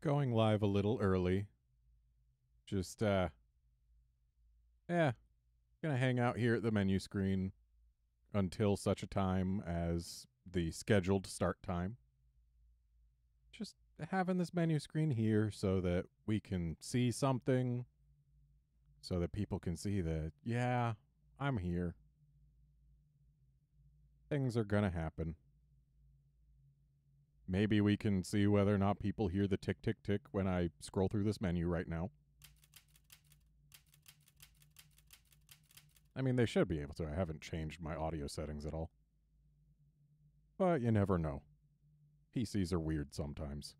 Going live a little early. Just, uh, yeah, gonna hang out here at the menu screen until such a time as the scheduled start time. Just having this menu screen here so that we can see something, so that people can see that, yeah, I'm here. Things are gonna happen. Maybe we can see whether or not people hear the tick, tick, tick when I scroll through this menu right now. I mean, they should be able to. I haven't changed my audio settings at all. But you never know. PCs are weird sometimes.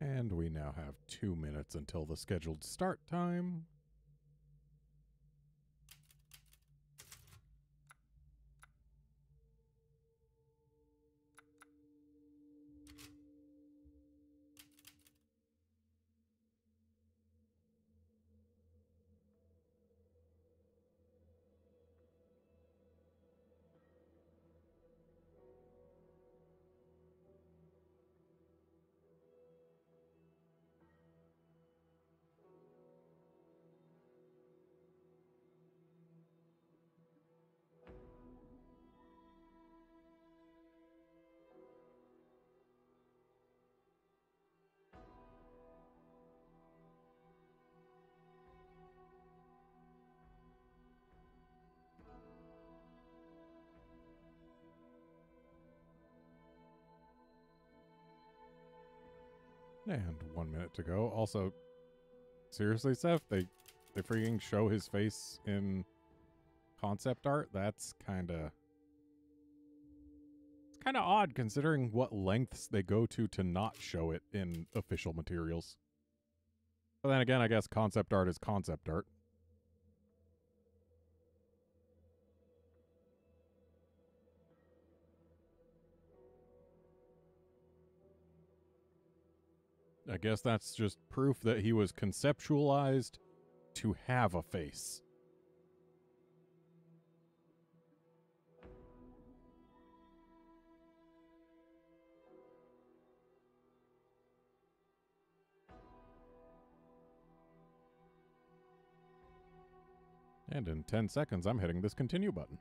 And we now have two minutes until the scheduled start time. And one minute to go. Also, seriously, Seth, they they freaking show his face in concept art. That's kind of it's kind of odd considering what lengths they go to to not show it in official materials. But then again, I guess concept art is concept art. I guess that's just proof that he was conceptualized to have a face. And in 10 seconds, I'm hitting this continue button.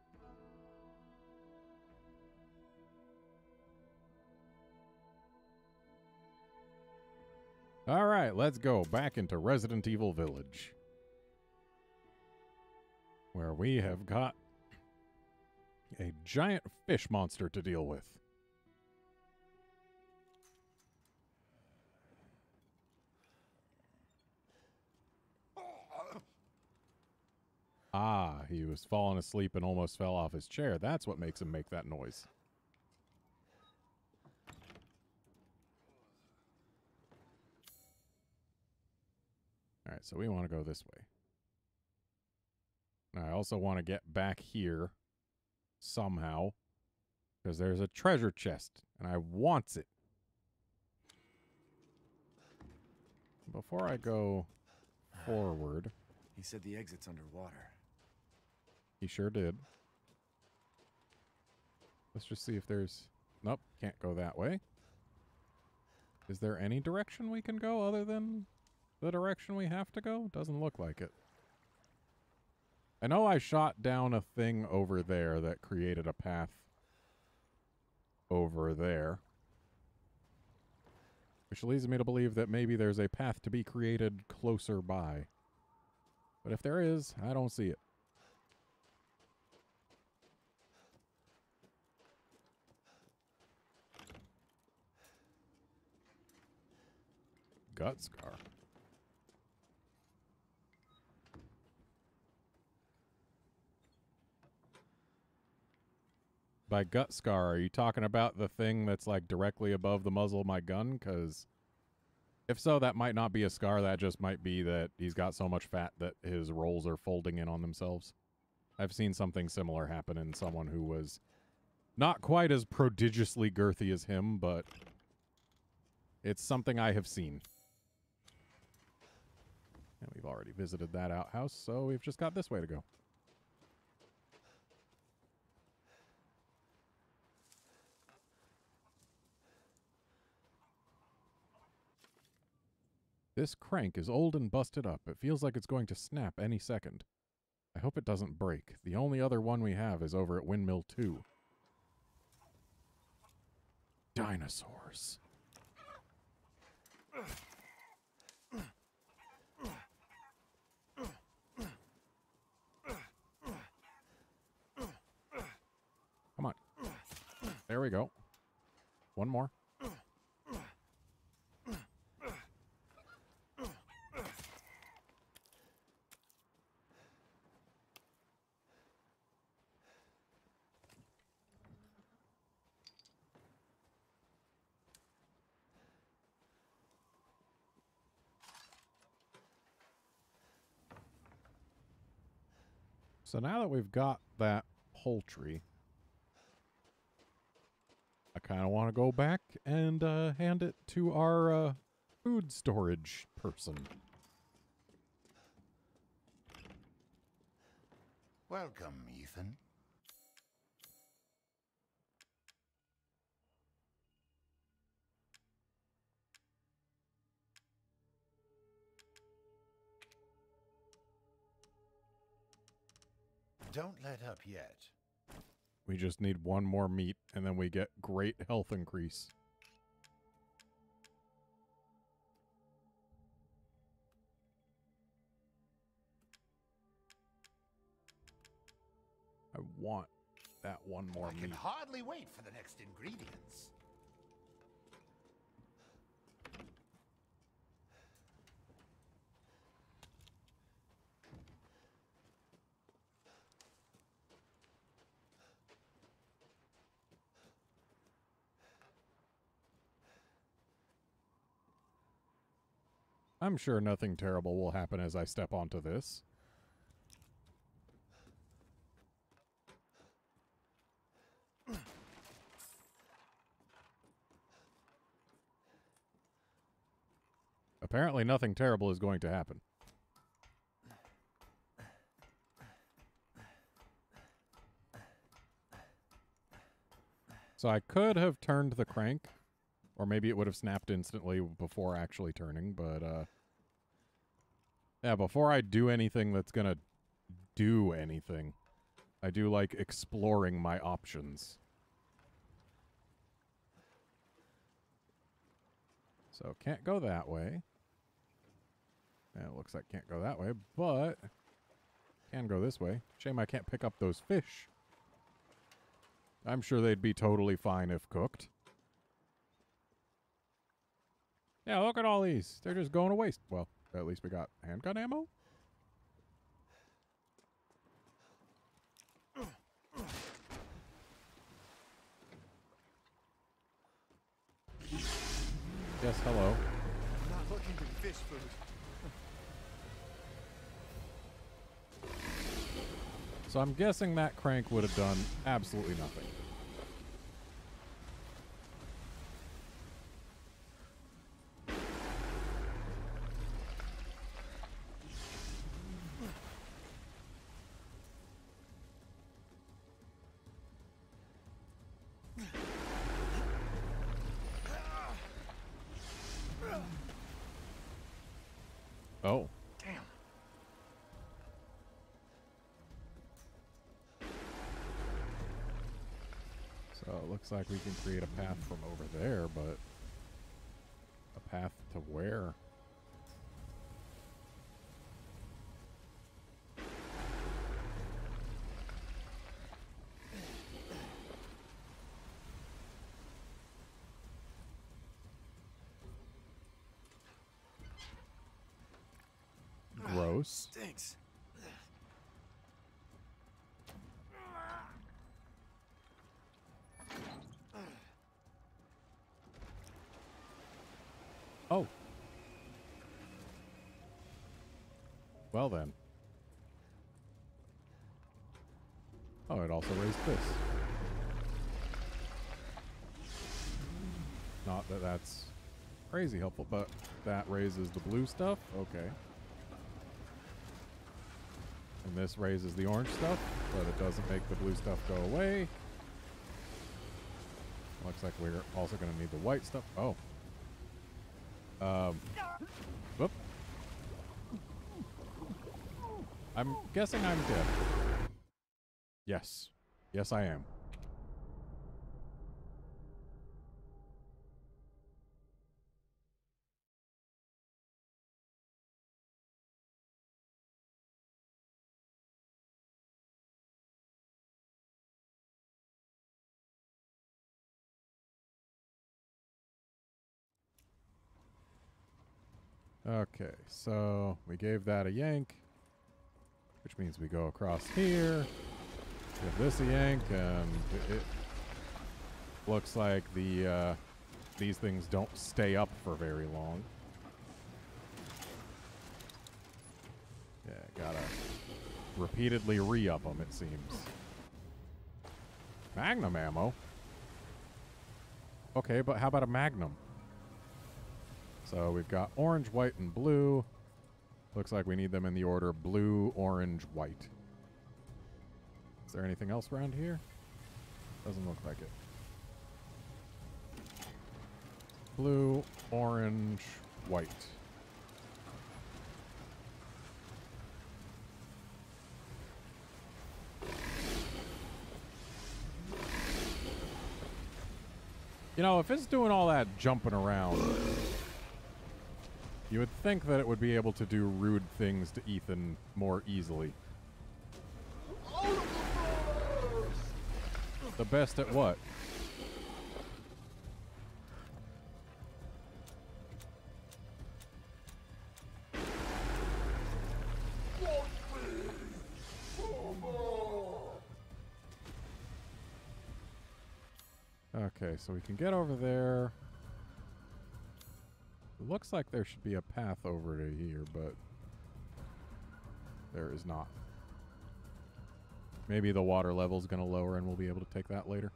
All right, let's go back into Resident Evil Village. Where we have got a giant fish monster to deal with. Ah, he was falling asleep and almost fell off his chair. That's what makes him make that noise. All right, so we want to go this way. I also want to get back here somehow because there's a treasure chest and I wants it. Before I go forward. He said the exit's underwater. He sure did. Let's just see if there's... Nope, can't go that way. Is there any direction we can go other than the direction we have to go? Doesn't look like it. I know I shot down a thing over there that created a path over there. Which leads me to believe that maybe there's a path to be created closer by. But if there is, I don't see it. Gut scar. By gut scar, are you talking about the thing that's like directly above the muzzle of my gun? Because if so, that might not be a scar. That just might be that he's got so much fat that his rolls are folding in on themselves. I've seen something similar happen in someone who was not quite as prodigiously girthy as him, but it's something I have seen. And we've already visited that outhouse, so we've just got this way to go. This crank is old and busted up. It feels like it's going to snap any second. I hope it doesn't break. The only other one we have is over at Windmill 2. Dinosaurs. Come on. There we go. One more. So now that we've got that poultry, I kind of want to go back and uh, hand it to our uh, food storage person. Welcome, Ethan. Don't let up yet. We just need one more meat, and then we get great health increase. I want that one more meat. I can hardly wait for the next ingredients. I'm sure nothing terrible will happen as I step onto this. Apparently nothing terrible is going to happen. So I could have turned the crank, or maybe it would have snapped instantly before actually turning, but uh yeah, before I do anything that's to do anything, I do like exploring my options. So can't go that way. Yeah, it looks like can't go that way, but can go this way. Shame I can't pick up those fish. I'm sure they'd be totally fine if cooked. Yeah, look at all these. They're just going to waste. Well, at least we got handgun ammo. Yes, hello. I'm not looking for fish food. So I'm guessing that crank would have done absolutely nothing. Looks like we can create a path from over there, but a path to where? Gross. Stinks. Oh. Well then. Oh, it also raised this. Not that that's crazy helpful, but that raises the blue stuff? Okay. And this raises the orange stuff, but it doesn't make the blue stuff go away. Looks like we're also going to need the white stuff. Oh. Um. Whoop. I'm guessing I'm dead. Yes. Yes, I am. Okay, so we gave that a yank, which means we go across here, give this a yank, and it, looks like the uh, these things don't stay up for very long. Yeah, gotta repeatedly re-up them, it seems. Magnum ammo? Okay, but how about a magnum? So we've got orange, white, and blue. Looks like we need them in the order blue, orange, white. Is there anything else around here? Doesn't look like it. Blue, orange, white. You know, if it's doing all that jumping around, you would think that it would be able to do rude things to Ethan more easily. The best at what? Okay, so we can get over there. Looks like there should be a path over to here, but there is not. Maybe the water level is going to lower and we'll be able to take that later.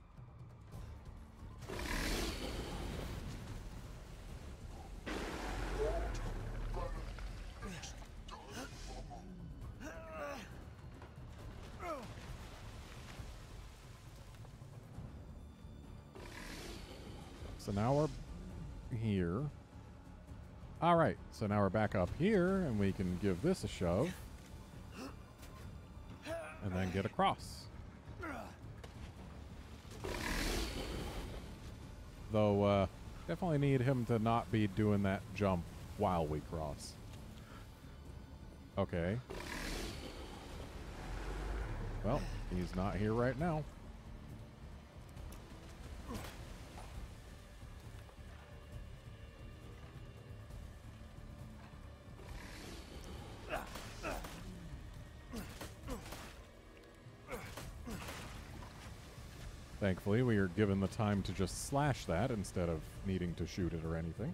So now we're back up here, and we can give this a shove. And then get across. Though, uh, definitely need him to not be doing that jump while we cross. Okay. Well, he's not here right now. Thankfully, we are given the time to just slash that instead of needing to shoot it or anything.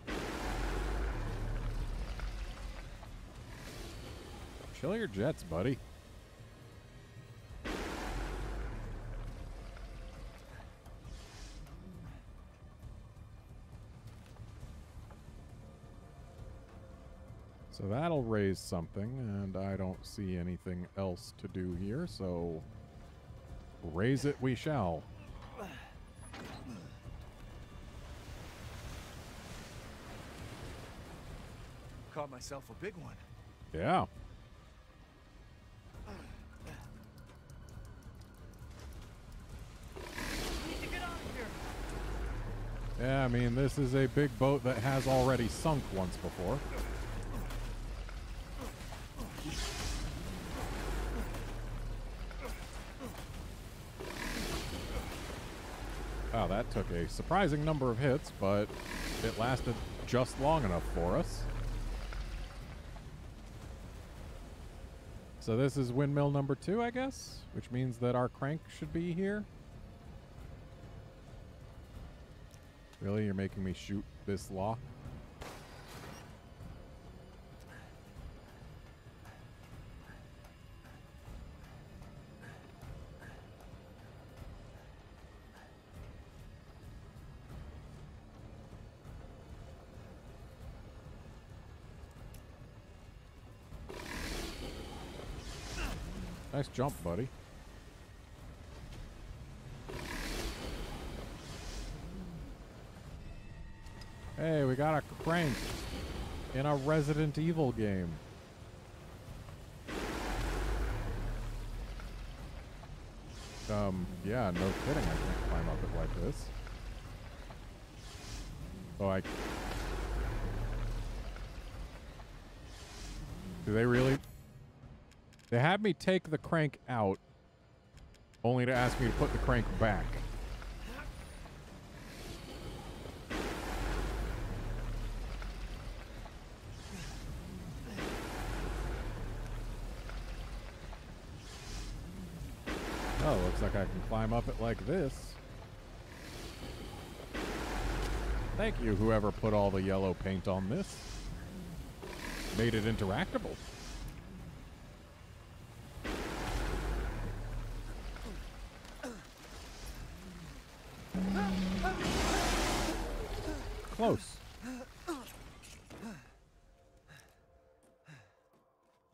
Chill your jets, buddy. So that'll raise something, and I don't see anything else to do here, so raise it we shall. Myself a big one. Yeah. Yeah, I mean, this is a big boat that has already sunk once before. Oh, that took a surprising number of hits, but it lasted just long enough for us. So this is windmill number two, I guess, which means that our crank should be here. Really? You're making me shoot this law? Jump, buddy. Hey, we got a crank in a Resident Evil game. Um, yeah, no kidding, I can't climb up it like this. Oh, I... Do they really... They had me take the crank out, only to ask me to put the crank back. Oh, looks like I can climb up it like this. Thank you, whoever put all the yellow paint on this. Made it interactable. Close.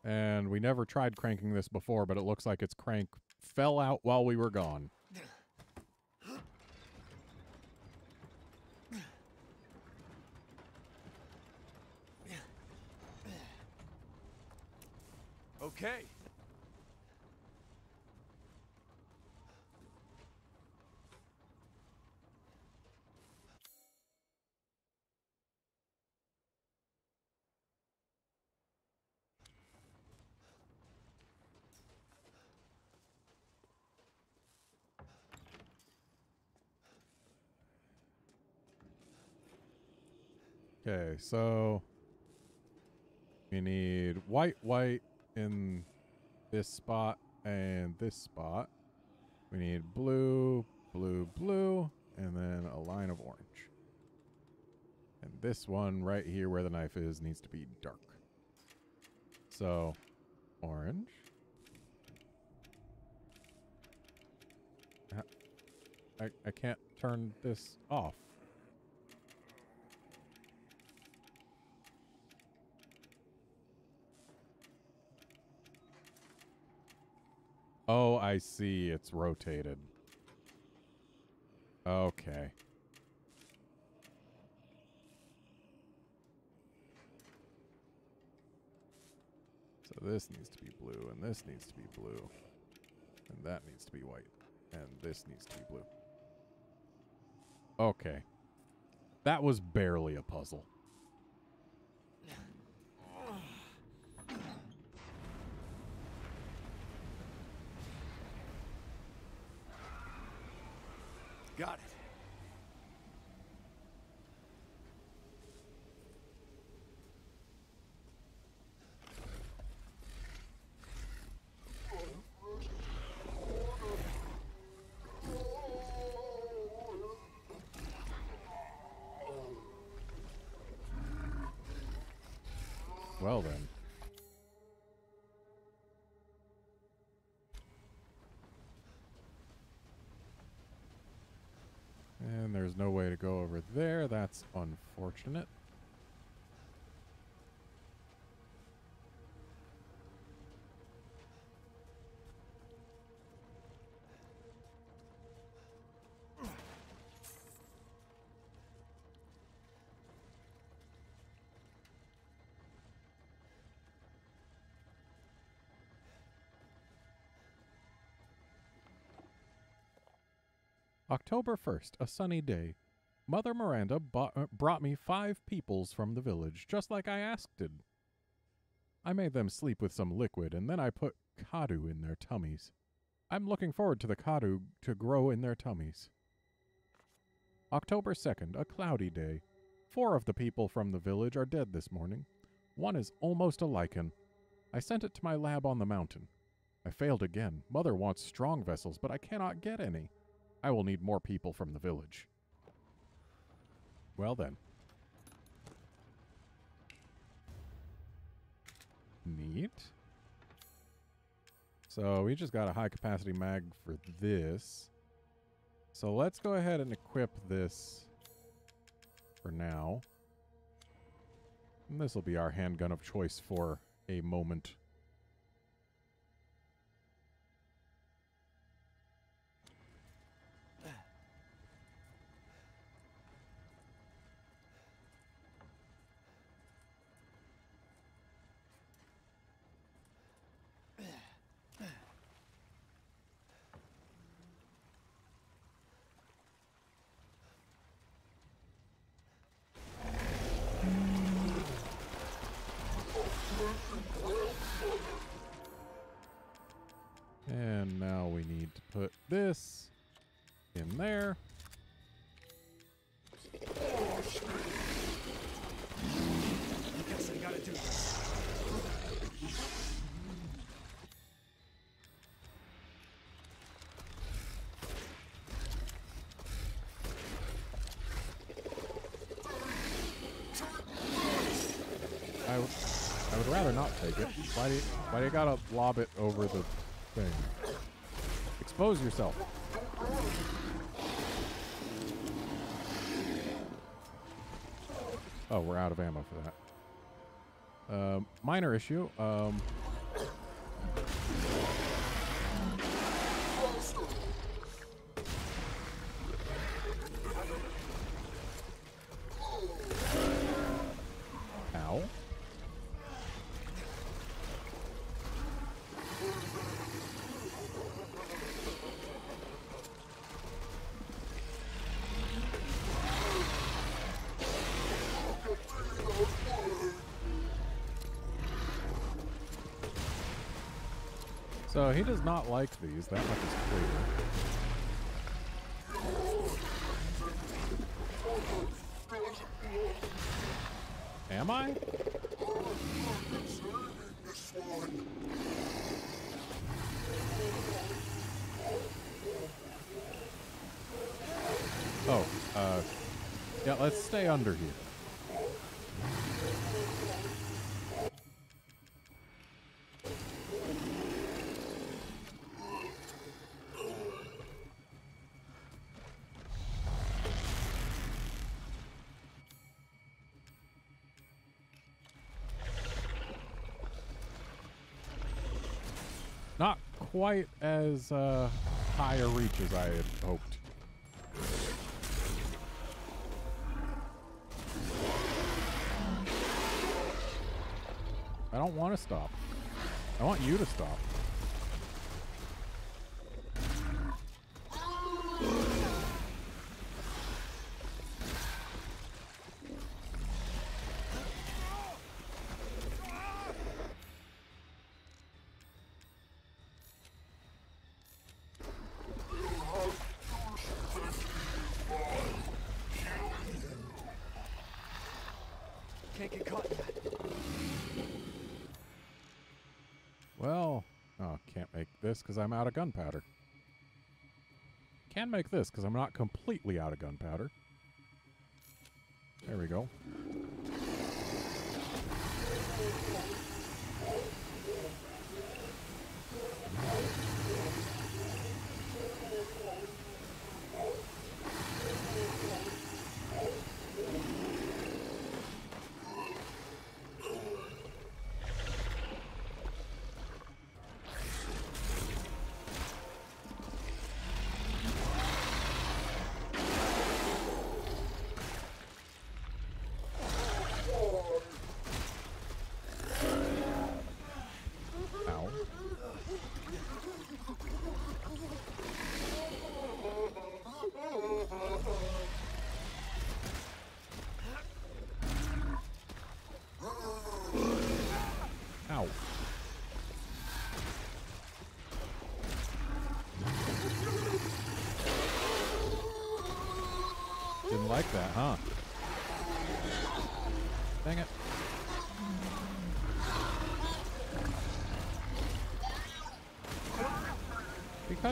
And we never tried cranking this before, but it looks like its crank fell out while we were gone. Okay, so we need white, white in this spot and this spot. We need blue, blue, blue, and then a line of orange. And this one right here where the knife is needs to be dark. So, orange. I, I can't turn this off. Oh, I see. It's rotated. Okay. So this needs to be blue, and this needs to be blue, and that needs to be white, and this needs to be blue. Okay. That was barely a puzzle. Got it. Well then. And no way to go over there. That's unfortunate. October 1st, a sunny day. Mother Miranda bought, uh, brought me five peoples from the village, just like I asked it. I made them sleep with some liquid, and then I put Cadou in their tummies. I'm looking forward to the Cadou to grow in their tummies. October 2nd, a cloudy day. Four of the people from the village are dead this morning. One is almost a lycan. I sent it to my lab on the mountain. I failed again. Mother wants strong vessels, but I cannot get any. I will need more people from the village. Well then. Neat. So we just got a high capacity mag for this. So let's go ahead and equip this for now. And this will be our handgun of choice for a moment. Why do you, why do you gotta lob it over the thing? Expose yourself. Oh, we're out of ammo for that. Um, minor issue. Um, he does not like these. That much is clear. Am I? Oh, uh, yeah, let's stay under here. Quite as uh, high a reach as I had hoped. I don't want to stop. I want you to stop. This because I'm out of gunpowder. Can make this because I'm not completely out of gunpowder. There we go.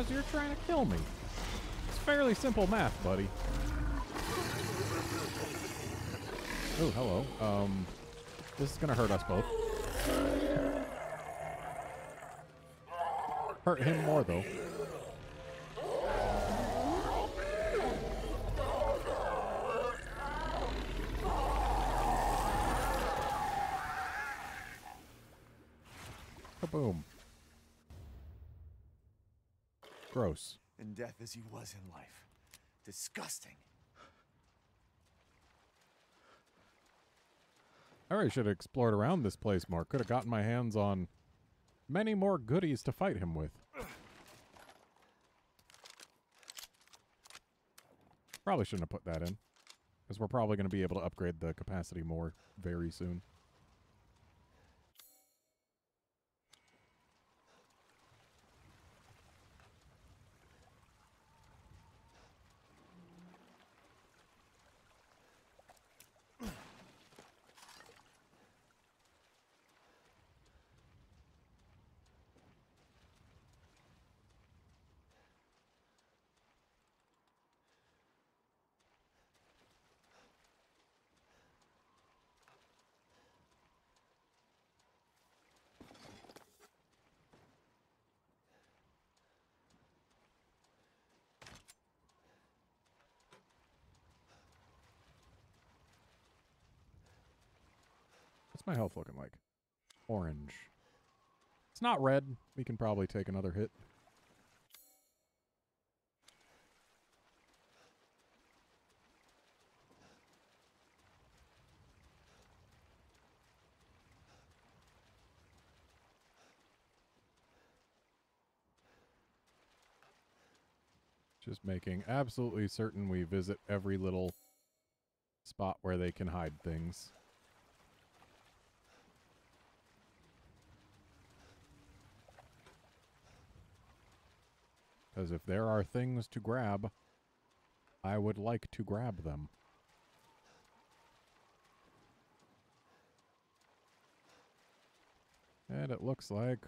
Because you're trying to kill me. It's fairly simple math, buddy. Oh, hello. Um, this is gonna hurt us both. Hurt him more, though. As he was in life. Disgusting. I really should have explored around this place more. Could have gotten my hands on many more goodies to fight him with. Probably shouldn't have put that in. Because we're probably going to be able to upgrade the capacity more very soon. What's my health looking like? Orange. It's not red. We can probably take another hit. Just making absolutely certain we visit every little spot where they can hide things. Because if there are things to grab, I would like to grab them. And it looks like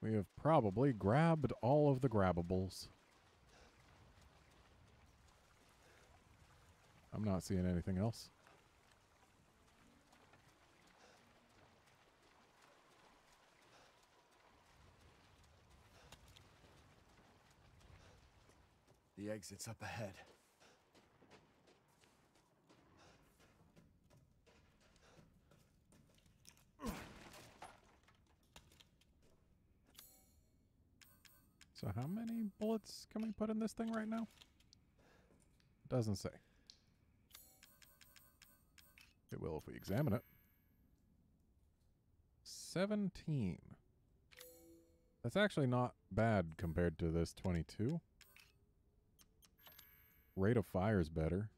we have probably grabbed all of the grabbables. I'm not seeing anything else. The exit's up ahead. So how many bullets can we put in this thing right now? Doesn't say. It will if we examine it. 17. That's actually not bad compared to this 22. Rate of fire is better.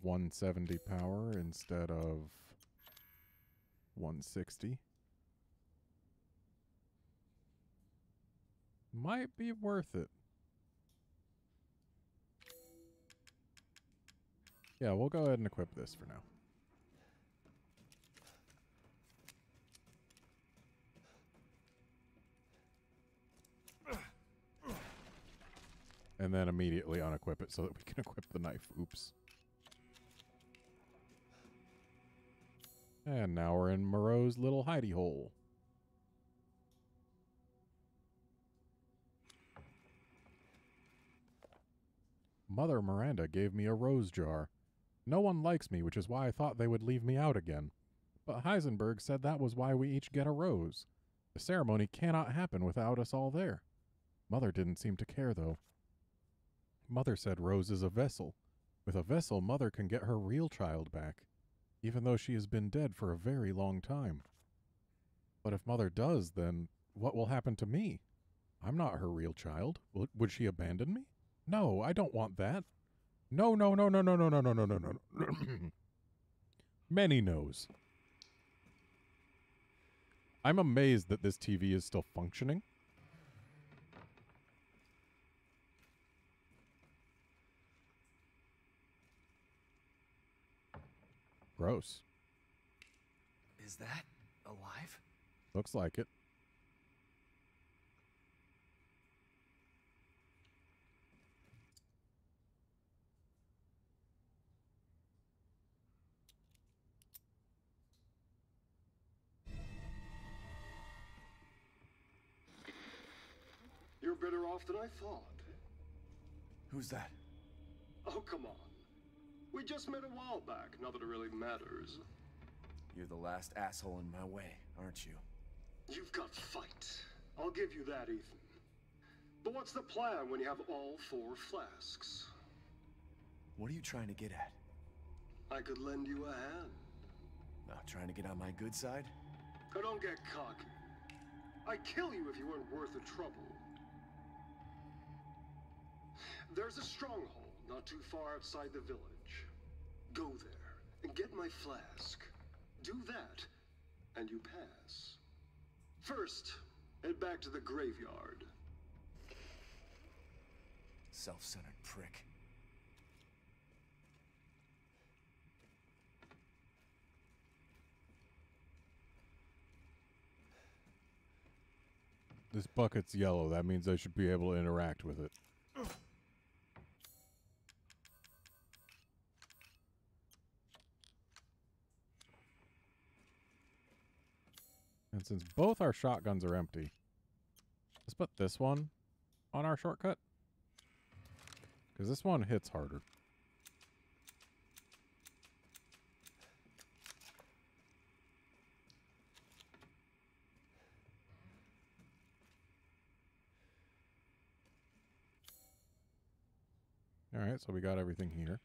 170 power instead of 160. Might be worth it. Yeah, we'll go ahead and equip this for now. And then immediately unequip it so that we can equip the knife. Oops. And now we're in Moreau's little hidey hole. Mother Miranda gave me a rose jar. No one likes me, which is why I thought they would leave me out again. But Heisenberg said that was why we each get a rose. The ceremony cannot happen without us all there. Mother didn't seem to care, though. Mother said Rose is a vessel. With a vessel, Mother can get her real child back, even though she has been dead for a very long time. But if Mother does, then what will happen to me? I'm not her real child. Would she abandon me? No, I don't want that. No, no, no, no, no, no, no, no, no, no, no. Many no's. I'm amazed that this TV is still functioning. Gross. Is that alive? Looks like it. You're better off than I thought. Who's that? Oh, come on. We just met a while back, not that it really matters. You're the last asshole in my way, aren't you? You've got fight. I'll give you that, Ethan. But what's the plan when you have all four flasks? What are you trying to get at? I could lend you a hand. Not trying to get on my good side? Oh, don't get cocky. I'd kill you if you weren't worth the trouble. There's a stronghold not too far outside the village. Go there and get my flask. Do that, and you pass. First, head back to the graveyard. Self-centered prick. This bucket's yellow. That means I should be able to interact with it. And since both our shotguns are empty, let's put this one on our shortcut. Because this one hits harder. All right, so we got everything here.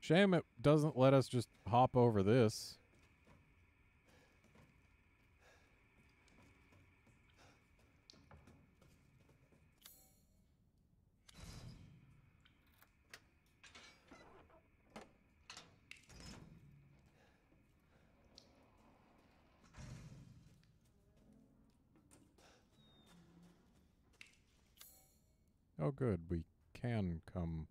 Shame it doesn't let us just hop over this. Oh, good. We can come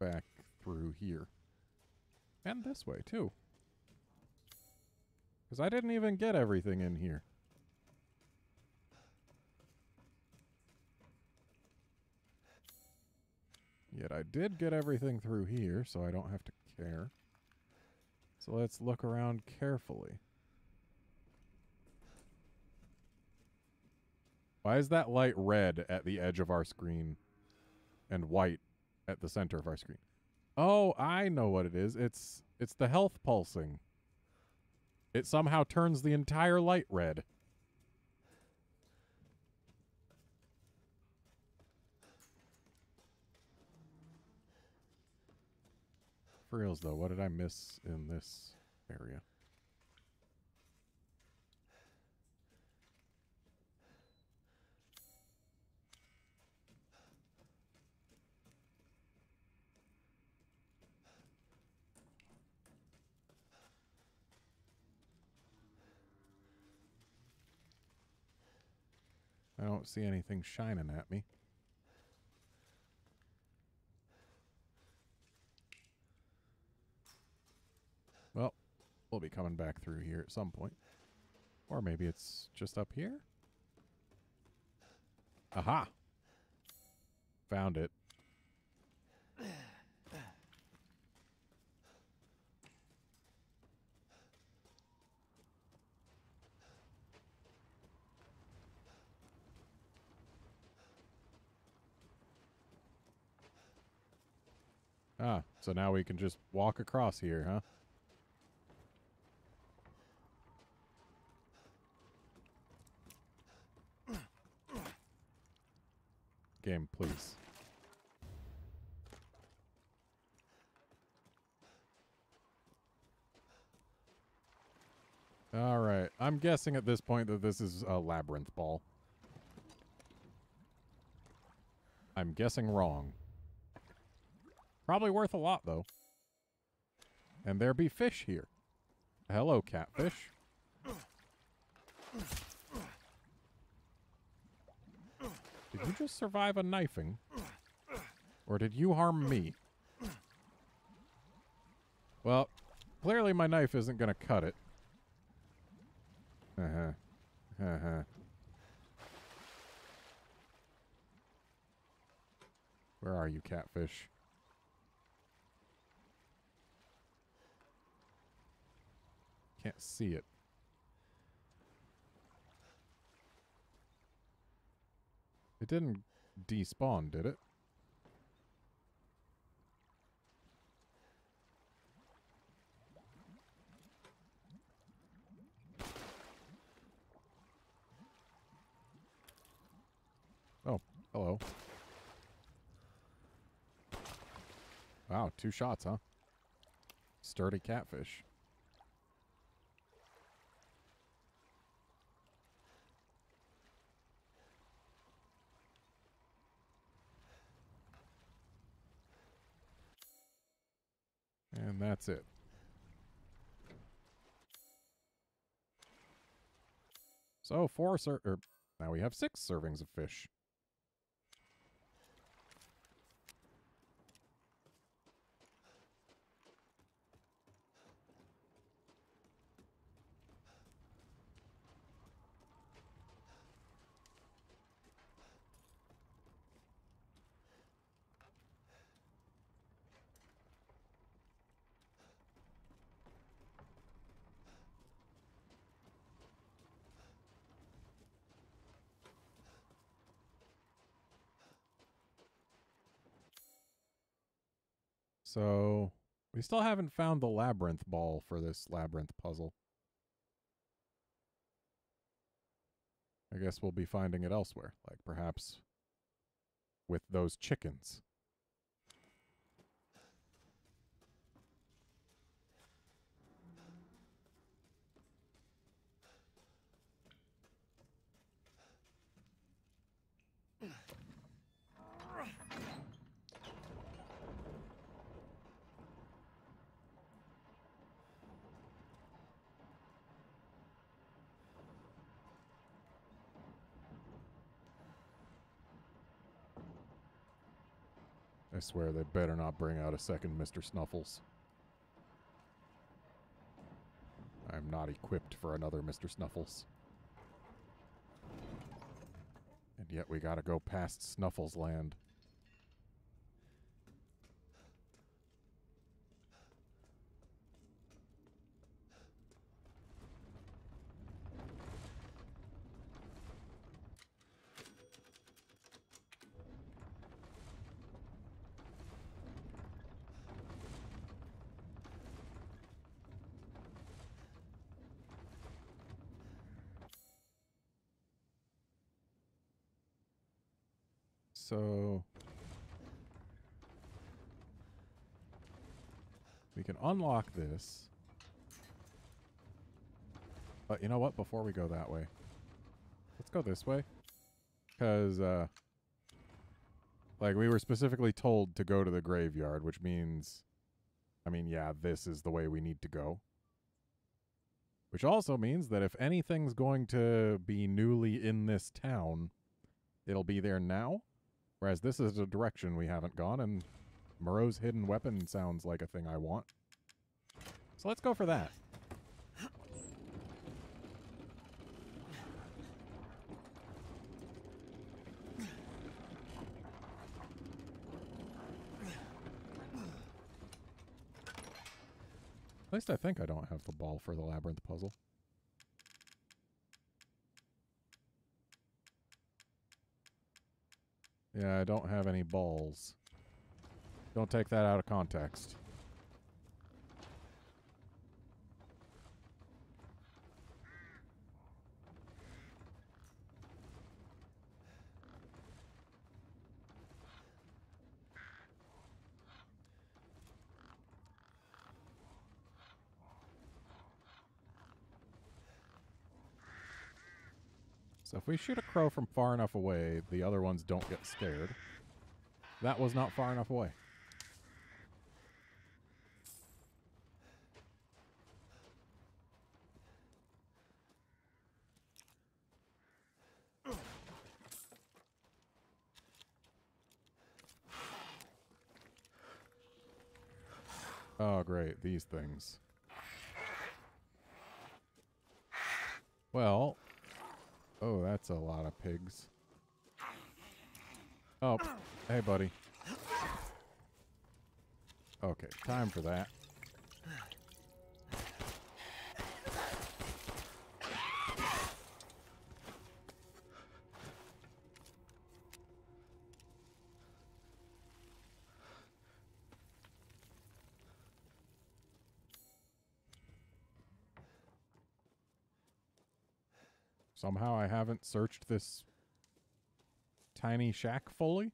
back through here. And this way, too. Because I didn't even get everything in here. Yet I did get everything through here, so I don't have to care. So let's look around carefully. Why is that light red at the edge of our screen and white at the center of our screen? Oh, I know what it is. It's it's the health pulsing. It somehow turns the entire light red. For reals though, what did I miss in this area? I don't see anything shining at me. Well, we'll be coming back through here at some point. Or maybe it's just up here? Aha! Found it. Ah, so now we can just walk across here, huh? Game, please. All right. I'm guessing at this point that this is a labyrinth ball. I'm guessing wrong. Probably worth a lot, though. And there be fish here. Hello, catfish. Did you just survive a knifing? Or did you harm me? Well, clearly my knife isn't going to cut it. Uh-huh. Uh-huh. Where are you, catfish? Can't see it. It didn't despawn, did it? Oh, hello. Wow, two shots, huh? Sturdy catfish. And that's it. So four ser- er, now we have six servings of fish. So we still haven't found the labyrinth ball for this labyrinth puzzle. I guess we'll be finding it elsewhere, like perhaps with those chickens. Swear they better not bring out a second Mr. Snuffles. I'm not equipped for another Mr. Snuffles. And yet we gotta go past Snuffles Land. So we can unlock this. But you know what? Before we go that way, let's go this way. Because, uh, like, we were specifically told to go to the graveyard, which means, I mean, yeah, this is the way we need to go. Which also means that if anything's going to be newly in this town, it'll be there now. Whereas this is a direction we haven't gone, and Moreau's hidden weapon sounds like a thing I want. So let's go for that. At least I think I don't have the ball for the labyrinth puzzle. Yeah, I don't have any balls. Don't take that out of context. If we shoot a crow from far enough away, the other ones don't get scared. That was not far enough away. Oh, great. These things. Well. Oh, that's a lot of pigs. Oh, hey, buddy. Okay, time for that. Somehow I haven't searched this tiny shack fully.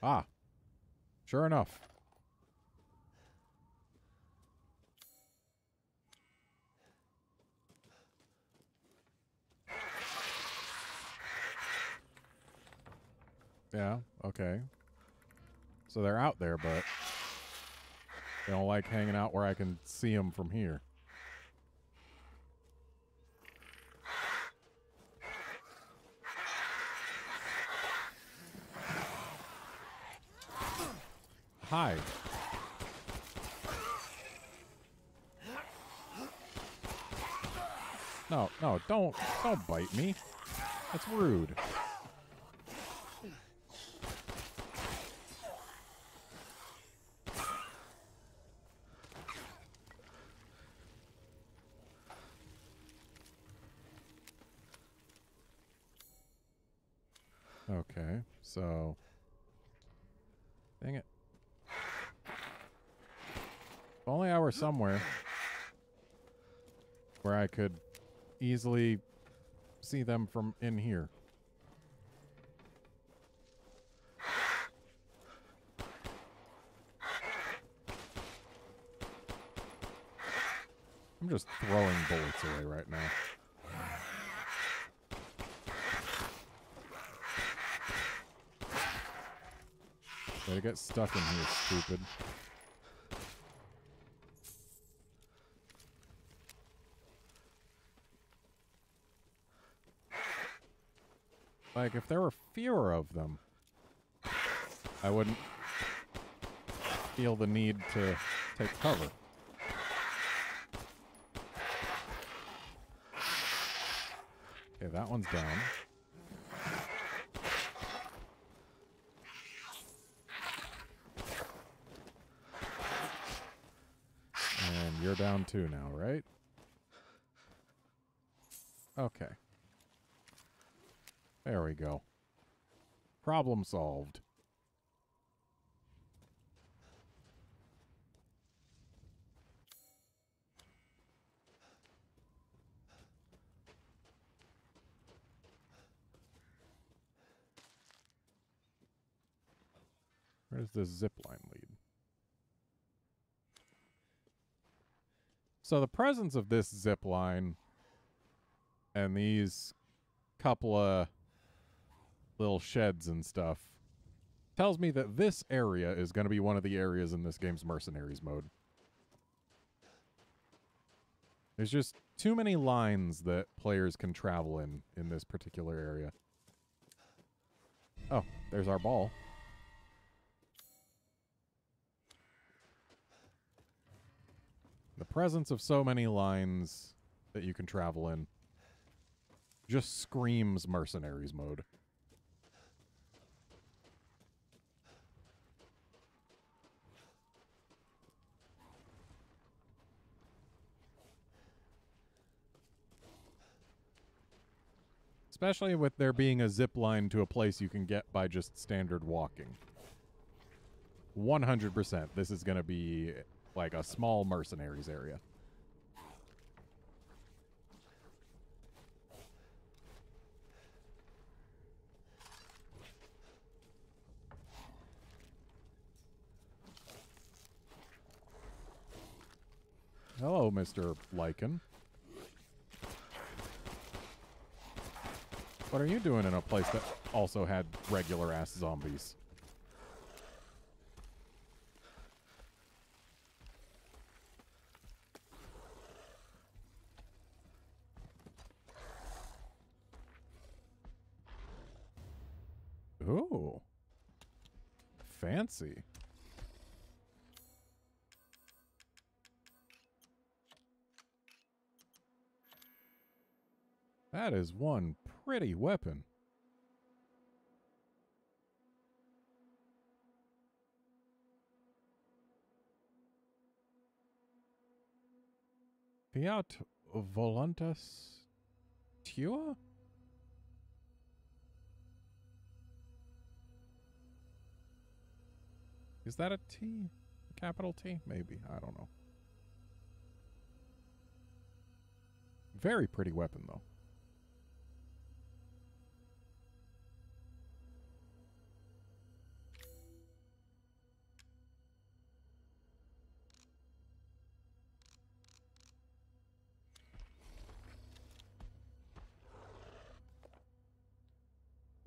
Ah, sure enough. Yeah, okay. So they're out there, but they don't like hanging out where I can see them from here. Hi. No, no, don't don't bite me. That's rude. Okay, so dang it. Somewhere where I could easily see them from in here. I'm just throwing bullets away right now. To get stuck in here, stupid. Like, if there were fewer of them, I wouldn't feel the need to take cover. Okay, that one's down. And you're down too now, right? Okay. There we go. Problem solved. Where does this zip line lead? So the presence of this zip line and these couple of little sheds and stuff tells me that this area is going to be one of the areas in this game's mercenaries mode. There's just too many lines that players can travel in in this particular area. Oh, there's our ball. The presence of so many lines that you can travel in just screams mercenaries mode. Especially with there being a zip line to a place you can get by just standard walking. 100% this is going to be like a small mercenaries area. Hello, Mr. Lycan. What are you doing in a place that also had regular-ass zombies? Ooh. Fancy. That is one pretty weapon. Fiat Voluntas Tua? Is that a T? A capital T? Maybe. I don't know. Very pretty weapon, though.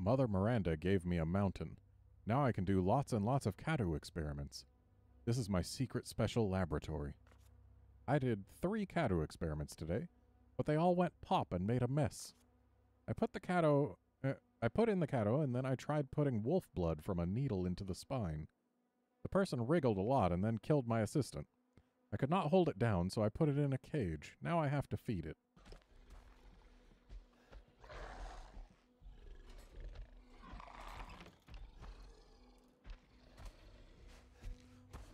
Mother Miranda gave me a mountain. Now I can do lots and lots of Cadou experiments. This is my secret special laboratory. I did three Cadou experiments today, but they all went pop and made a mess. I put the Cadou, uh, I put in the Cadou, and then I tried putting wolf blood from a needle into the spine. The person wriggled a lot and then killed my assistant. I could not hold it down, so I put it in a cage. Now I have to feed it.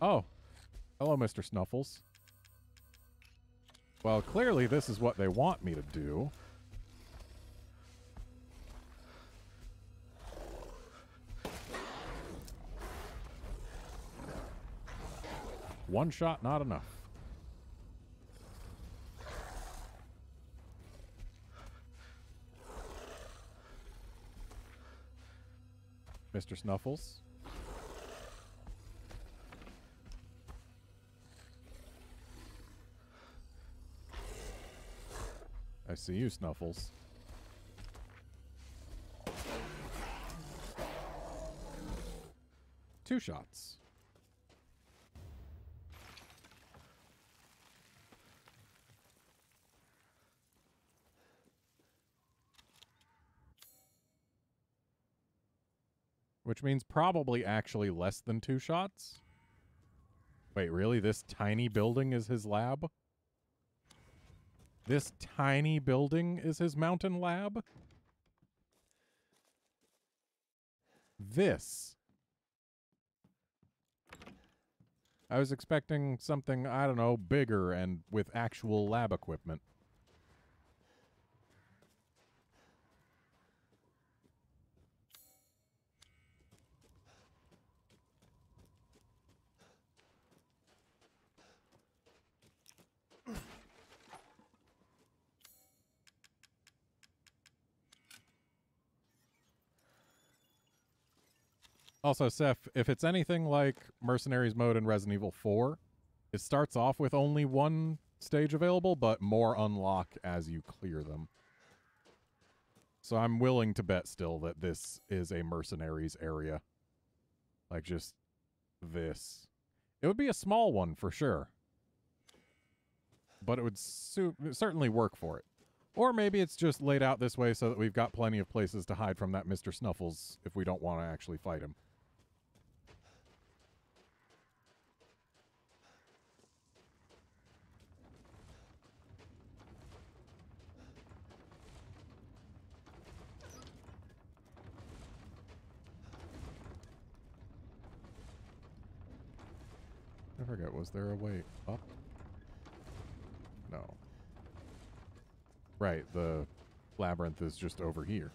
Oh. Hello, Mr. Snuffles. Well, clearly this is what they want me to do. One shot, not enough. Mr. Snuffles. See you, Snuffles. Two shots. Which means probably actually less than two shots? Wait, really? This tiny building is his lab? This tiny building is his mountain lab? This. I was expecting something, I don't know, bigger and with actual lab equipment. Also, Seth, if it's anything like Mercenaries mode in Resident Evil 4, it starts off with only one stage available, but more unlock as you clear them. So I'm willing to bet still that this is a Mercenaries area. Like just this. It would be a small one for sure. But it would certainly work for it. Or maybe it's just laid out this way so that we've got plenty of places to hide from that Mr. Snuffles if we don't want to actually fight him. Forget, was there a way up? No. Right, the labyrinth is just over here.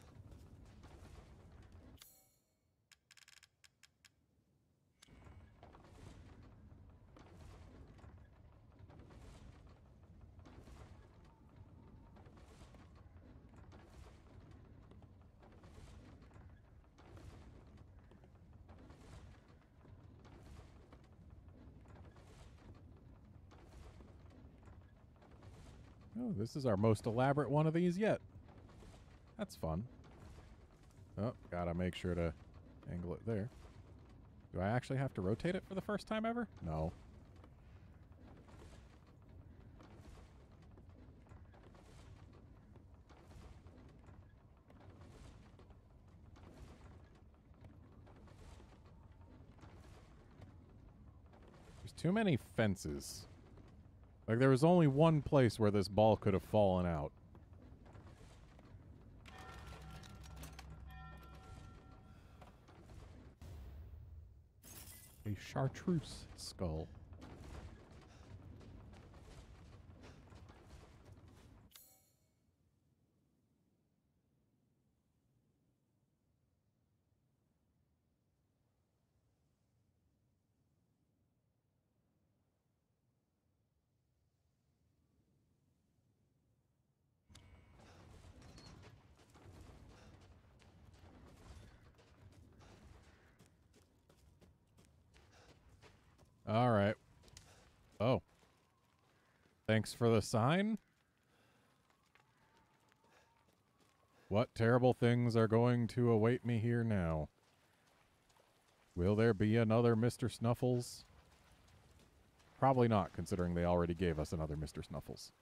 Oh, this is our most elaborate one of these yet. That's fun. Oh, gotta make sure to angle it there. Do I actually have to rotate it for the first time ever? No. There's too many fences. Like, there was only one place where this ball could have fallen out. A chartreuse skull. Thanks for the sign. What terrible things are going to await me here now? Will there be another Mr. Snuffles? Probably not, considering they already gave us another Mr. Snuffles.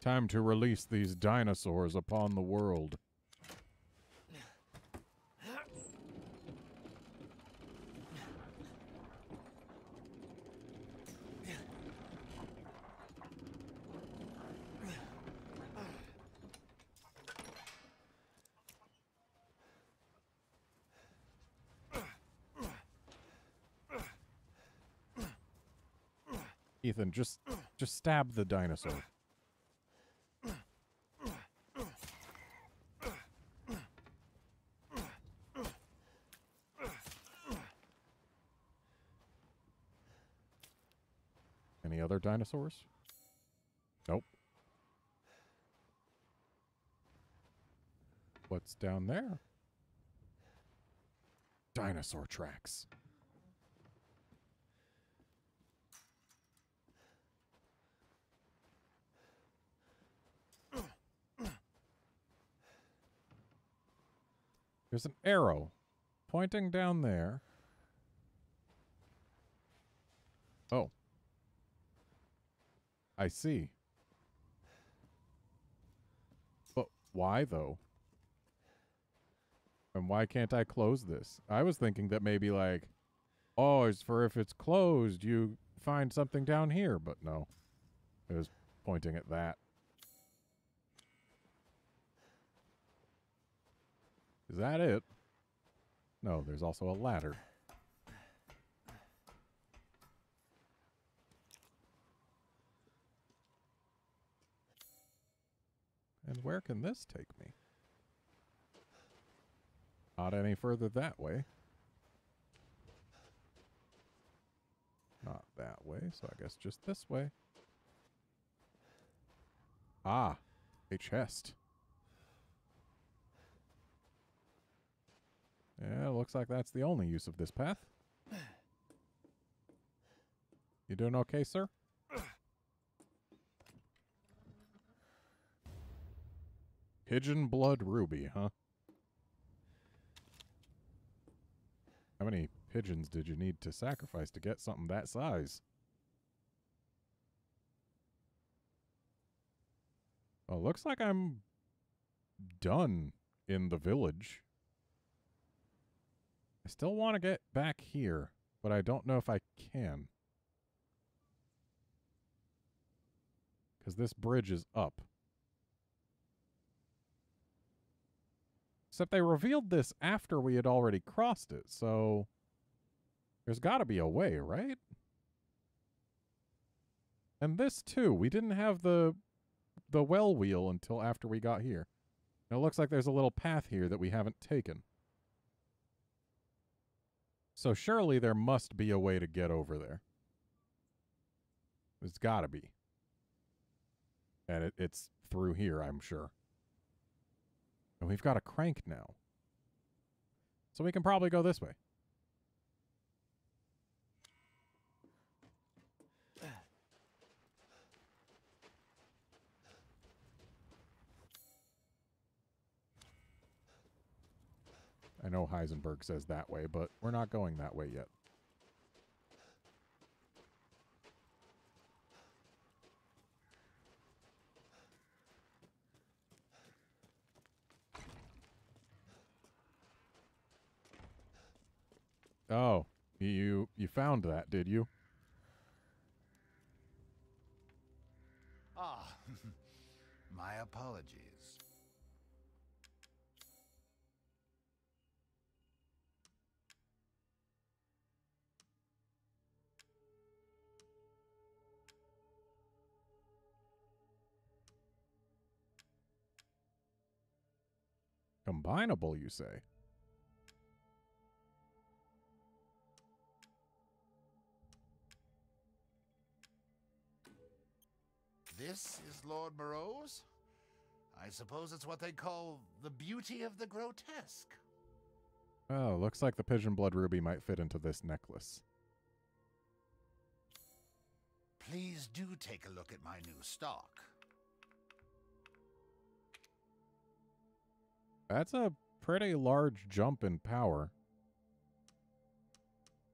Time to release these dinosaurs upon the world. Ethan, just just stab the dinosaur. Any other dinosaurs? Nope. What's down there? Dinosaur tracks. There's an arrow pointing down there. Oh. I see. But why, though? And why can't I close this? I was thinking that maybe, like, oh, it's for if it's closed, you find something down here. But no. It was pointing at that. Is that it? No, there's also a ladder. And where can this take me? Not any further that way. Not that way, so I guess just this way. Ah, a chest. Yeah, looks like that's the only use of this path. You doing okay, sir? Pigeon blood ruby, huh? How many pigeons did you need to sacrifice to get something that size? Well, looks like I'm done in the village. I still want to get back here, but I don't know if I can. Because this bridge is up. Except they revealed this after we had already crossed it, so there's got to be a way, right? And this too, we didn't have the the well wheel until after we got here. And it looks like there's a little path here that we haven't taken. So surely there must be a way to get over there. There's got to be. And it, it's through here, I'm sure. And we've got a crank now. So we can probably go this way. I know Heisenberg says that way, but we're not going that way yet. Oh, you you found that, did you? Ah, my apologies. Combinable, you say? This is Lord Moreau's? I suppose it's what they call the beauty of the grotesque. Oh, looks like the pigeon blood ruby might fit into this necklace. Please do take a look at my new stock. That's a pretty large jump in power.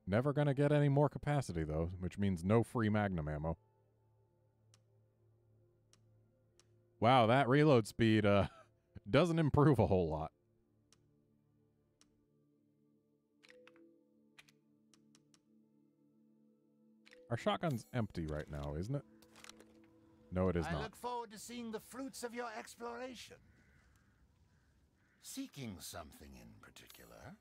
Never gonna get any more capacity though, which means no free magnum ammo. Wow, that reload speed uh doesn't improve a whole lot. Our shotgun's empty right now, isn't it? No, it is I not. look forward to seeing the fruits of your exploration. Seeking something in particular?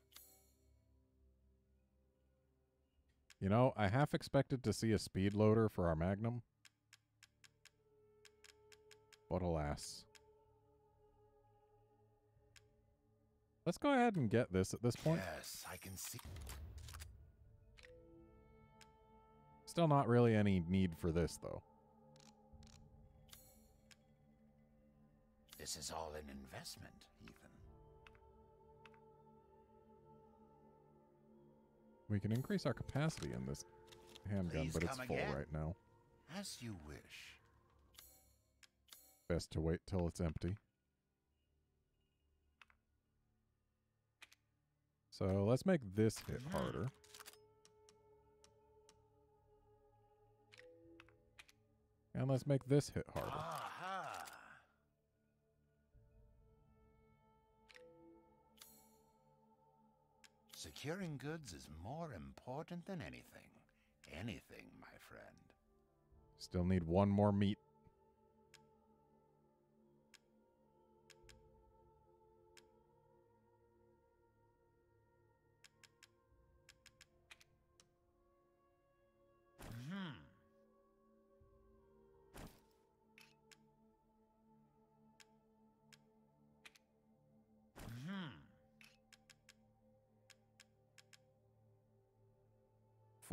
You know, I half expected to see a speed loader for our Magnum. But alas. Let's go ahead and get this at this point. Yes, I can see. Still not really any need for this, though. This is all an investment, Ethan. We can increase our capacity in this handgun, Please but it's full again. right now. As you wish. Best to wait till it's empty. So let's make this hit harder. And let's make this hit harder. Aha! Securing goods is more important than anything. Anything, my friend. Still need one more meat.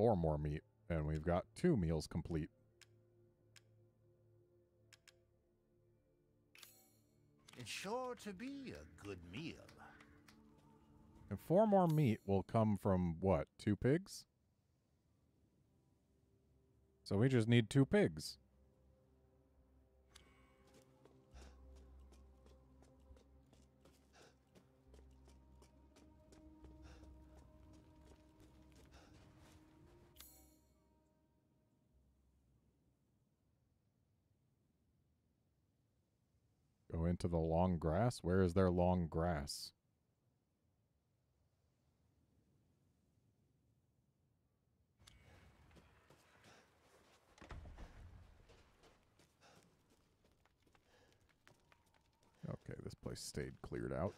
Four more meat. And we've got two meals complete. It's sure to be a good meal. And four more meat will come from what? Two pigs? So we just need two pigs. Into the long grass. Where is there long grass? Okay, this place stayed cleared out.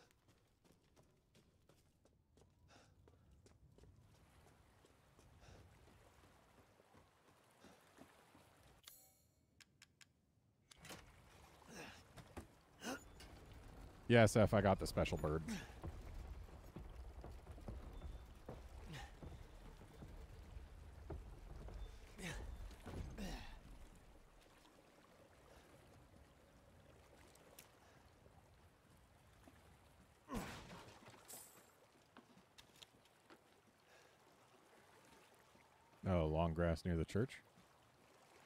Yes, F, I got the special bird. Oh, long grass near the church.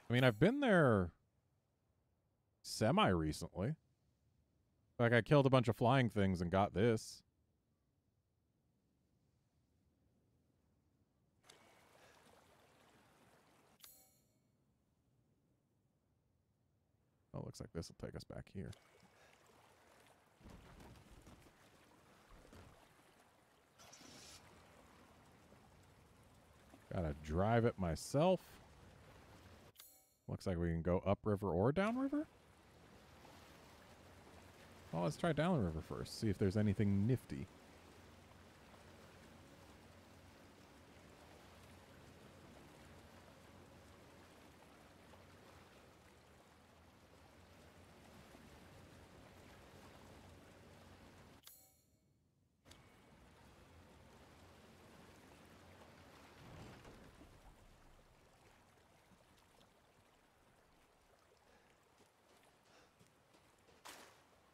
I mean, I've been there semi recently. Like I killed a bunch of flying things and got this. Oh, looks like this will take us back here. Gotta drive it myself. Looks like we can go upriver or downriver. Well, let's try downriver first. See if there's anything nifty.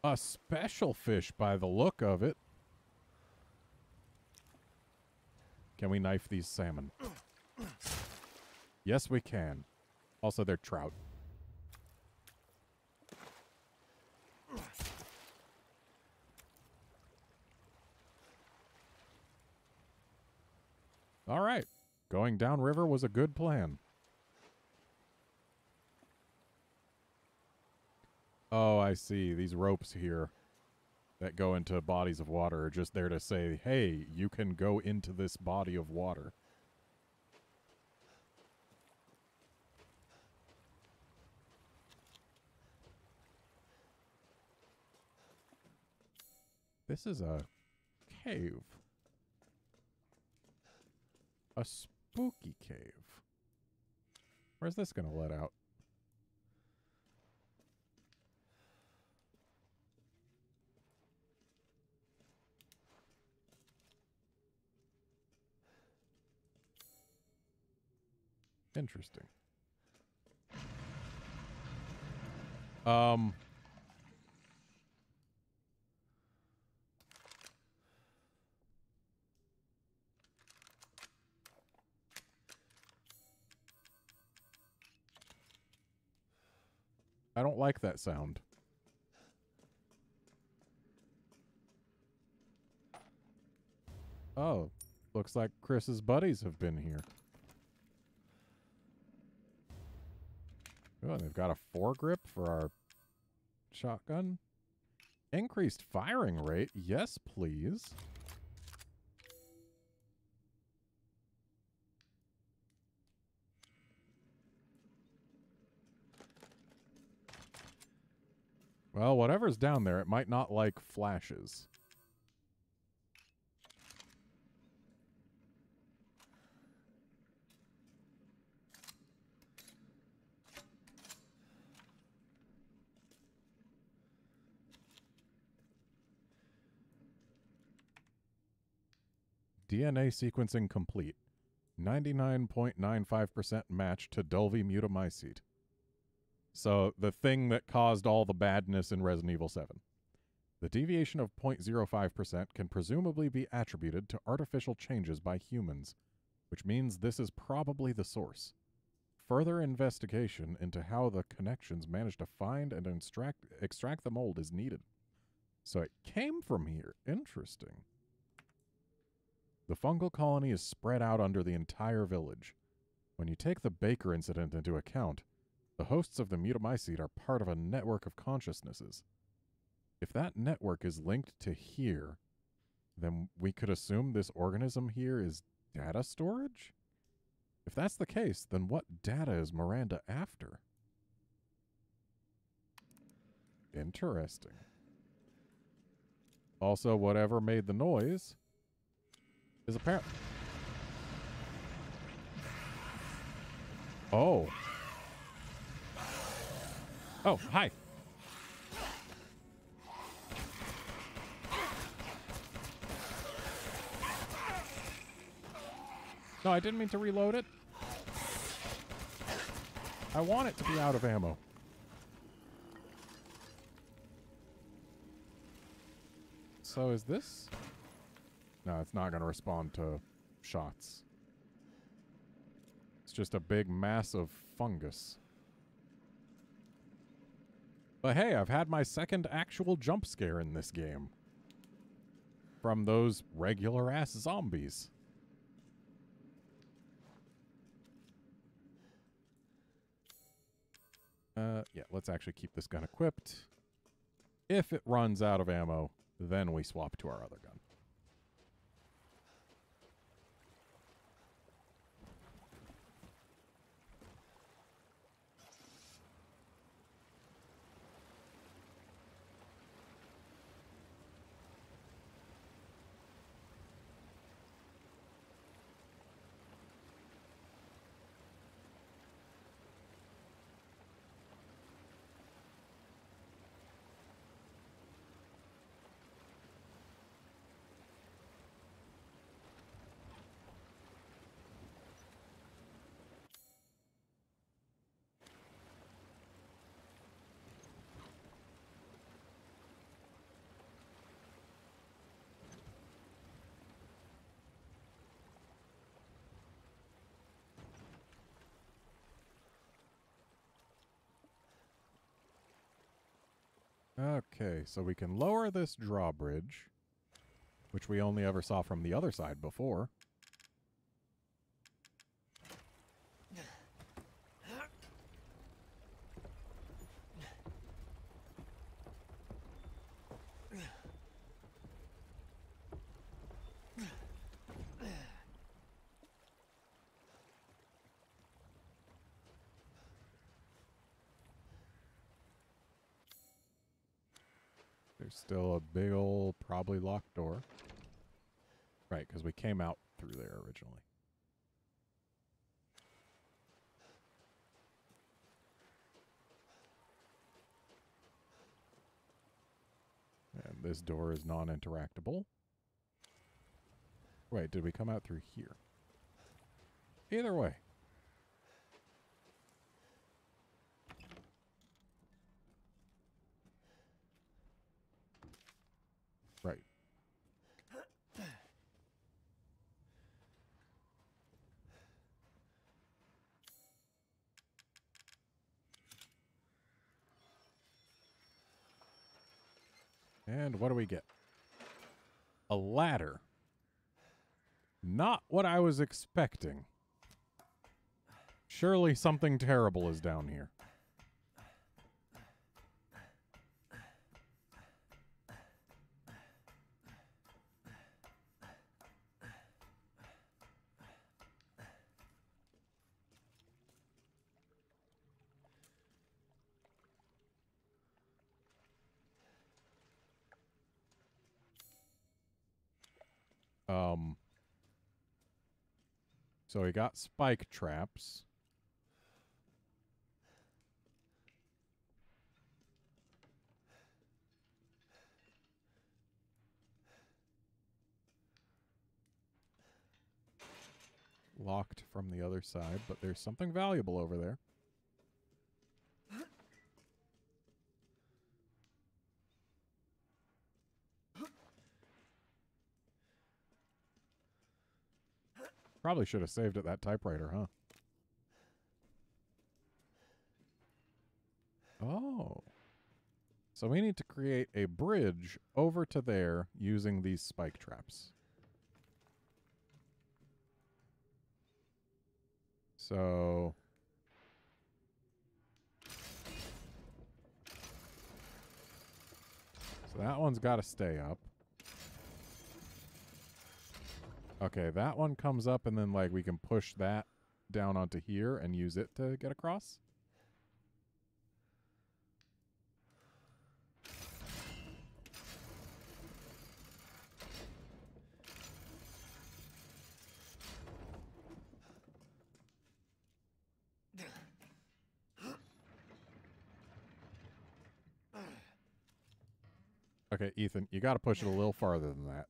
A special fish by the look of it. Can we knife these salmon? Yes, we can. Also, they're trout. All right. Going downriver was a good plan. Oh, I see. These ropes here that go into bodies of water are just there to say, hey, you can go into this body of water. This is a cave. A spooky cave. Where's this going to let out? Interesting. Um. I don't like that sound. Oh, looks like Chris's buddies have been here. Oh, and they've got a foregrip for our shotgun. Increased firing rate. Yes, please. Well, whatever's down there, it might not like flashes. DNA sequencing complete. 99.95% match to Dulvey mutamycete. So the thing that caused all the badness in Resident Evil 7. The deviation of 0.05% can presumably be attributed to artificial changes by humans, which means this is probably the source. Further investigation into how the connections managed to find and extract, extract the mold is needed. So it came from here. Interesting. The fungal colony is spread out under the entire village. When you take the Baker incident into account, the hosts of the mutamycete are part of a network of consciousnesses. If that network is linked to here, then we could assume this organism here is data storage? If that's the case, then what data is Miranda after? Interesting. Also, whatever made the noise is apparent. Oh. Oh, hi. No, I didn't mean to reload it. I want it to be out of ammo. So is this? No, it's not going to respond to shots. It's just a big mass of fungus. But hey, I've had my second actual jump scare in this game. From those regular ass zombies. Uh, yeah, let's actually keep this gun equipped. If it runs out of ammo, then we swap to our other gun. Okay, so we can lower this drawbridge, which we only ever saw from the other side before. Still a big old, probably locked door. Right, because we came out through there originally. And this door is non-interactable. Wait, did we come out through here? Either way. Right. And what do we get? A ladder. Not what I was expecting. Surely something terrible is down here. Um. So we got spike traps. Locked from the other side, but there's something valuable over there. Probably should have saved it that typewriter, huh? Oh. So we need to create a bridge over to there using these spike traps. So So that one's got to stay up. Okay, that one comes up and then like we can push that down onto here and use it to get across. Okay, Ethan, you got to push it a little farther than that.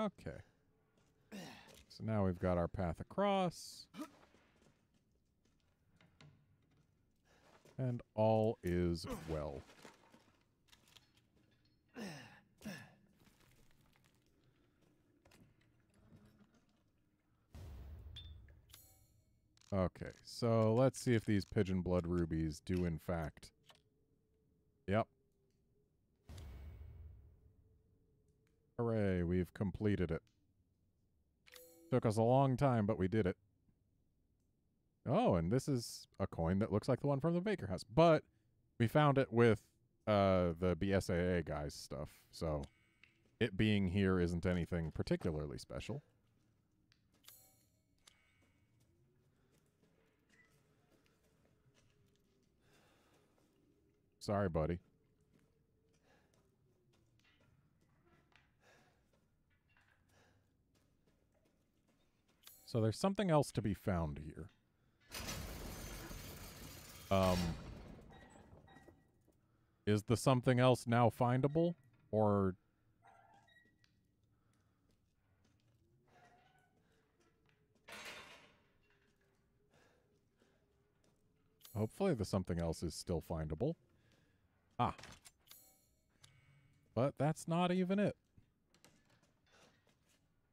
Okay. So now we've got our path across. And all is well. Okay, so let's see if these pigeon blood rubies do in fact. Yep. Hooray, we've completed it. Took us a long time, but we did it. Oh, and this is a coin that looks like the one from the Baker House. But we found it with uh, the BSAA guys stuff, so it being here isn't anything particularly special. Sorry, buddy. So there's something else to be found here. Um, is the something else now findable, or hopefully the something else is still findable? Ah, But that's not even it.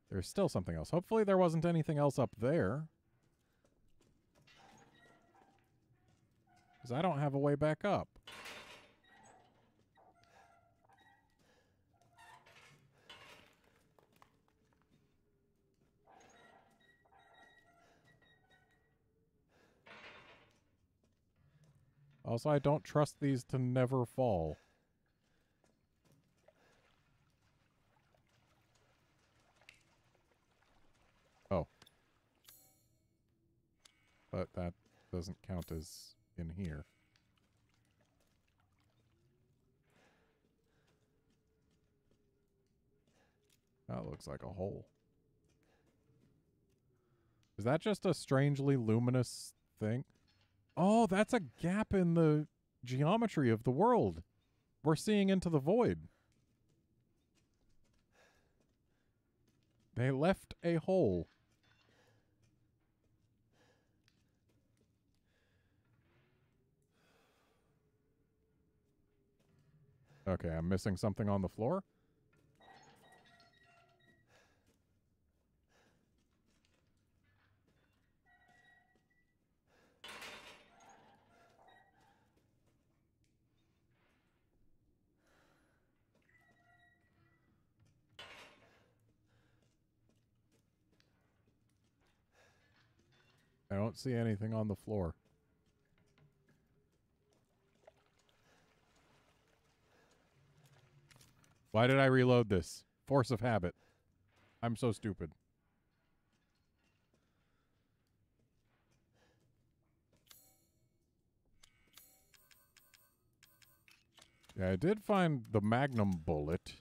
There's still something else. Hopefully there wasn't anything else up there. Because I don't have a way back up. Also, I don't trust these to never fall. Oh. But that doesn't count as in here. That looks like a hole. Is that just a strangely luminous thing? Oh, that's a gap in the geometry of the world. We're seeing into the void. They left a hole. Okay, I'm missing something on the floor. I don't see anything on the floor. Why did I reload this? Force of habit. I'm so stupid. Yeah, I did find the magnum bullet.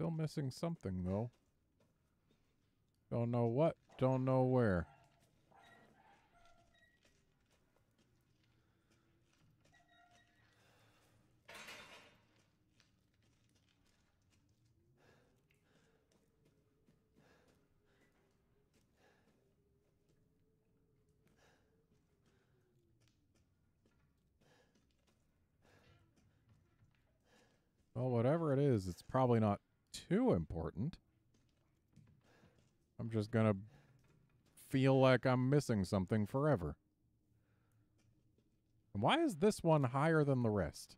Still missing something, though. Don't know what, don't know where. Well, whatever it is, it's probably not too important. I'm just gonna feel like I'm missing something forever. And why is this one higher than the rest?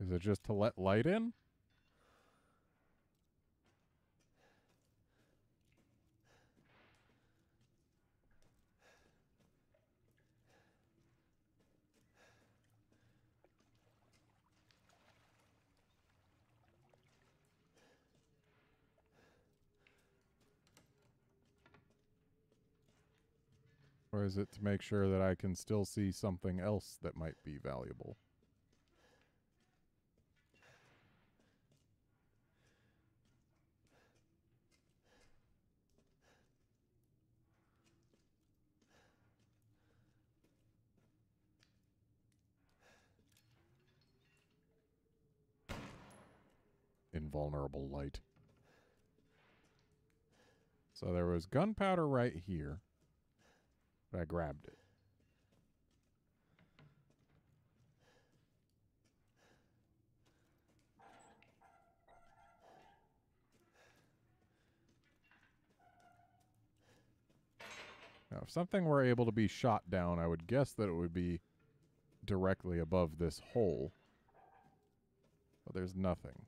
Is it just to let light in? Or is it to make sure that I can still see something else that might be valuable? Invulnerable light. So there was gunpowder right here. I grabbed it. Now, if something were able to be shot down, I would guess that it would be directly above this hole. But there's nothing.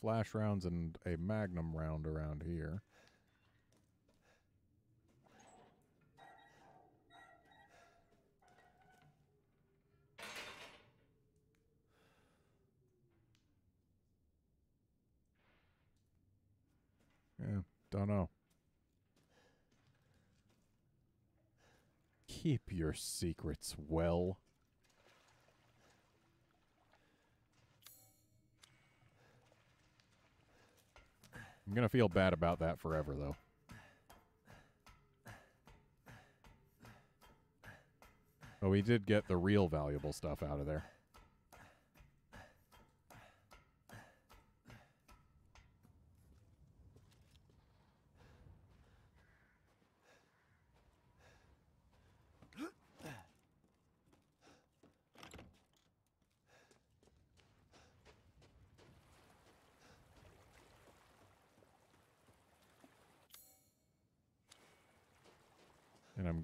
Flash rounds and a magnum round around here. Yeah, don't know. Keep your secrets well. I'm going to feel bad about that forever, though. Oh, but we did get the real valuable stuff out of there.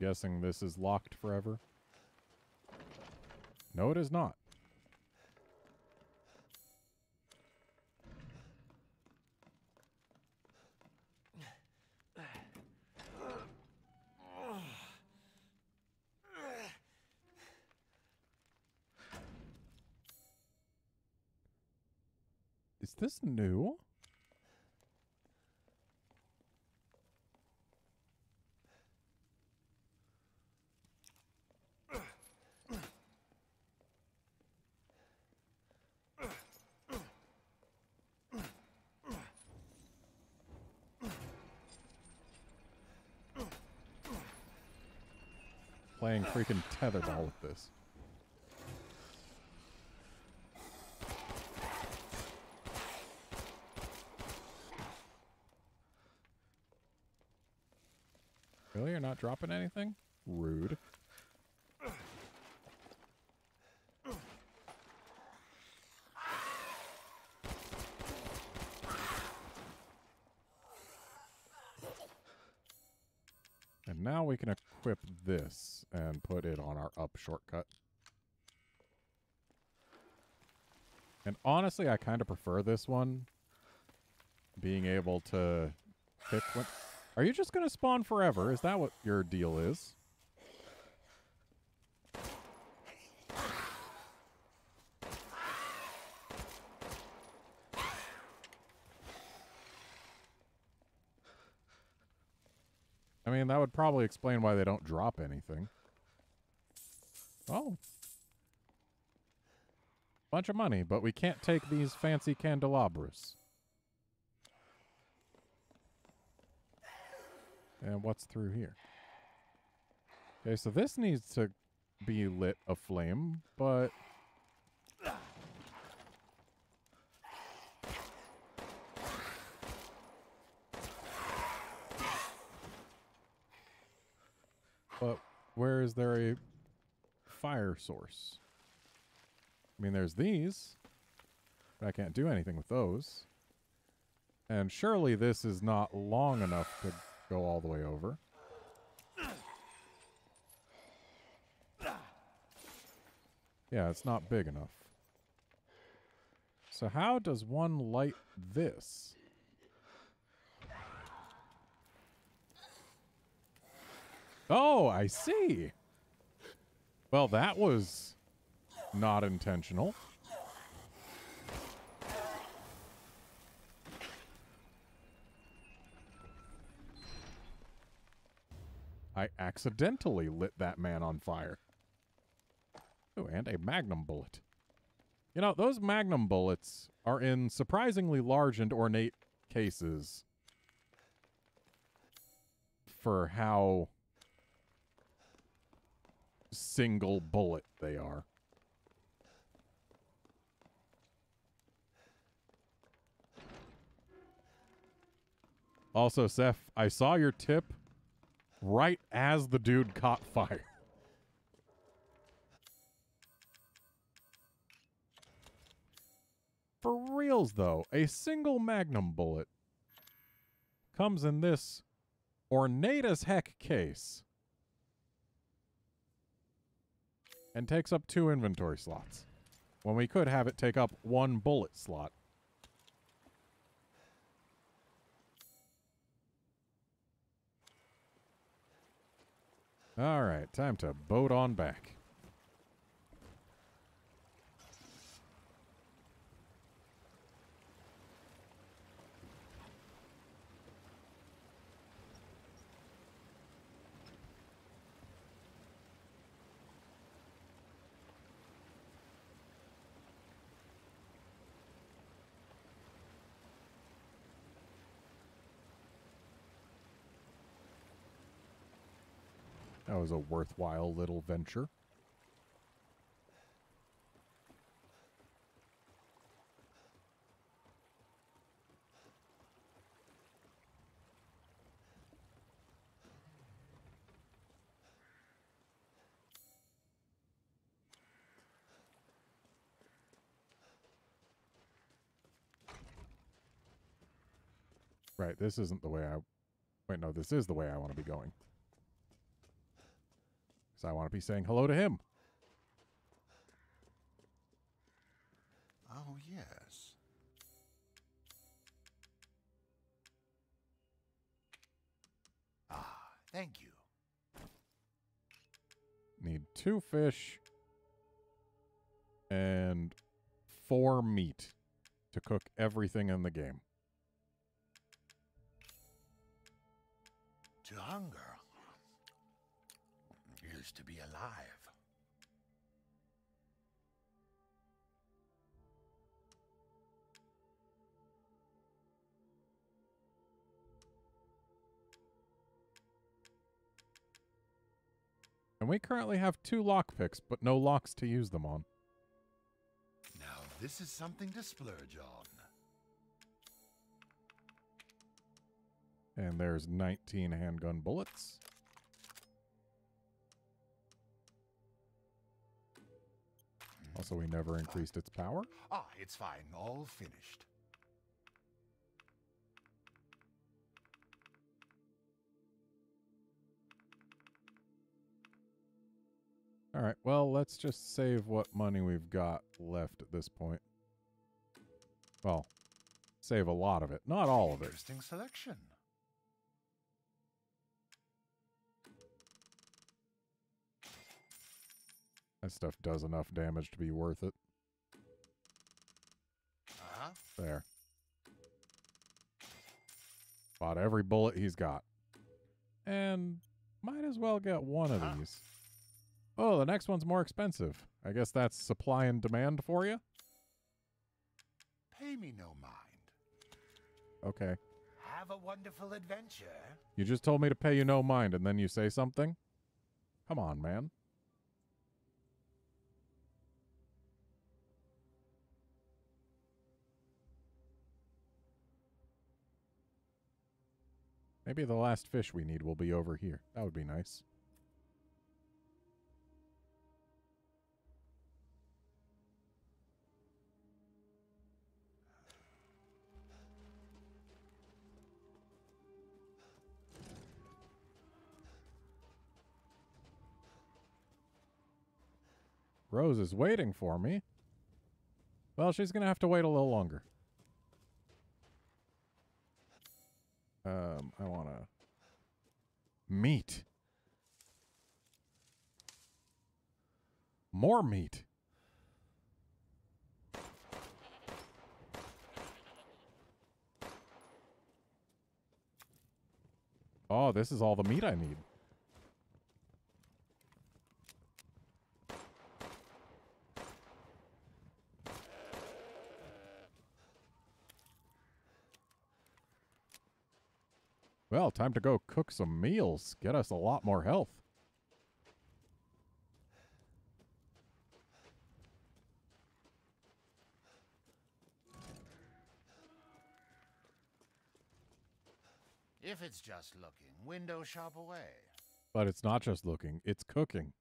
Guessing this is locked forever. No, it is not. Is this new? Playing freaking tetherball with this. Really? You're not dropping anything? Rude. And put it on our up shortcut. And honestly, I kind of prefer this one. Being able to pick when... Are you just going to spawn forever? Is that what your deal is? I mean, that would probably explain why they don't drop anything. Oh. Bunch of money, but we can't take these fancy candelabras. And what's through here? Okay, so this needs to be lit aflame, but... But where is there a fire source? I mean, there's these. But I can't do anything with those. And surely this is not long enough to go all the way over. Yeah, it's not big enough. So how does one light this? Oh, I see. Well, that was not intentional. I accidentally lit that man on fire. Oh, and a magnum bullet. You know, those magnum bullets are in surprisingly large and ornate cases for how single bullet they are. Also, Seth, I saw your tip right as the dude caught fire. For reals, though, a single magnum bullet comes in this ornate as heck case and takes up two inventory slots, when we could have it take up one bullet slot. All right, time to boat on back. Was a worthwhile little venture. Right, this isn't the way I... Wait, no, this is the way I want to be going. So I want to be saying hello to him. Oh, yes. Ah, thank you. Need two fish and four meat to cook everything in the game. To hunger is to be alive. And we currently have two lockpicks, but no locks to use them on. Now, this is something to splurge on. And there's 19 handgun bullets. Also, we never increased its power. Ah, it's fine. All finished. All right, well, let's just save what money we've got left at this point. Well, save a lot of it. Not all of it. Interesting selection. That stuff does enough damage to be worth it. Uh-huh. There. Bought every bullet he's got. And might as well get one of Huh. these. Oh, the next one's more expensive. I guess that's supply and demand for you? Pay me no mind. Okay. Have a wonderful adventure. You just told me to pay you no mind and then you say something? Come on, man. Maybe the last fish we need will be over here. That would be nice. Rose is waiting for me. Well, she's going to have to wait a little longer. Um, I want to meat. More meat. Oh, this is all the meat I need. Well, time to go cook some meals. Get us a lot more health. If it's just looking, window shop away. But it's not just looking, it's cooking.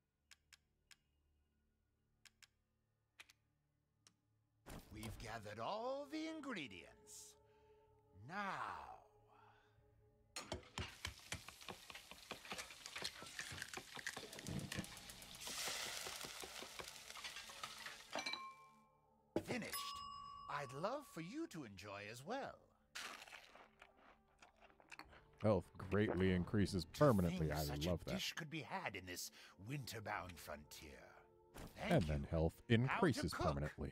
We've gathered all the ingredients. Now. Finished. I'd love for you to enjoy as well. Health greatly increases permanently. I such love a that. dish could be had in this winter-bound frontier. Thank And you. then health increases permanently.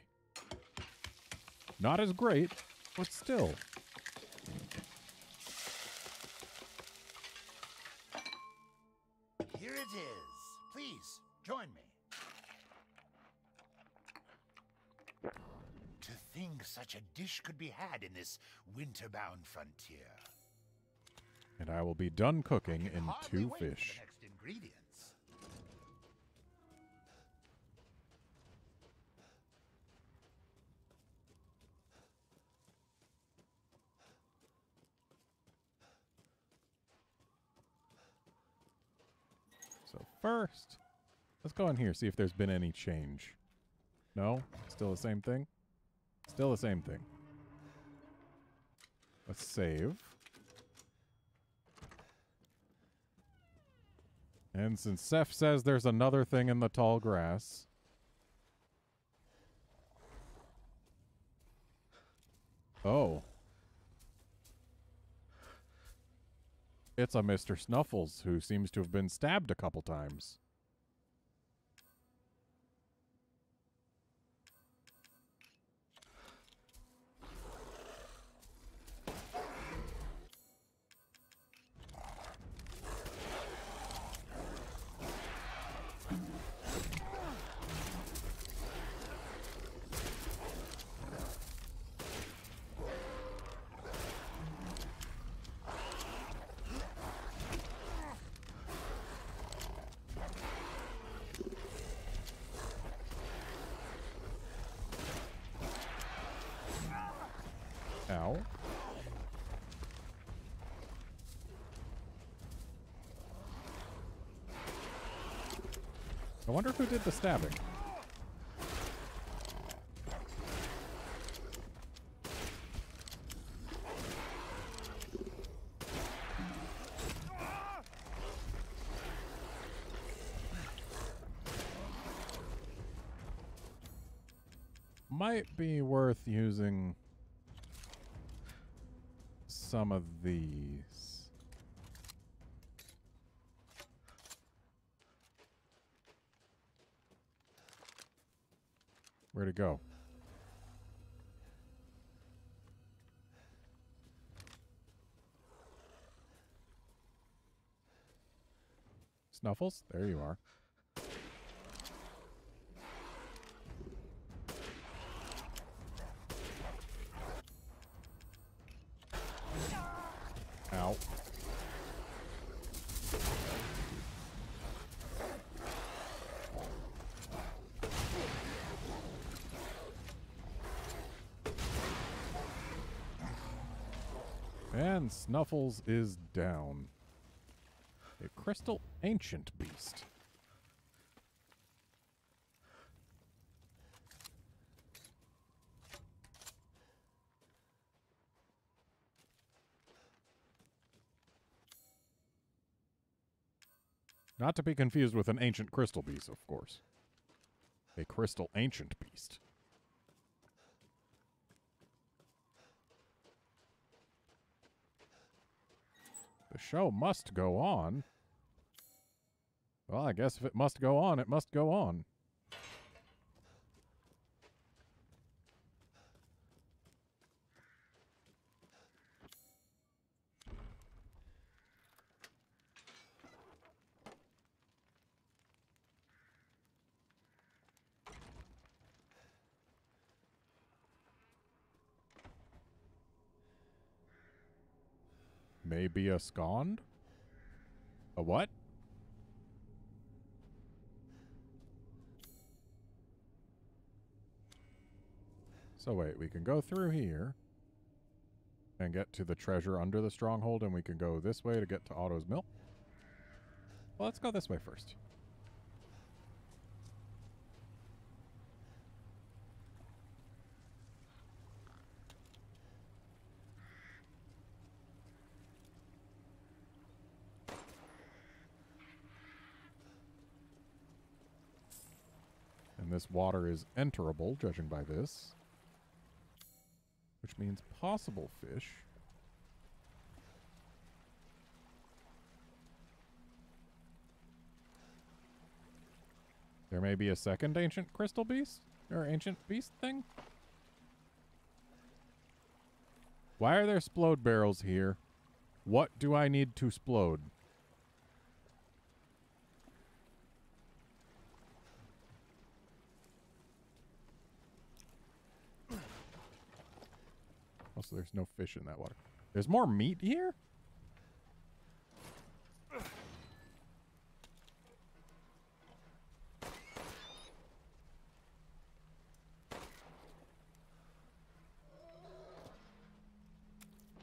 Not as great, but still. Such a dish could be had in this winter-bound frontier. And I will be done cooking in two wait for the fish. So first, let's go in here, see if there's been any change. No? Still the same thing? Still the same thing. Let's save. And since Seth says there's another thing in the tall grass. Oh. It's a Mr. Snuffles who seems to have been stabbed a couple times. Ow. I wonder who did the stabbing. Might be worth using some of these. Where'd it go? Snuffles? There you are. Ow. Snuffles is down. A crystal ancient beast. Not to be confused with an ancient crystal beast, of course. A crystal ancient beast. The show must go on. Well, I guess if it must go on, it must go on. Maybe a scond? A what? So wait, we can go through here and get to the treasure under the stronghold, and we can go this way to get to Otto's mill. Well, let's go this way first. this water is enterable, judging by this. Which means possible fish. There may be a second ancient crystal beast? Or ancient beast thing? Why are there splode barrels here? What do I need to splode? Also, there's no fish in that water. There's more meat here?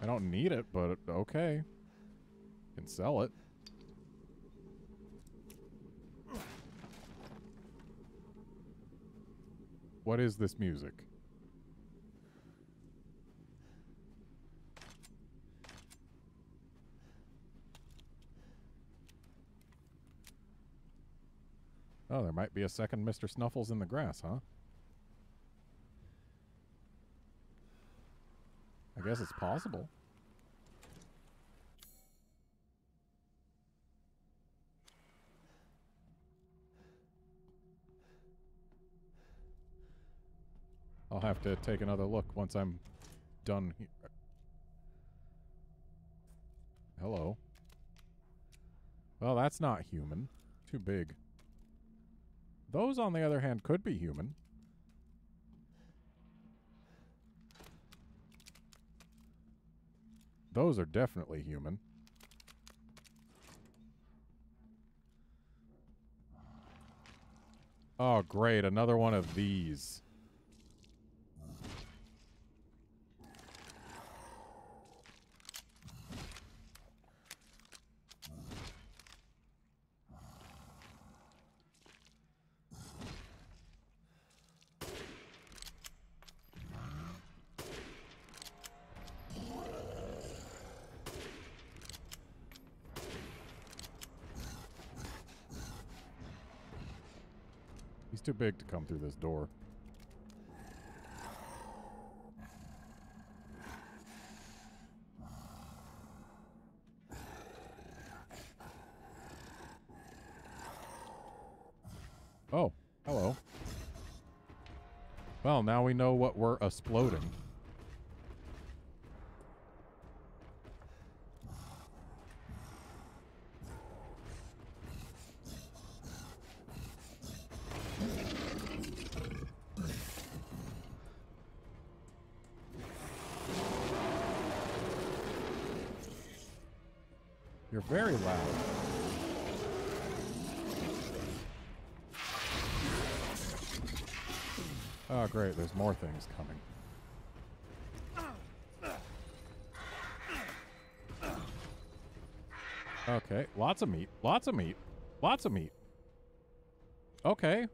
I don't need it, but okay. Can sell it. What is this music? Oh, there might be a second Mr. Snuffles in the grass, huh? I guess it's possible. I'll have to take another look once I'm done here. Hello. Well, that's not human. Too big. Those, on the other hand, could be human. Those are definitely human. Oh, great. Another one of these. Too big to come through this door. Oh, hello. Well, now we know what we're exploding. Things coming. Okay. Lots of meat. Lots of meat. Lots of meat. Okay.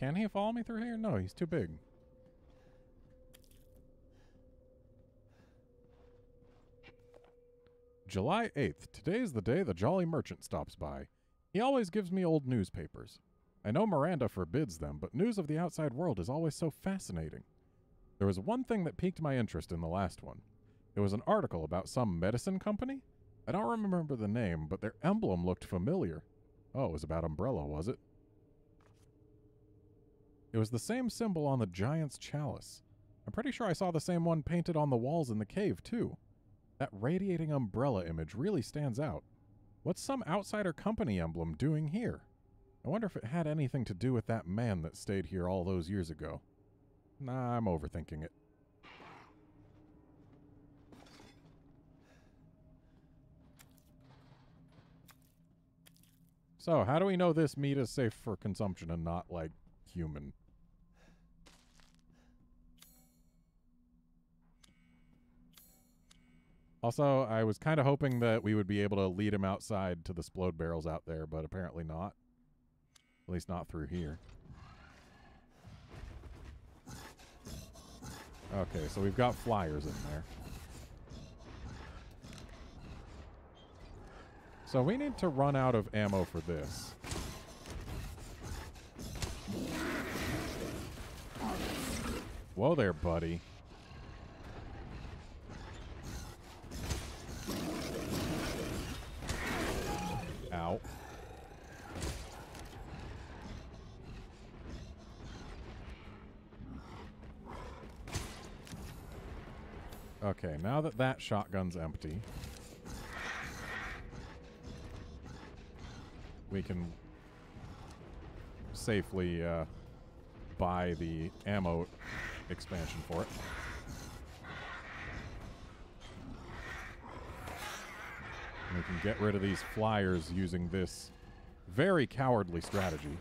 Can he follow me through here? No, he's too big. July 8th. Today is the day the Jolly Merchant stops by. He always gives me old newspapers. I know Miranda forbids them, but news of the outside world is always so fascinating. There was one thing that piqued my interest in the last one. It was an article about some medicine company. I don't remember the name, but their emblem looked familiar. Oh, it was about Umbrella, was it? It was the same symbol on the giant's chalice. I'm pretty sure I saw the same one painted on the walls in the cave, too. That radiating umbrella image really stands out. What's some outsider company emblem doing here? I wonder if it had anything to do with that man that stayed here all those years ago. Nah, I'm overthinking it. So, how do we know this meat is safe for consumption and not, like, human? Also, I was kind of hoping that we would be able to lead him outside to the explode barrels out there, but apparently not. At least not through here. Okay, so we've got flyers in there. So we need to run out of ammo for this. Whoa there, buddy. out. Okay, now that that shotgun's empty, we can safely uh, buy the ammo expansion for it. We can get rid of these flyers using this very cowardly strategy.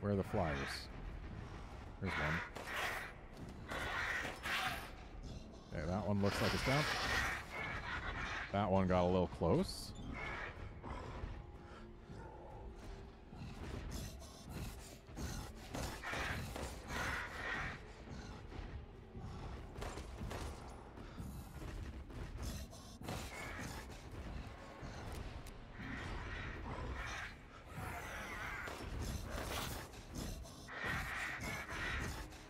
Where are the flyers? There's one. Okay, that one looks like it's down. That one got a little close.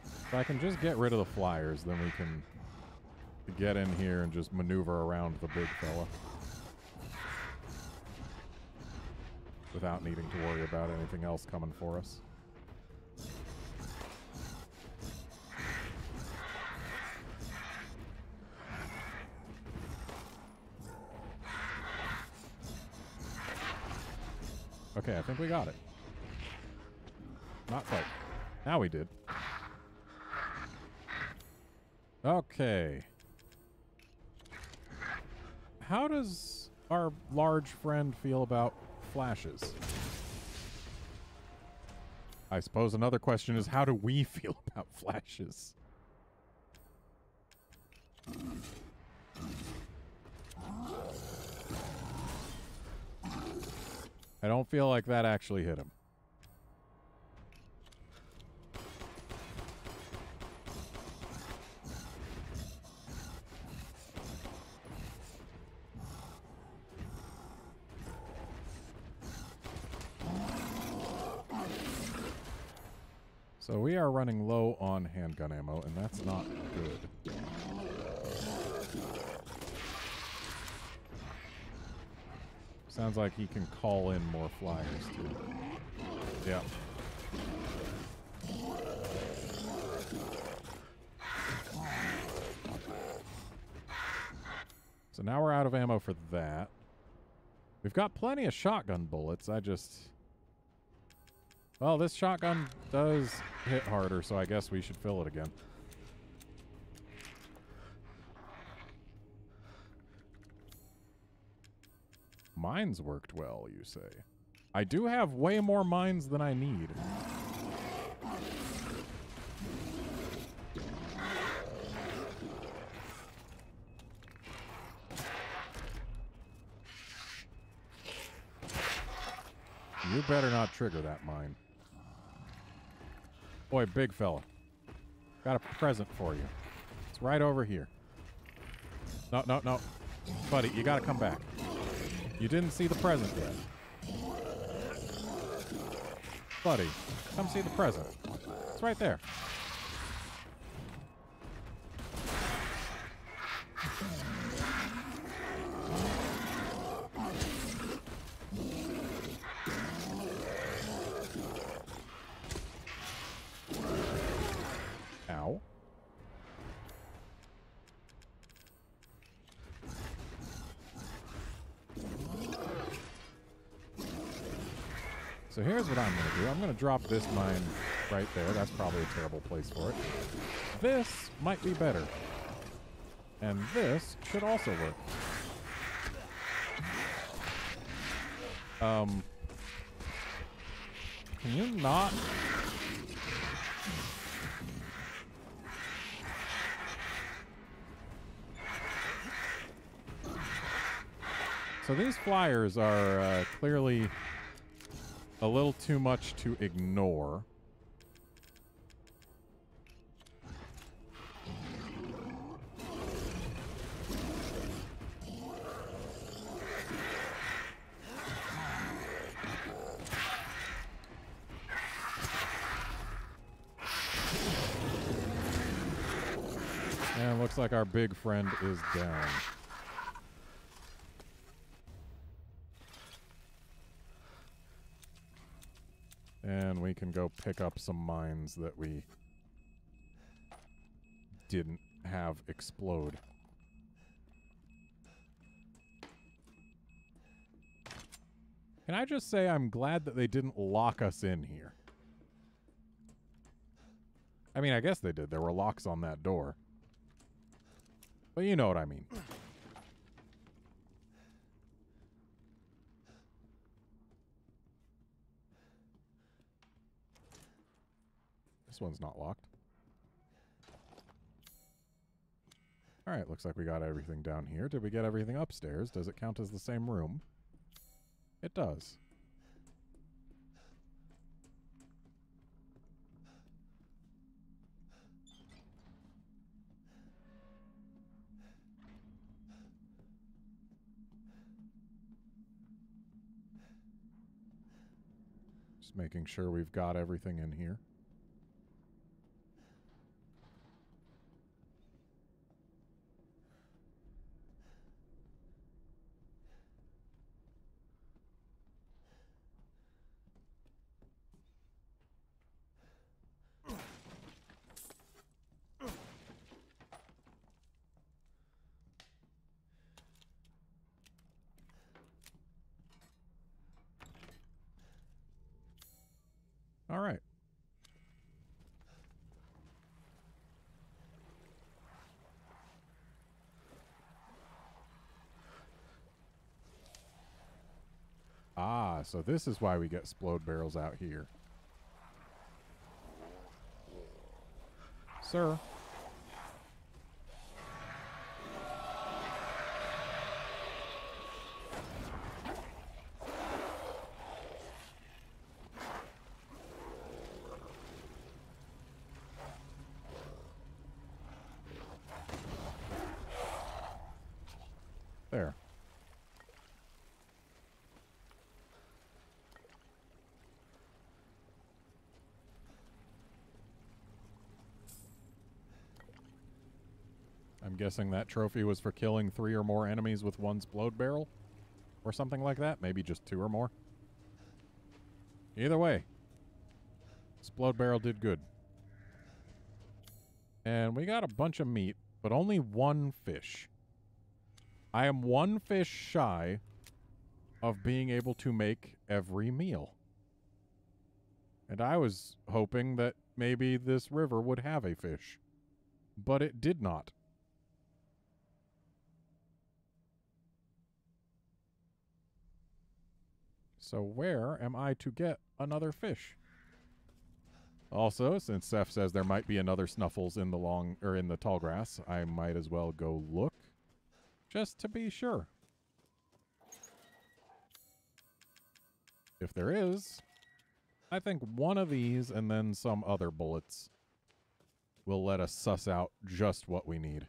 If I can just get rid of the flyers, then we can get in here and just maneuver around the big fella. Without needing to worry about anything else coming for us. Okay, I think we got it. Not quite. Now we did. Okay. How does our large friend feel about flashes? I suppose another question is how do we feel about flashes? I don't feel like that actually hit him. So we are running low on handgun ammo, and that's not good. Sounds like he can call in more flyers, too. Yeah. So now we're out of ammo for that. We've got plenty of shotgun bullets. I just... Well, this shotgun does hit harder, so I guess we should fill it again. Mines worked well, you say. I do have way more mines than I need. You better not trigger that mine. Boy, big fella. Got a present for you. It's right over here. No, no, no. Buddy, you gotta come back. You didn't see the present yet. Buddy, come see the present. It's right there. Drop this mine right there. That's probably a terrible place for it. This might be better. And this should also work. Um, can you not? So these flyers are uh, clearly a little too much to ignore. And looks like our big friend is down. And we can go pick up some mines that we didn't have explode. Can I just say I'm glad that they didn't lock us in here? I mean, I guess they did. There were locks on that door. But you know what I mean. This one's not locked. Alright, looks like we got everything down here. Did we get everything upstairs? Does it count as the same room? It does. Just making sure we've got everything in here. All right. Ah, so this is why we get splode barrels out here. Sir. There. I'm guessing that trophy was for killing three or more enemies with one's splode barrel? Or something like that? Maybe just two or more? Either way, Splode Barrel did good. And we got a bunch of meat, but only one fish. I am one fish shy of being able to make every meal. And I was hoping that maybe this river would have a fish. But it did not. So where am I to get another fish? Also, since Seth says there might be another Snuffles in the long or in the tall grass, I might as well go look just to be sure. If there is, I think one of these and then some other bullets will let us suss out just what we need.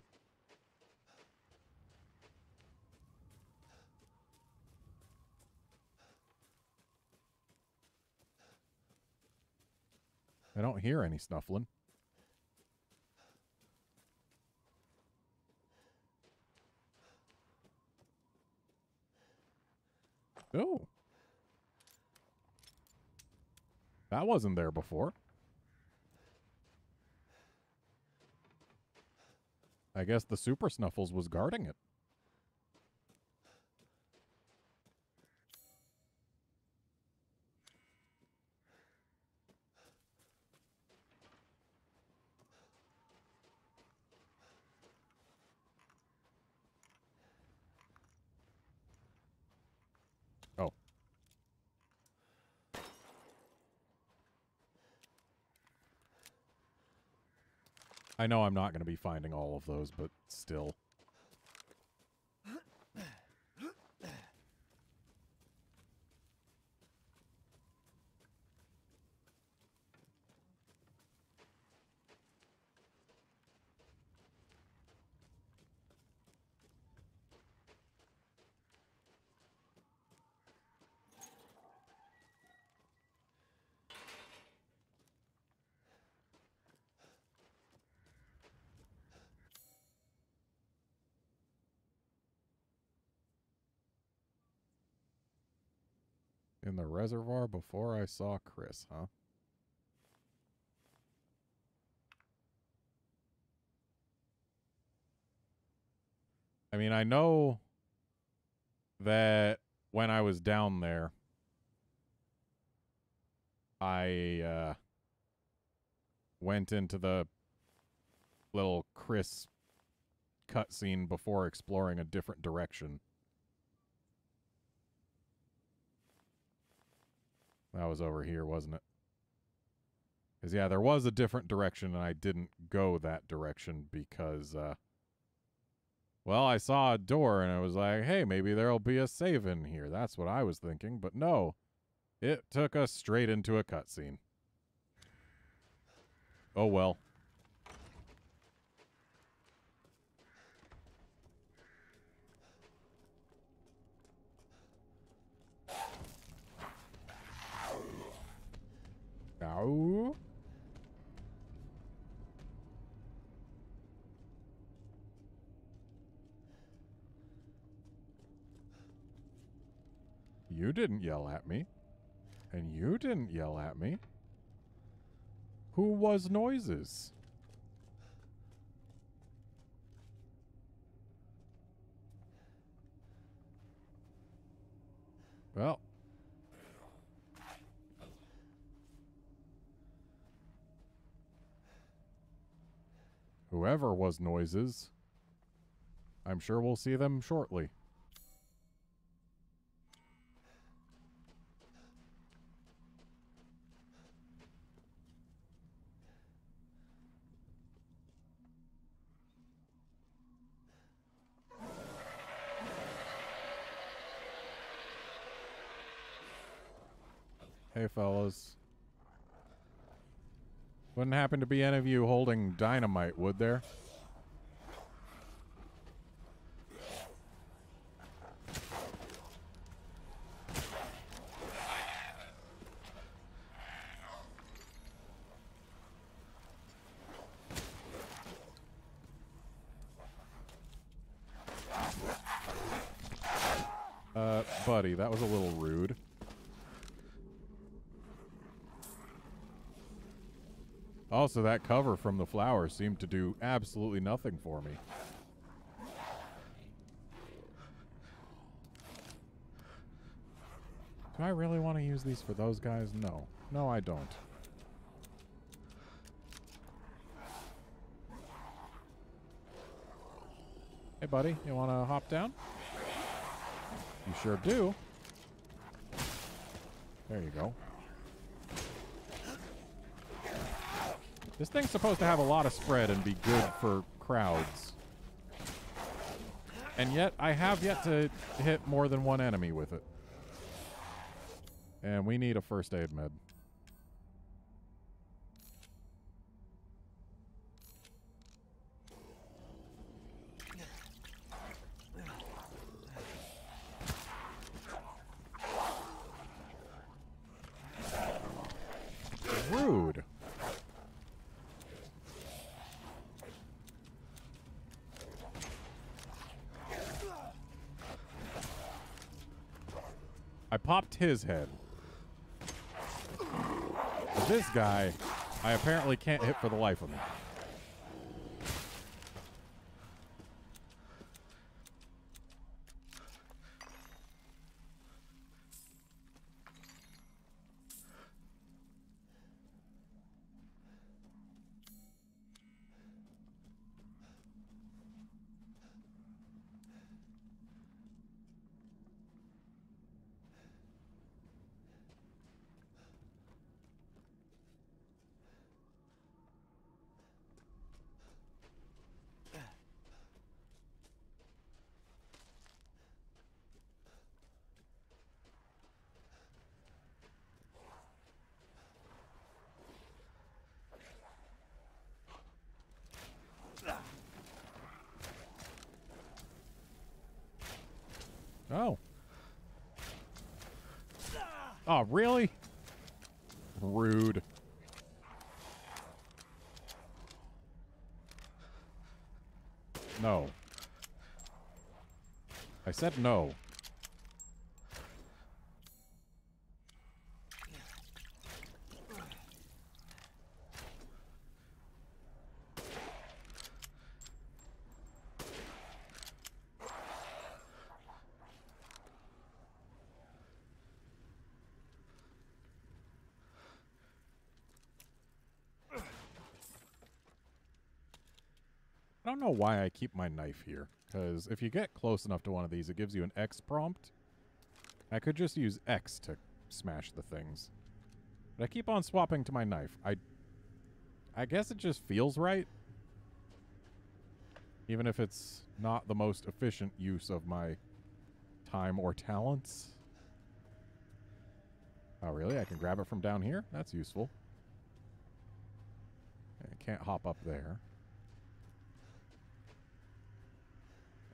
I don't hear any snuffling. Oh. That wasn't there before. I guess the Super Snuffles was guarding it. I know I'm not going to be finding all of those, but still. Reservoir before I saw Chris, huh? I mean, I know that when I was down there, I uh, went into the little Chris cutscene before exploring a different direction. That was over here, wasn't it? Because, yeah, there was a different direction, and I didn't go that direction because, uh, well, I saw a door, and I was like, hey, maybe there'll be a save in here. That's what I was thinking. But no, it took us straight into a cutscene. Oh, well. Ow. You didn't yell at me. And you didn't yell at me. Who was noises? Well. Whoever was noises, I'm sure we'll see them shortly. Hey, fellas. Wouldn't happen to be any of you holding dynamite, would there? Uh, buddy, that was a little rude. Also, that cover from the flower seemed to do absolutely nothing for me. Do I really want to use these for those guys? No. No, I don't. Hey, buddy, you want to hop down? You sure do. There you go. This thing's supposed to have a lot of spread and be good for crowds. And yet, I have yet to hit more than one enemy with it. And we need a first aid med. Rude. I popped his head. But this guy, I apparently can't hit for the life of me. Oh. Oh, really? Rude. No. I said no. Know why I keep my knife here, because if you get close enough to one of these, it gives you an X prompt. I could just use X to smash the things. But I keep on swapping to my knife. I I guess it just feels right. Even if it's not the most efficient use of my time or talents. Oh, really? I can grab it from down here? That's useful. I can't hop up there.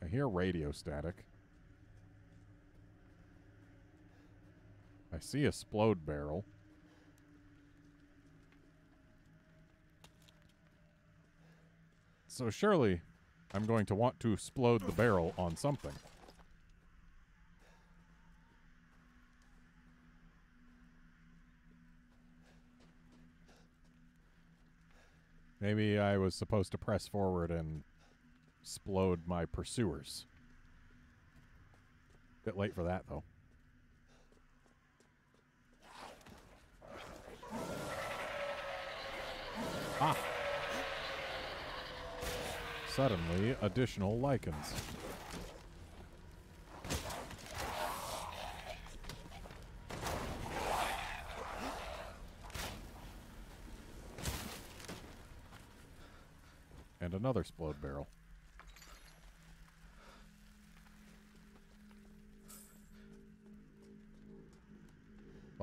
I hear radio static. I see a splode barrel. So surely I'm going to want to explode the barrel on something. Maybe I was supposed to press forward and explode my pursuers. Bit late for that, though. Ah! Suddenly, additional lycans. And another splode barrel.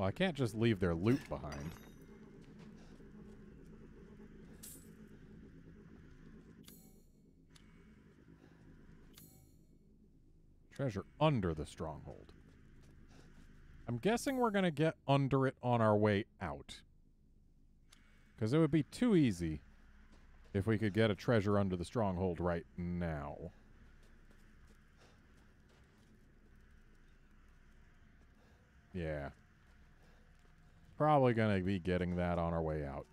Well, I can't just leave their loot behind. Treasure under the stronghold. I'm guessing we're going to get under it on our way out. Because it would be too easy if we could get a treasure under the stronghold right now. Yeah. Probably going to be getting that on our way out.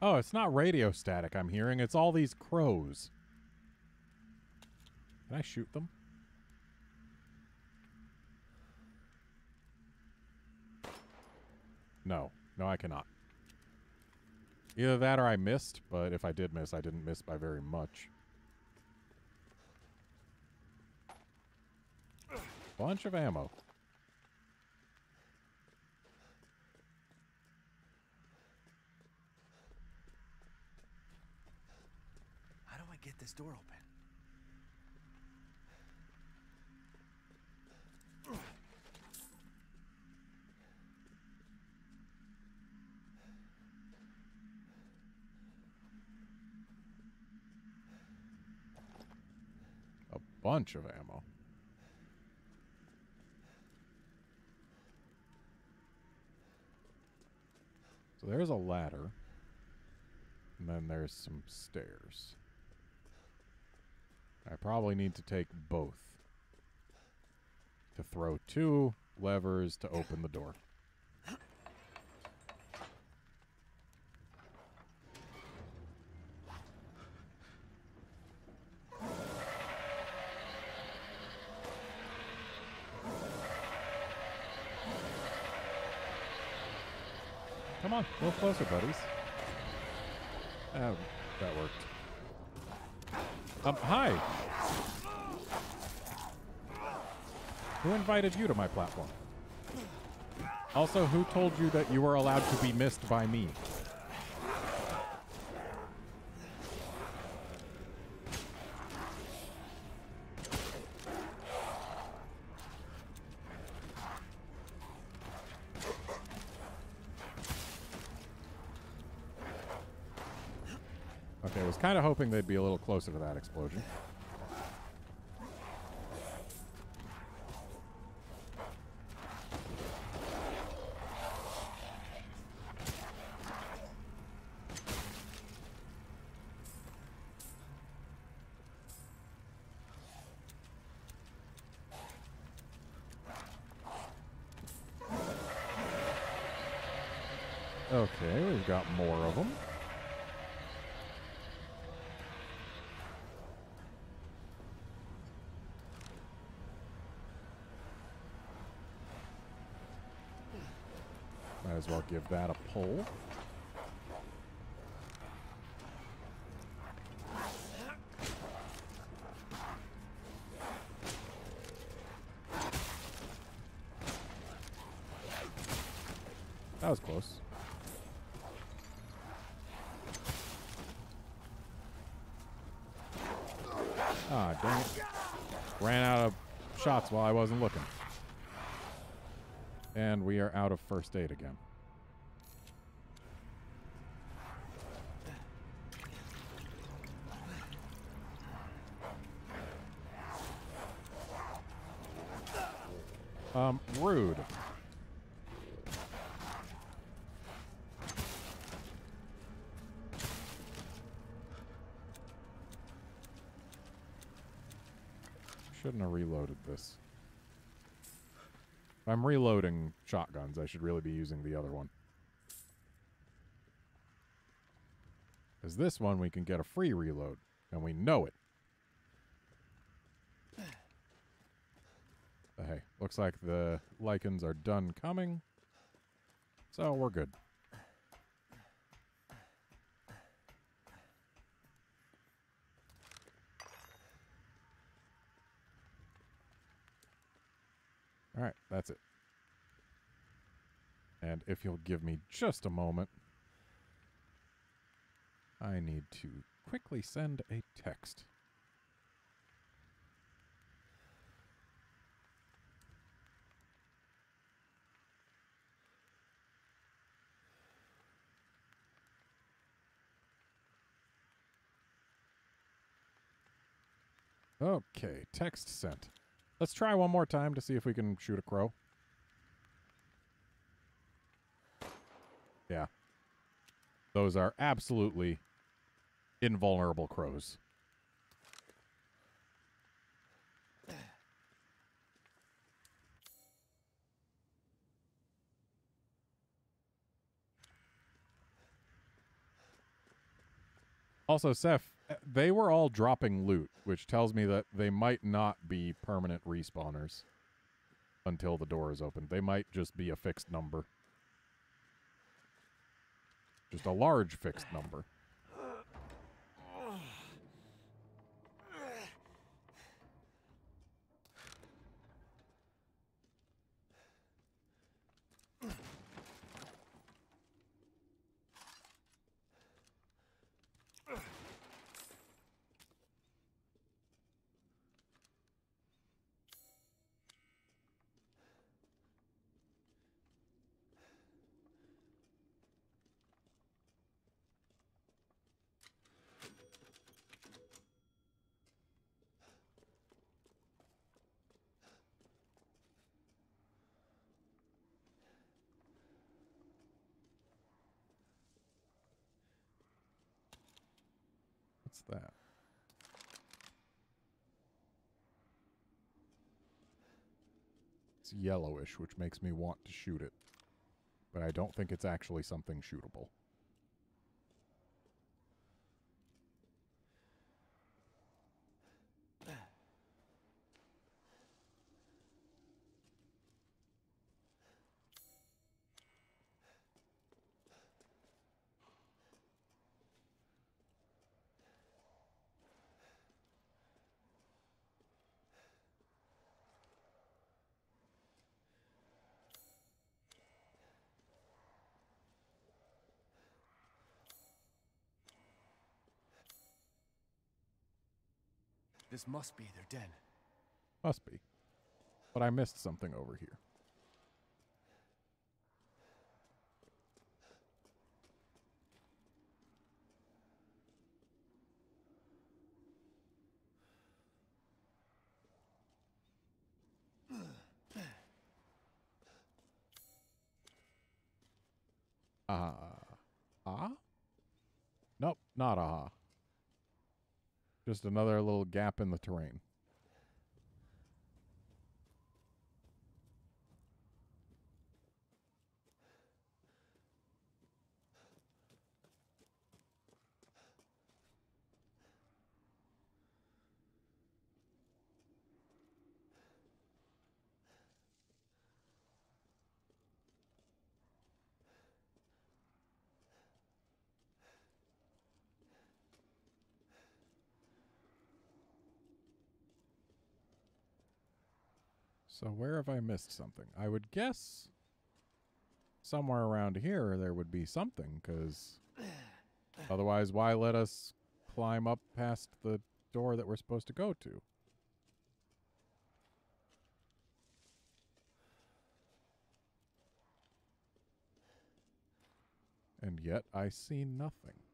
Oh, it's not radio static I'm hearing. It's all these crows. Can I shoot them? No. No, I cannot. Either that or I missed, but if I did miss, I didn't miss by very much. Bunch of ammo. How do I get this door open? A bunch of ammo. So there's a ladder. And then there's some stairs. I probably need to take both. To throw two levers to open the door. On, a little closer, buddies. Oh, that worked. Um, hi. Who invited you to my platform? Also, who told you that you were allowed to be missed by me? Okay, I was kind of hoping they'd be a little closer to that explosion. Okay, we've got more of them. Might as well give that a pull. That was close. Ah, dang it. Ran out of shots while I wasn't looking. And we are out of first aid again. Um, rude. Shouldn't have reloaded this. If I'm reloading shotguns, I should really be using the other one. Because this one, we can get a free reload, and we know it. But hey, looks like the lycans are done coming, so we're good. All right, that's it. And if you'll give me just a moment, I need to quickly send a text. Okay, text sent. Let's try one more time to see if we can shoot a crow. Yeah. Those are absolutely invulnerable crows. Also, Seth, uh, they were all dropping loot, which tells me that they might not be permanent respawners until the door is open. They might just be a fixed number. Just a large fixed number. What's that? It's yellowish, which makes me want to shoot it. But I don't think it's actually something shootable. This must be their den. Must be. But I missed something over here. Ah. ah? Nope, not ah. Just another little gap in the terrain. So where have I missed something? I would guess somewhere around here there would be something, because otherwise, why let us climb up past the door that we're supposed to go to? And yet I see nothing.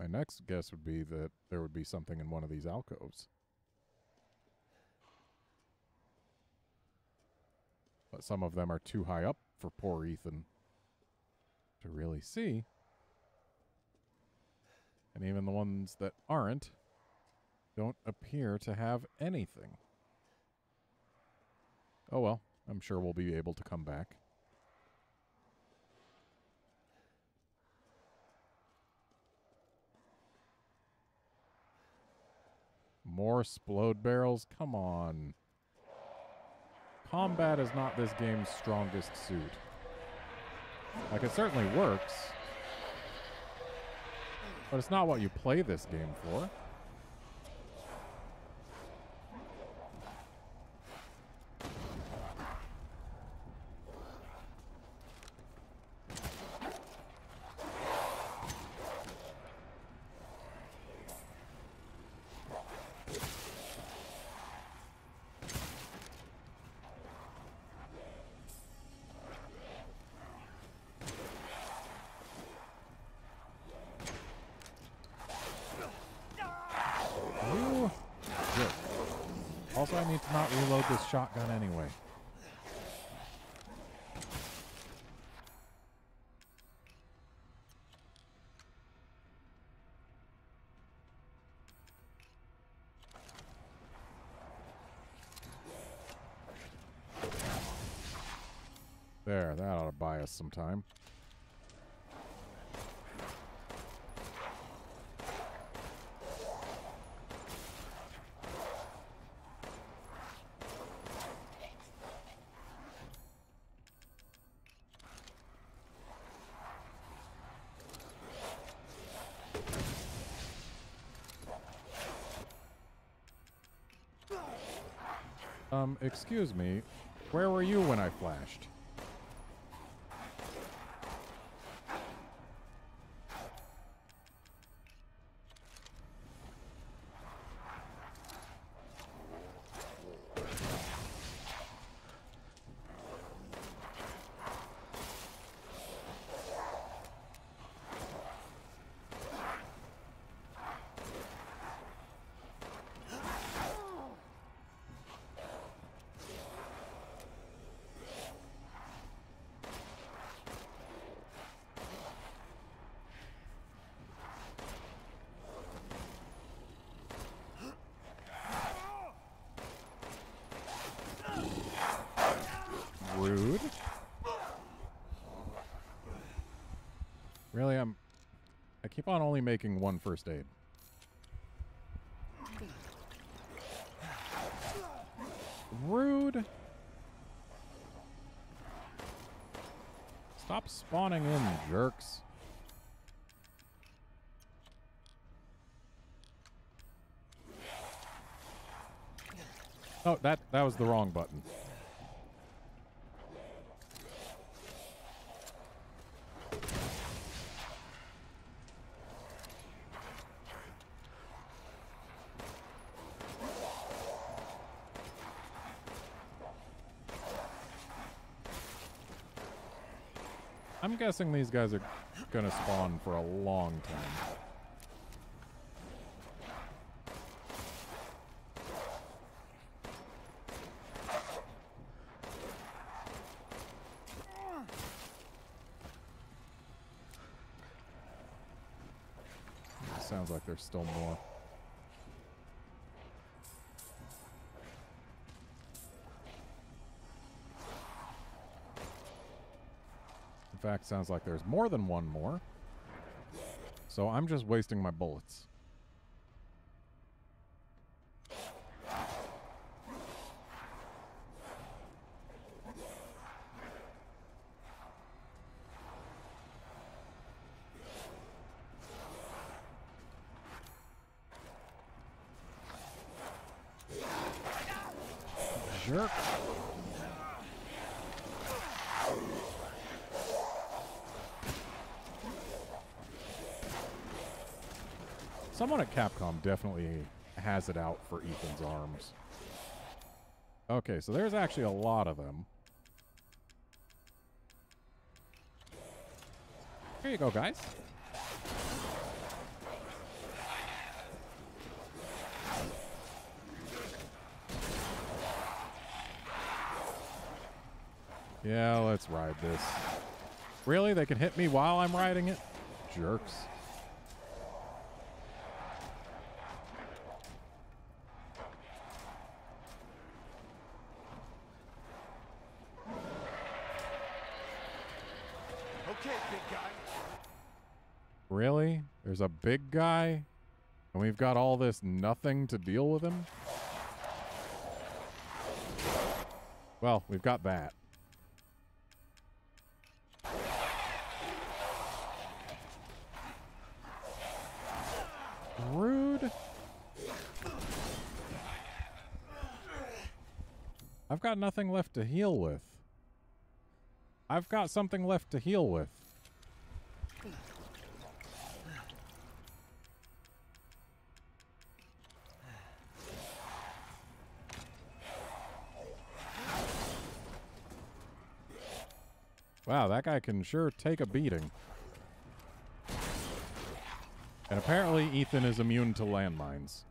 My next guess would be that there would be something in one of these alcoves. But some of them are too high up for poor Ethan to really see. And even the ones that aren't don't appear to have anything. Oh well, I'm sure we'll be able to come back. More splode barrels? Come on. Combat is not this game's strongest suit. Like, it certainly works. But it's not what you play this game for. You jerk. Also, I need to not reload this shotgun anyway. There, that ought to buy us some time. Um, excuse me. Where were you when I flashed? Rude. Really, I'm. I keep on only making one first aid. Rude. Stop spawning in, jerks. Oh, that that was the wrong button. Guessing these guys are gonna spawn for a long time. Sounds like there's still more. Fact, sounds like there's more than one more. So I'm just wasting my bullets. jerk. Someone at Capcom definitely has it out for Ethan's arms. Okay, so there's actually a lot of them. Here you go, guys. Yeah, let's ride this. Really? They can hit me while I'm riding it? Jerks. Okay, big guy. Really? There's a big guy? And we've got all this nothing to deal with him? Well, we've got that. Rude. I've got nothing left to heal with. I've got something left to heal with. That guy can sure take a beating. And apparently Ethan is immune to landmines.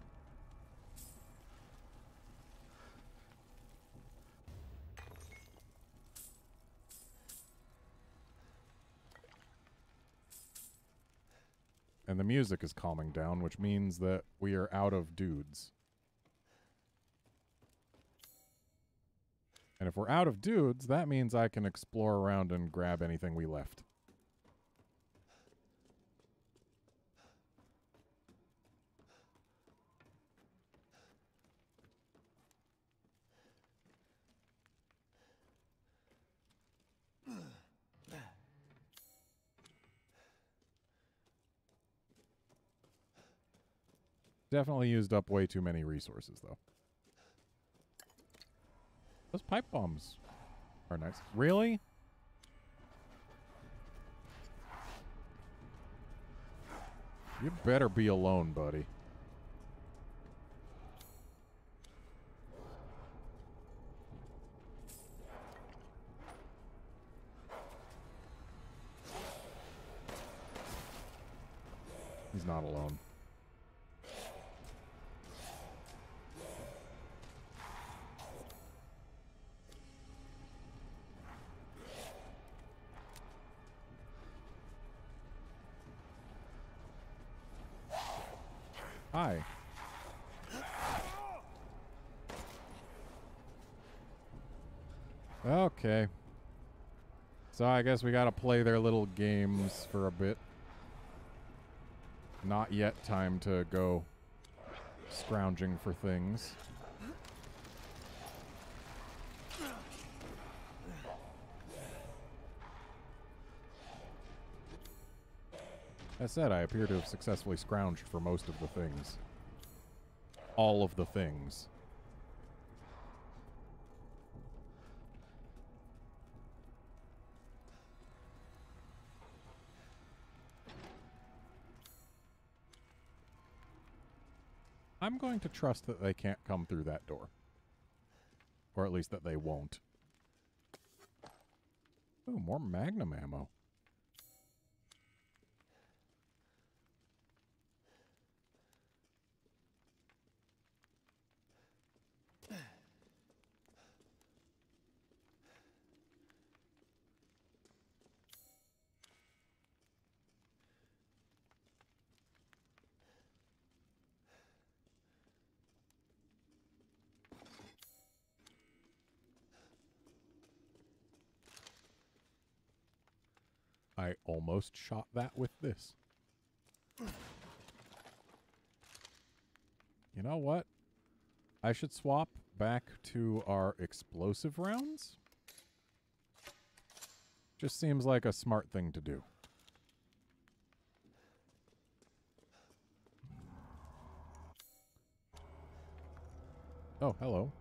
And the music is calming down, which means that we are out of dudes. And if we're out of dudes, that means I can explore around and grab anything we left. Definitely used up way too many resources, though. Those pipe bombs are nice. Really? You better be alone, buddy. He's not alone. So I guess we gotta play their little games for a bit. Not yet time to go scrounging for things. As said, I appear to have successfully scrounged for most of the things. All of the things. I'm going to trust that they can't come through that door. Or at least that they won't. Ooh, more magnum ammo. I almost shot that with this. You know what? I should swap back to our explosive rounds. Just seems like a smart thing to do. Oh, hello.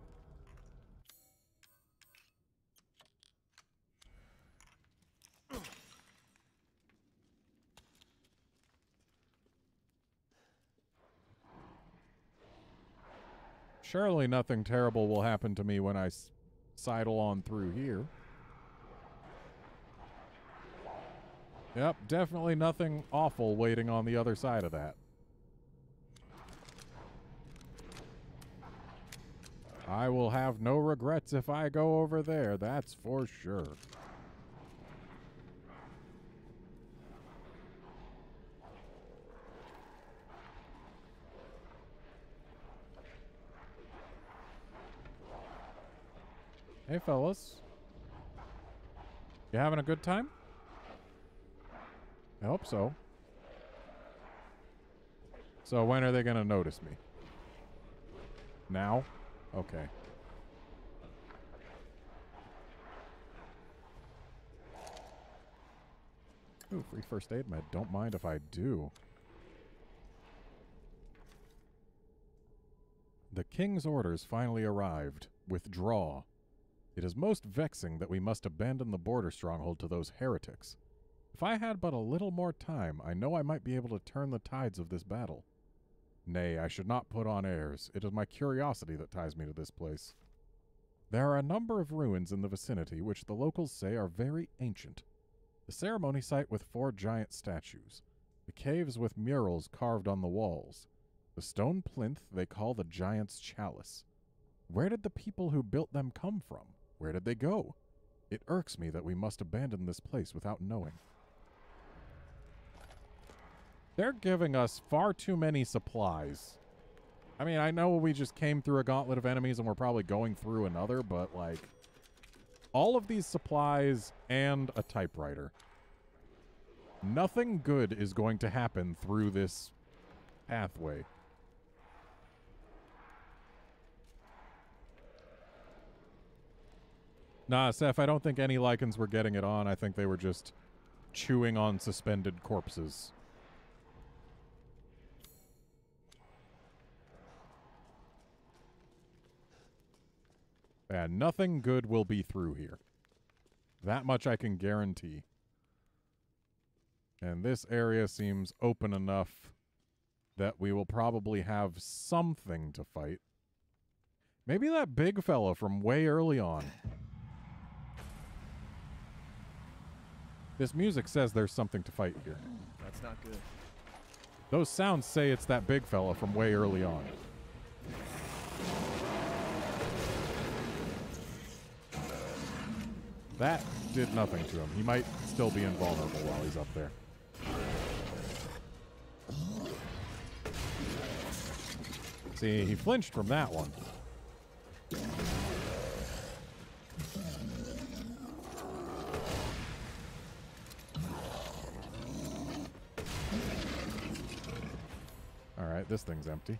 Surely nothing terrible will happen to me when I sidle on through here. Yep, definitely nothing awful waiting on the other side of that. I will have no regrets if I go over there, that's for sure. Hey, fellas. You having a good time? I hope so. So when are they going to notice me? Now? Okay. Ooh, free first aid med. Don't mind if I do. The king's orders finally arrived. Withdraw. It is most vexing that we must abandon the border stronghold to those heretics. If I had but a little more time, I know I might be able to turn the tides of this battle. Nay, I should not put on airs. It is my curiosity that ties me to this place. There are a number of ruins in the vicinity which the locals say are very ancient. The ceremony site with four giant statues, the caves with murals carved on the walls, the stone plinth they call the giant's chalice. Where did the people who built them come from? Where did they go? It irks me that we must abandon this place without knowing. They're giving us far too many supplies. I mean, I know we just came through a gauntlet of enemies and we're probably going through another, but like all of these supplies and a typewriter. Nothing good is going to happen through this pathway. Nah, Seth, I don't think any lycans were getting it on. I think they were just chewing on suspended corpses. And nothing good will be through here. That much I can guarantee. And this area seems open enough that we will probably have something to fight. Maybe that big fella from way early on. This music says there's something to fight here. That's not good. Those sounds say it's that big fella from way early on. That did nothing to him. He might still be invulnerable while he's up there. See, he flinched from that one. This thing's empty.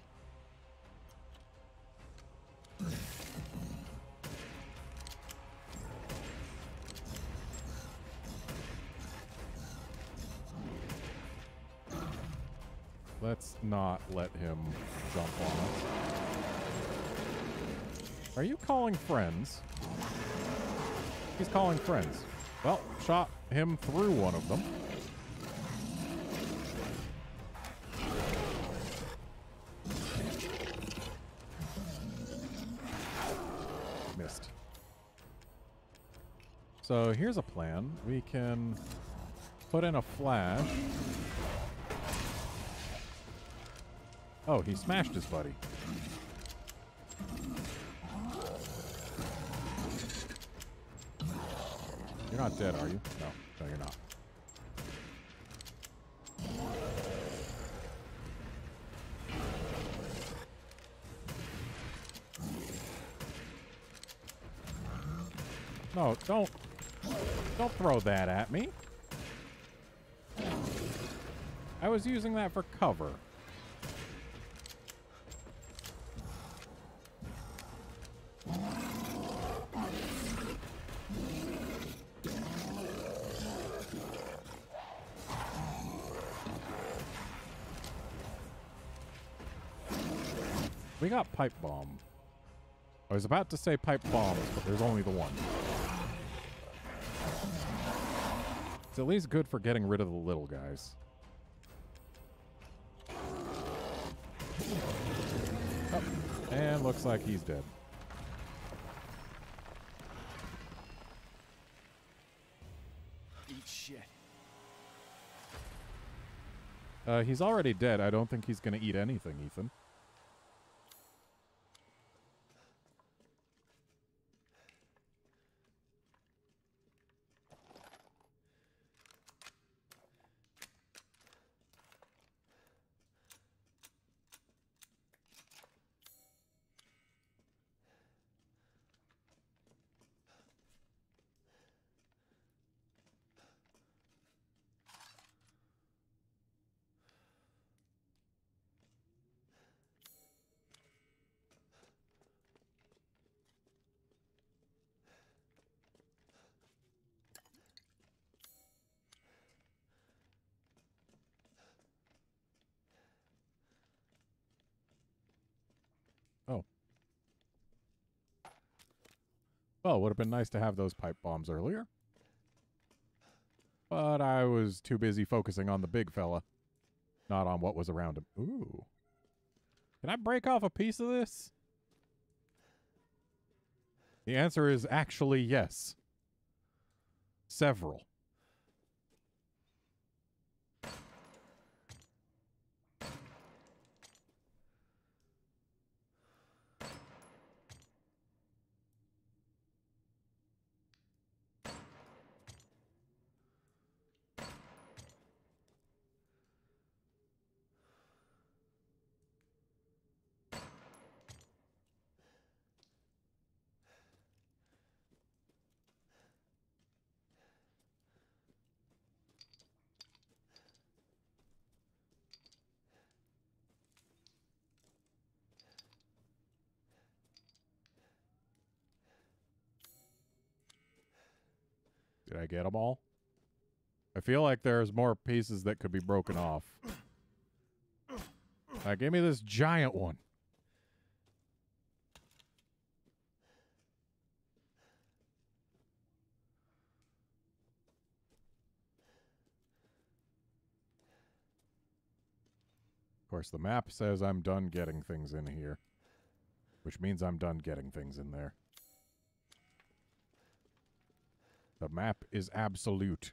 Let's not let him jump on us. Are you calling friends? He's calling friends. Well, shot him through one of them. So here's a plan. We can put in a flash. Oh, he smashed his buddy. You're not dead, are you? No, no, you're not. No, don't. Throw that at me. I was using that for cover. We got pipe bomb. I was about to say pipe bombs, but there's only the one. At least good for getting rid of the little guys. Oh, And looks like he's dead. Eat shit. Uh, he's already dead. I don't think he's going to eat anything, Ethan. Oh, it would have been nice to have those pipe bombs earlier. But I was too busy focusing on the big fella, not on what was around him. Ooh. Can I break off a piece of this? The answer is actually yes. Several. Get them all? I feel like there's more pieces that could be broken off. Uh, give me this giant one. Of course, the map says I'm done getting things in here, which means I'm done getting things in there. The map is absolute.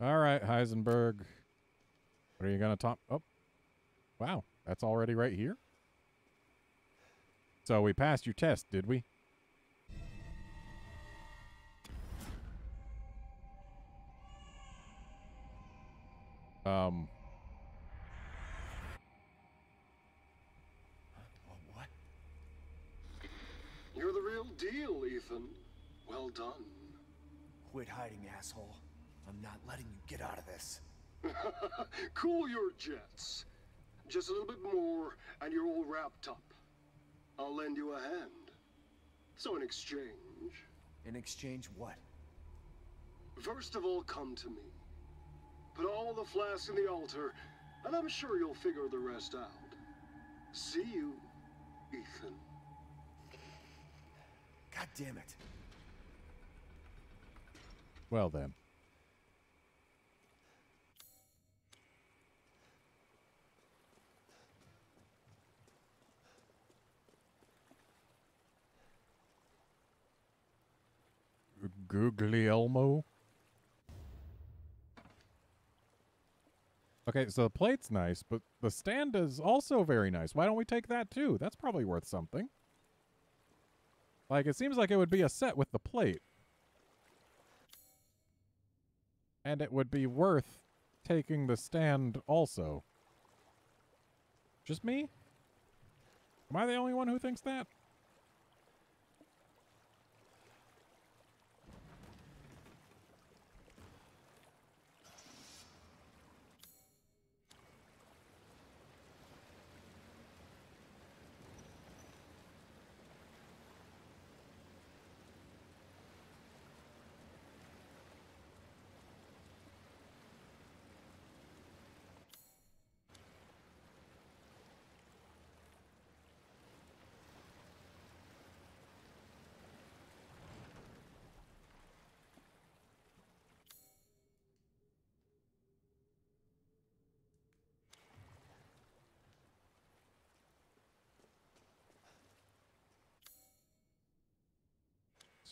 All right, Heisenberg. What are you going to talk? Oh, wow. That's already right here? So we passed your test, did we? Um, what? You're the real deal, Ethan. Well done. Quit hiding, asshole. I'm not letting you get out of this. cool your jets. Just a little bit more, and you're all wrapped up. I'll lend you a hand. So in exchange, In exchange, what? first of all, come to me. Put all the flasks in the altar, and I'm sure you'll figure the rest out. See you, Ethan. God damn it. well then. Guglielmo. Okay, so the plate's nice, but the stand is also very nice. Why don't we take that too? That's probably worth something. Like, it seems like it would be a set with the plate. And it would be worth taking the stand also. Just me? Am I the only one who thinks that?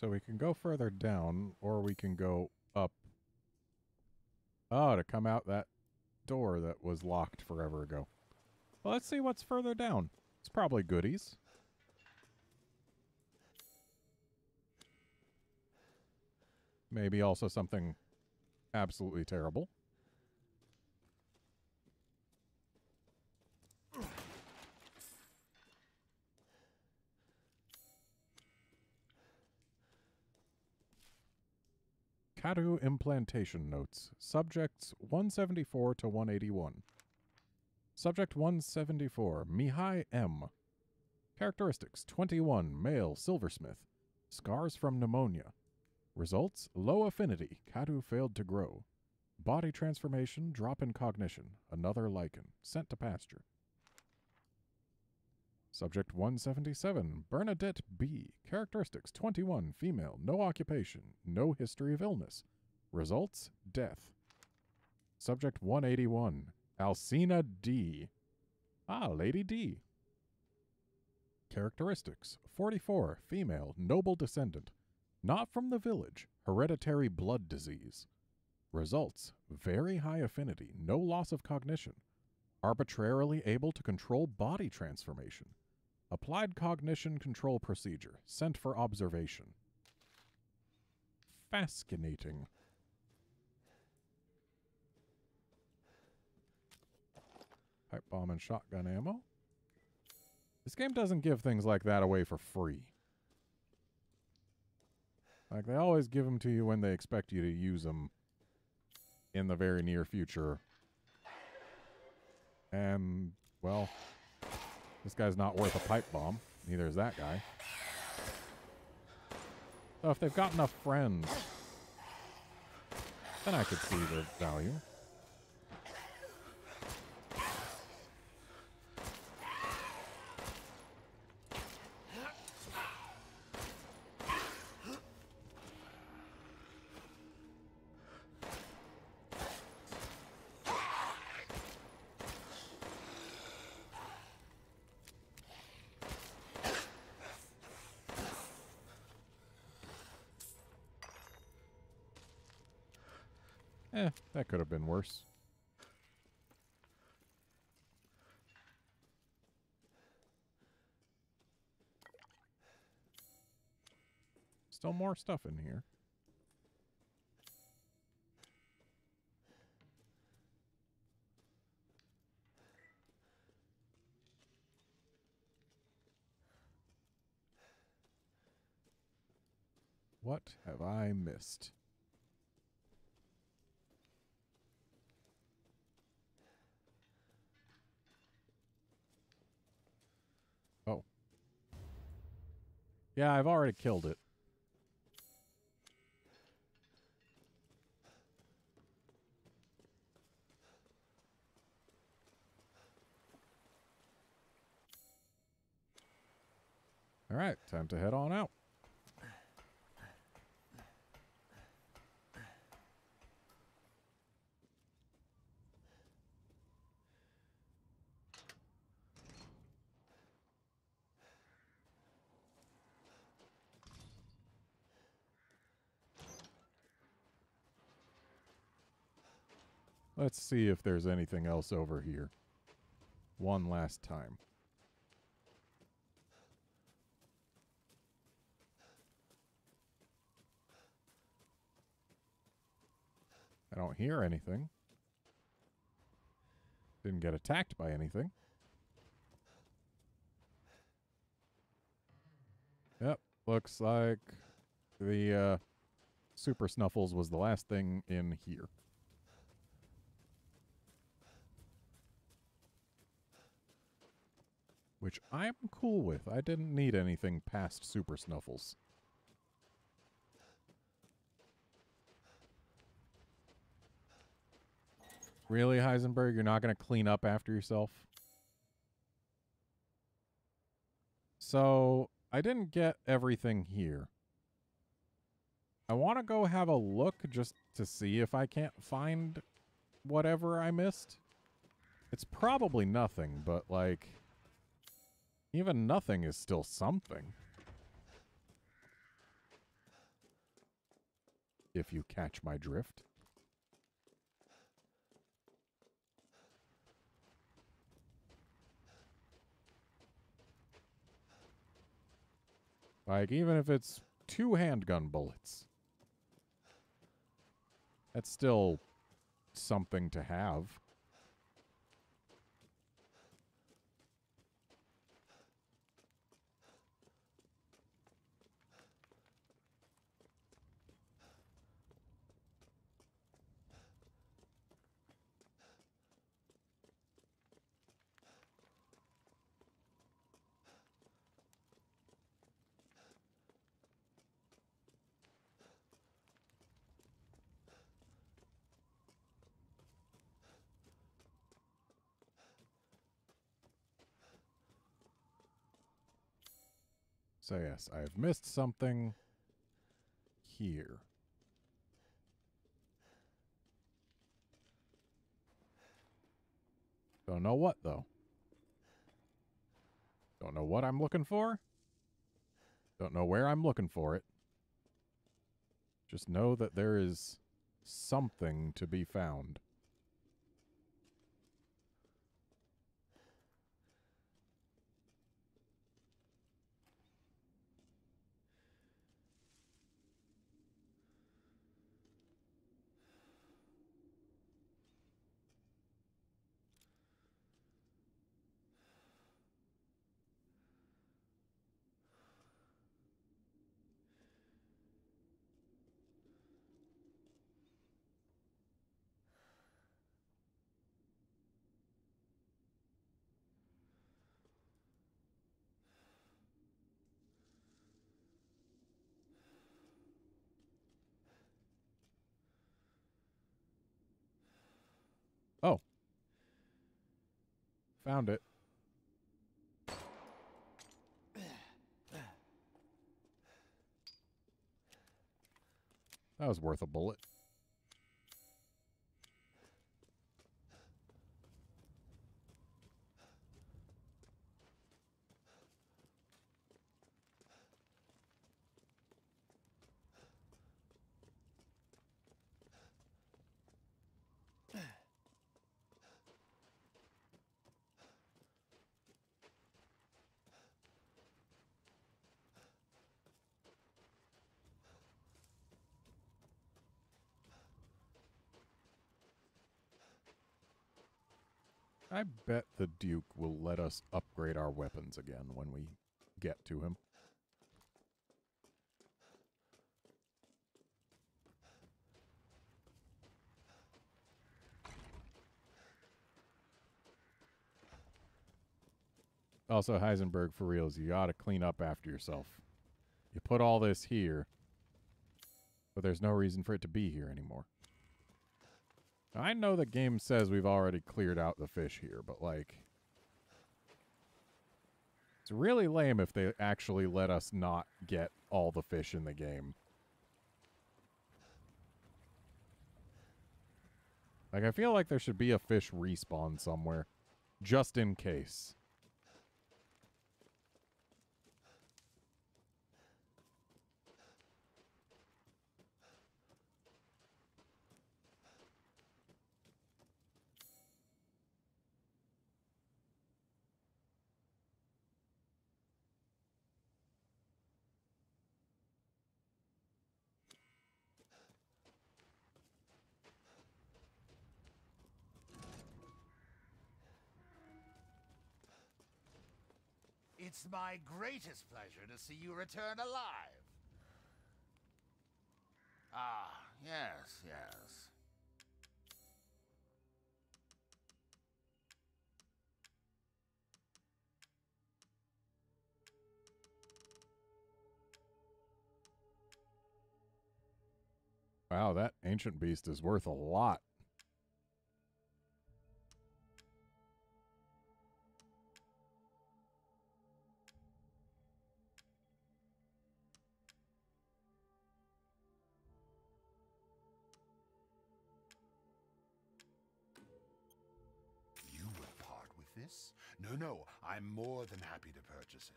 So we can go further down, or we can go up. Oh, to come out that door that was locked forever ago. Well, let's see what's further down. It's probably goodies. Maybe also something absolutely terrible. Cadou implantation notes. Subjects 174 to 181. Subject 174, Mihai M. Characteristics 21, male, silversmith. Scars from pneumonia. Results low affinity, Cadou failed to grow. Body transformation, drop in cognition, another lycan, sent to pasture. Subject 177, Bernadette B. Characteristics 21, female, no occupation, no history of illness. Results death. Subject 181, Alcina D. Ah, Lady D. Characteristics 44, female, noble descendant, not from the village, hereditary blood disease. Results very high affinity, no loss of cognition, arbitrarily able to control body transformation. Applied cognition control procedure, sent for observation. Fascinating. Pipe bomb and shotgun ammo. This game doesn't give things like that away for free. Like, they always give them to you when they expect you to use them in the very near future. And, well, this guy's not worth a pipe bomb. Neither is that guy. So if they've got enough friends, then I could see the value. Worse. Still more stuff in here. What have I missed? Yeah, I've already killed it. All right, time to head on out. Let's see if there's anything else over here. One last time. I don't hear anything. Didn't get attacked by anything. Yep, looks like the uh, Super Snuffles was the last thing in here. Which I'm cool with. I didn't need anything past Super Snuffles. Really, Heisenberg? You're not going to clean up after yourself? So, I didn't get everything here. I want to go have a look just to see if I can't find whatever I missed. It's probably nothing, but like, even nothing is still something. If you catch my drift. Like, even if it's two handgun bullets, that's still something to have. So yes, I have missed something here. Don't know what though. Don't know what I'm looking for. Don't know where I'm looking for it. Just know that there is something to be found. Found it. That was worth a bullet. I bet the Duke will let us upgrade our weapons again when we get to him. Also, Heisenberg, for reals, you gotta clean up after yourself. You put all this here, but there's no reason for it to be here anymore. I know the game says we've already cleared out the fish here, but like it's really lame if they actually let us not get all the fish in the game. Like I feel like there should be a fish respawn somewhere just in case. It's my greatest pleasure to see you return alive. Ah, yes, yes. Wow, that ancient beast is worth a lot. No, I'm more than happy to purchase it.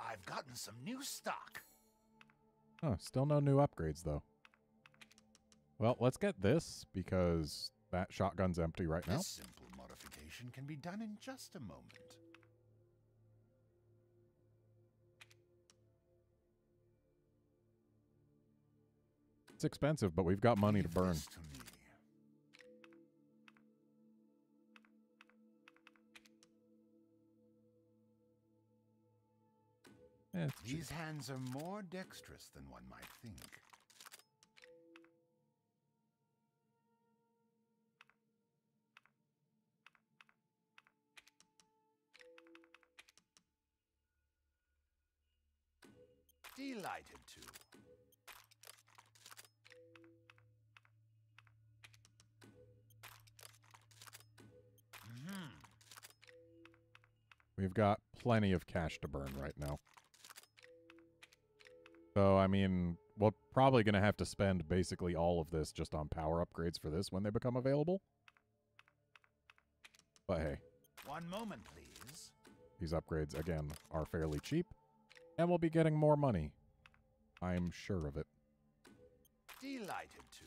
I've gotten some new stock. Oh, still no new upgrades though. Well, let's get this because that shotgun's empty right now. This simple modification can be done in just a moment. It's expensive, but we've got money to burn. this to me. Cheap. These hands are more dexterous than one might think. Delighted to. We've got plenty of cash to burn right now. So, I mean, we're probably going to have to spend basically all of this just on power upgrades for this when they become available. But hey, One moment, please. these upgrades, again, are fairly cheap, and we'll be getting more money. I'm sure of it. Delighted to.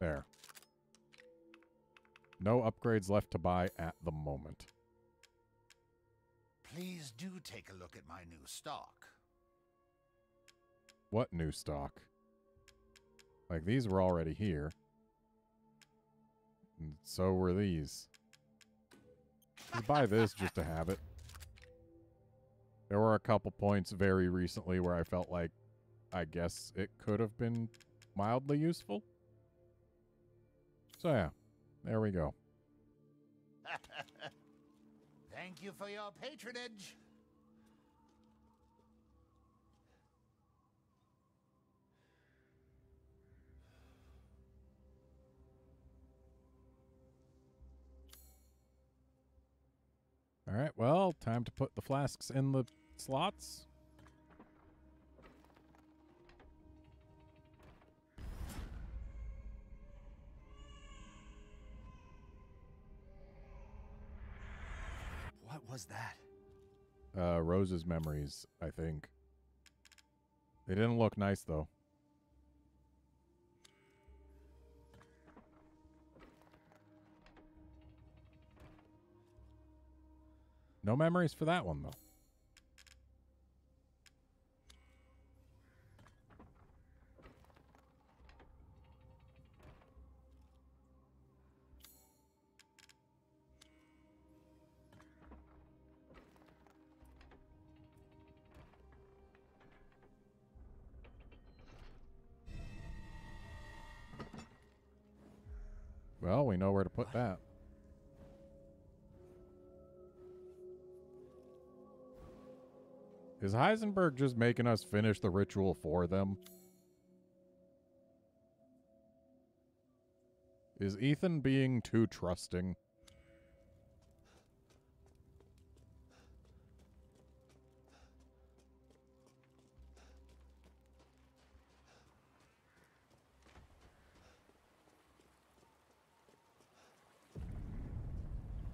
There. No upgrades left to buy at the moment. Please do take a look at my new stock. What new stock? Like, these were already here. And so were these. Just buy this just to have it. There were a couple points very recently where I felt like I guess it could have been mildly useful. So yeah, there we go. Thank you for your patronage. All right, well, time to put the flasks in the slots. Was that? Uh, Rose's memories, I think. They didn't look nice though. No memories for that one though. Well, we know where to put that. Is Heisenberg just making us finish the ritual for them? Is Ethan being too trusting?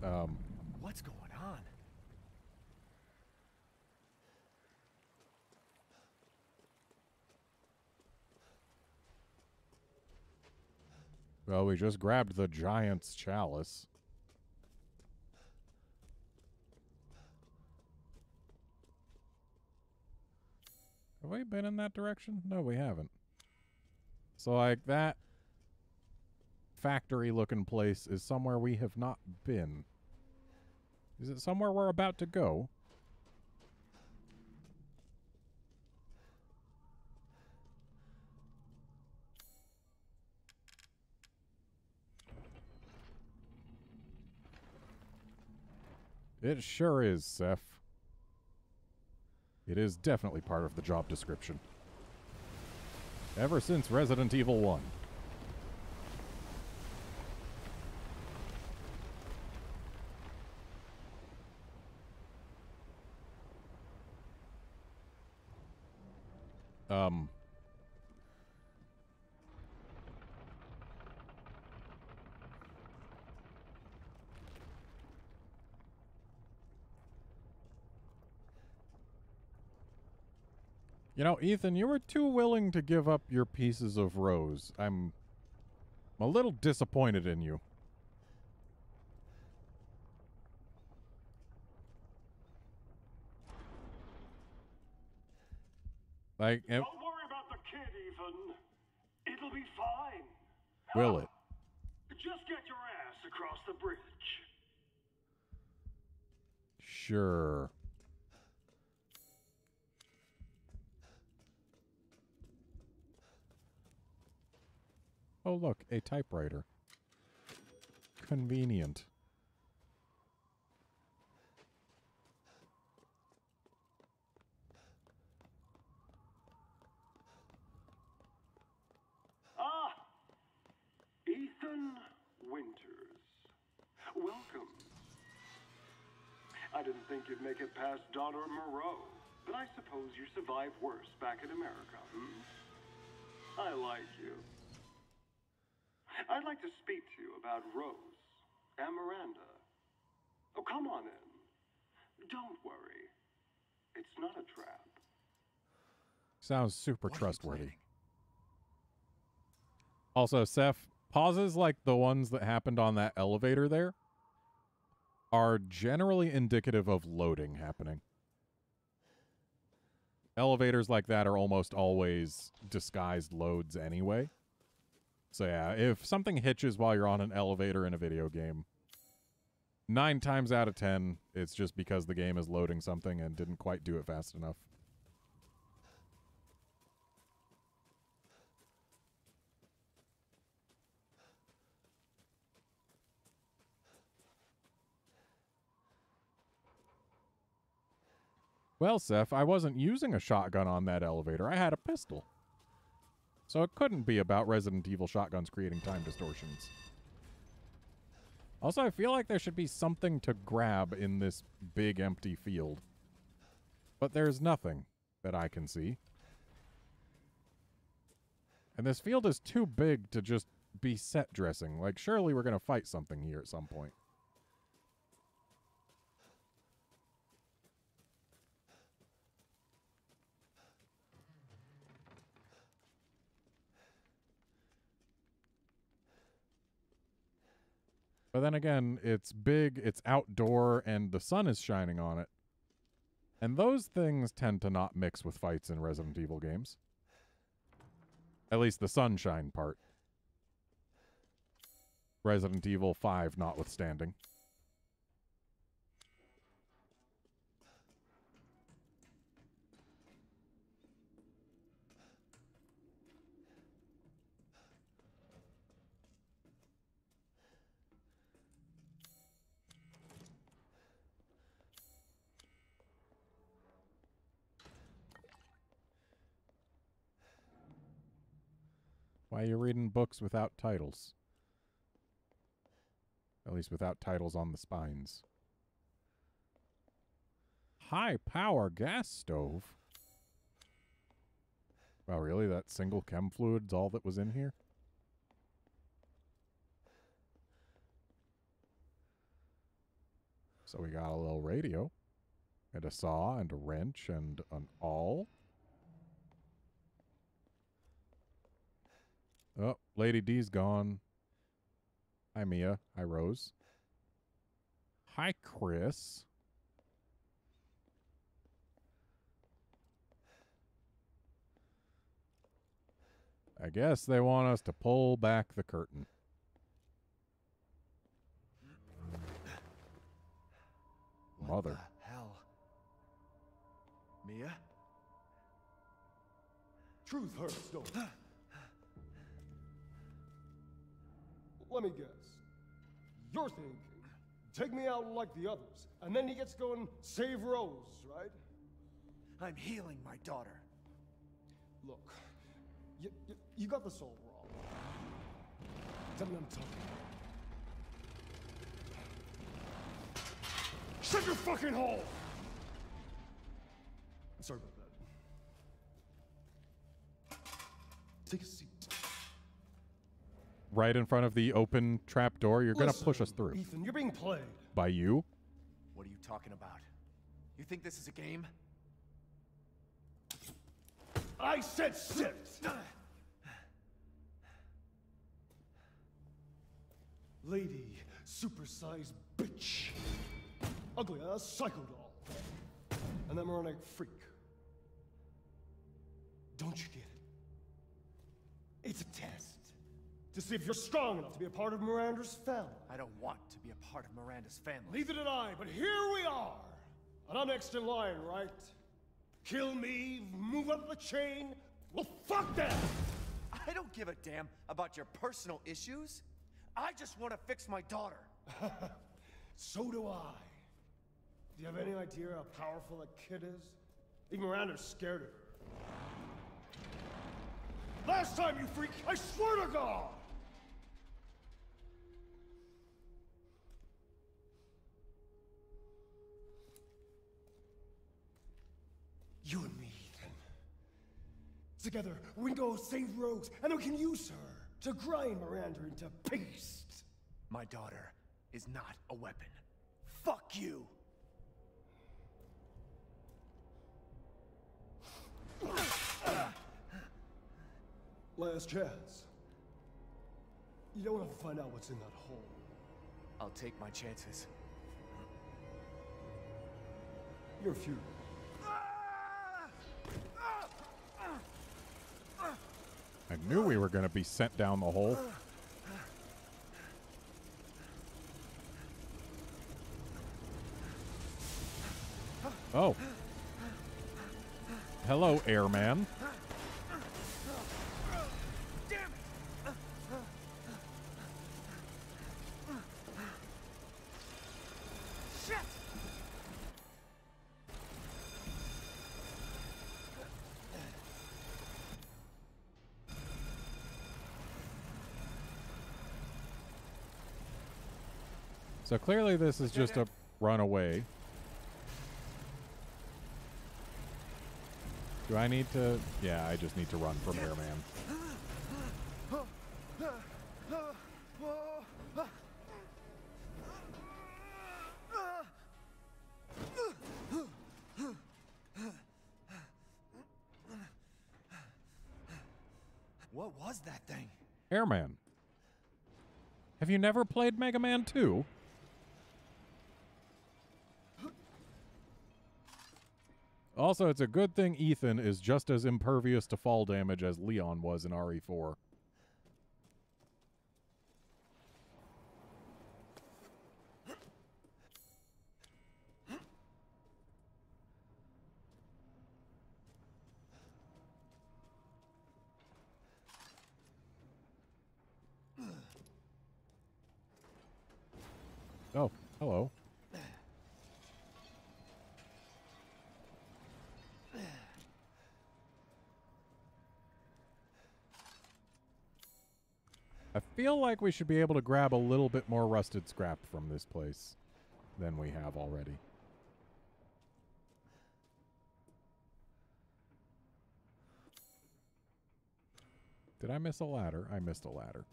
Um, What's going on? Well, we just grabbed the giant's chalice. Have we been in that direction? No, we haven't. So, like, that factory looking place is somewhere we have not been. Is it somewhere we're about to go? It sure is, Seth. It is definitely part of the job description. Ever since Resident Evil 1. Um. You know, Ethan, you were too willing to give up your pieces of rose. I'm I'm a little disappointed in you. Like, eh, Don't worry about the kid, Ethan. It'll be fine. will it? Just get your ass across the bridge. Sure. Oh, look, a typewriter. Convenient. Ah, Ethan Winters. Welcome. I didn't think you'd make it past Daughter Moreau, but I suppose you survived worse back in America, hmm? I like you. I'd like to speak to you about Rose and Miranda. Oh, come on in. Don't worry. It's not a trap. Sounds super What trustworthy. Also, Seth, pauses like the ones that happened on that elevator there are generally indicative of loading happening. Elevators like that are almost always disguised loads anyway. So yeah, if something hitches while you're on an elevator in a video game, nine times out of ten, it's just because the game is loading something and didn't quite do it fast enough. Well, Seth, I wasn't using a shotgun on that elevator. I had a pistol. So it couldn't be about Resident Evil shotguns creating time distortions. Also, I feel like there should be something to grab in this big empty field. But there's nothing that I can see. And this field is too big to just be set dressing. Like, surely we're going to fight something here at some point. But then again, it's big, it's outdoor, and the sun is shining on it. And those things tend to not mix with fights in Resident Evil games. At least the sunshine part. Resident Evil 5 notwithstanding. Why are you reading books without titles? At least without titles on the spines. High power gas stove? Wow, really? That single chem fluid's all that was in here? So we got a little radio, and a saw, and a wrench, and an awl. Oh, Lady D's gone. Hi, Mia. Hi, Rose. Hi, Chris. I guess they want us to pull back the curtain. What Mother. the hell? Mia? Truth hurts, don't Let me guess. You're thinking, take me out like the others, and then he gets to go and save Rose, right? I'm healing my daughter. Look, you, you, you got this all wrong. Tell me I'm talking. Shut your fucking hole! Sorry about that. Take a seat. Right in front of the open trap door, you're going to push us through. Ethan, you're being played. By you? What are you talking about? You think this is a game? I said sit! Lady, supersized bitch. Ugly ass psycho doll. And that moronic freak. Don't you get it? It's a test. To see if you're strong enough to be a part of Miranda's family. I don't want to be a part of Miranda's family. Neither did I, but here we are. And I'm next in line, right? Kill me, move up the chain. Well, fuck that! I don't give a damn about your personal issues. I just want to fix my daughter. So do I. Do you have any idea how powerful that kid is? Even Miranda's scared of her. Last time, you freak, I swear to God! You and me, Ethan. Together, we go save Rose, and we can use her to grind Miranda into paste. My daughter is not a weapon. Fuck you! Last chance. You don't want to find out what's in that hole. I'll take my chances. You're. I knew we were going to be sent down the hole. Oh. Hello, airman. So clearly this is just a runaway. Do I need to? Yeah, I just need to run from Airman. What was that thing? Airman. Have you never played Mega Man 2? Also, it's a good thing Ethan is just as impervious to fall damage as Leon was in RE4. Oh, hello. I feel like we should be able to grab a little bit more rusted scrap from this place than we have already. Did I miss a ladder? I missed a ladder.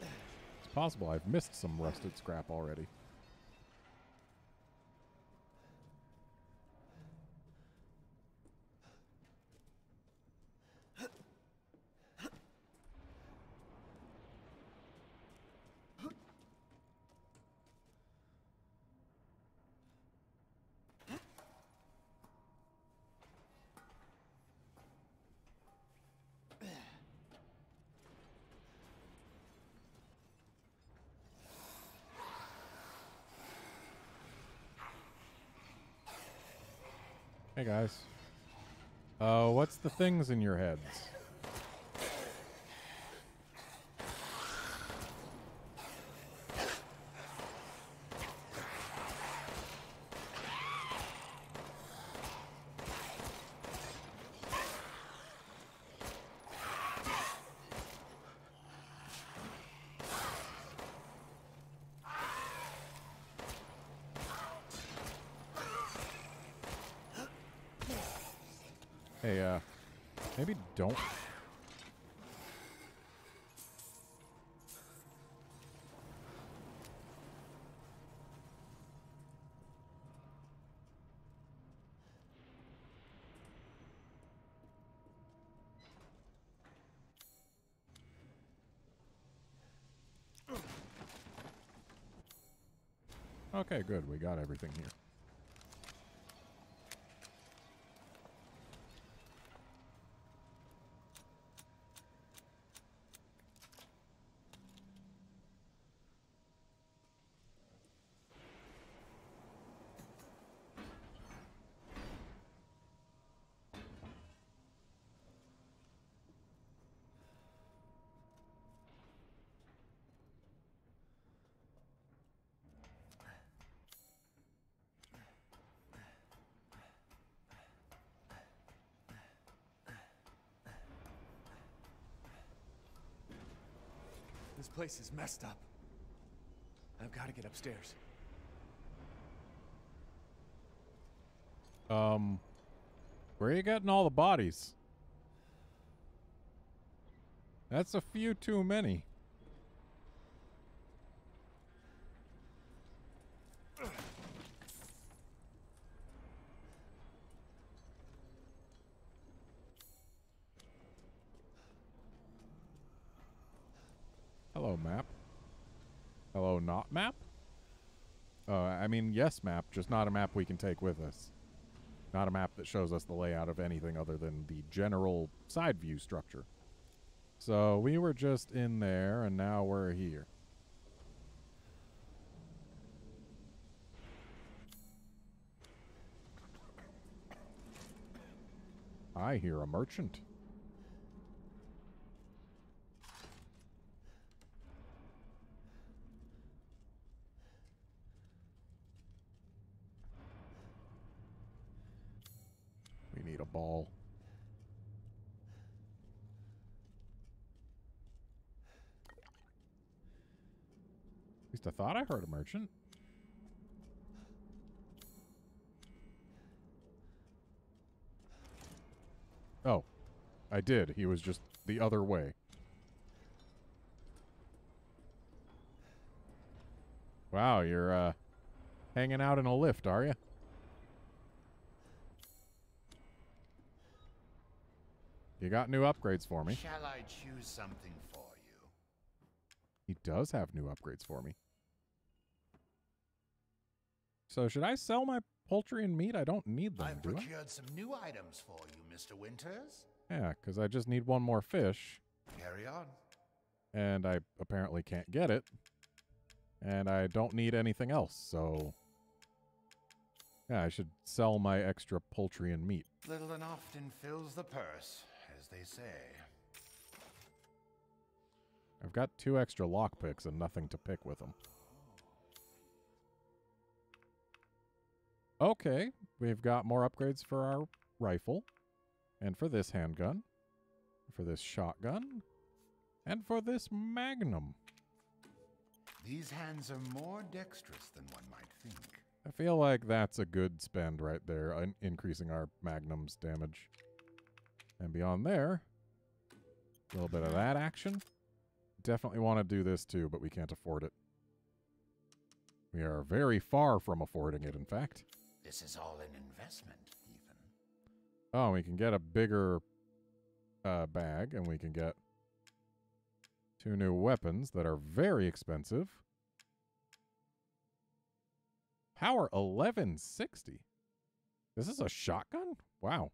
It's possible I've missed some rusted scrap already. Hey guys. Uh, what's the things in your heads? Hey, uh, maybe don't. Okay, good. We got everything here. Place is messed up. I've got to get upstairs. Um, where are you getting all the bodies? That's a few too many. Hello, map. Hello, not map? Uh, I mean, yes, map, just not a map we can take with us. Not a map that shows us the layout of anything other than the general side view structure. So we were just in there, and now we're here. I hear a merchant. Ball. At least I thought I heard a merchant. Oh, I did. He was just the other way. Wow, you're uh hanging out in a lift, are you? You got new upgrades for me. Shall I choose something for you? He does have new upgrades for me. So should I sell my poultry and meat? I don't need them, I've do I? procured some new items for you, Mr. Winters. Yeah, because I just need one more fish, Carry on. and I apparently can't get it. And I don't need anything else, so... Yeah, I should sell my extra poultry and meat. Little and often fills the purse, as they say. I've got two extra lockpicks and nothing to pick with them. Okay, we've got more upgrades for our rifle, and for this handgun, for this shotgun, and for this magnum. These hands are more dexterous than one might think. I feel like that's a good spend right there, increasing our magnum's damage. And beyond there, a little bit of that action. Definitely want to do this too, but we can't afford it. We are very far from affording it, in fact. This is all an investment, even. Oh, we can get a bigger uh, bag, and we can get two new weapons that are very expensive. Power 1160. This is a shotgun? Wow.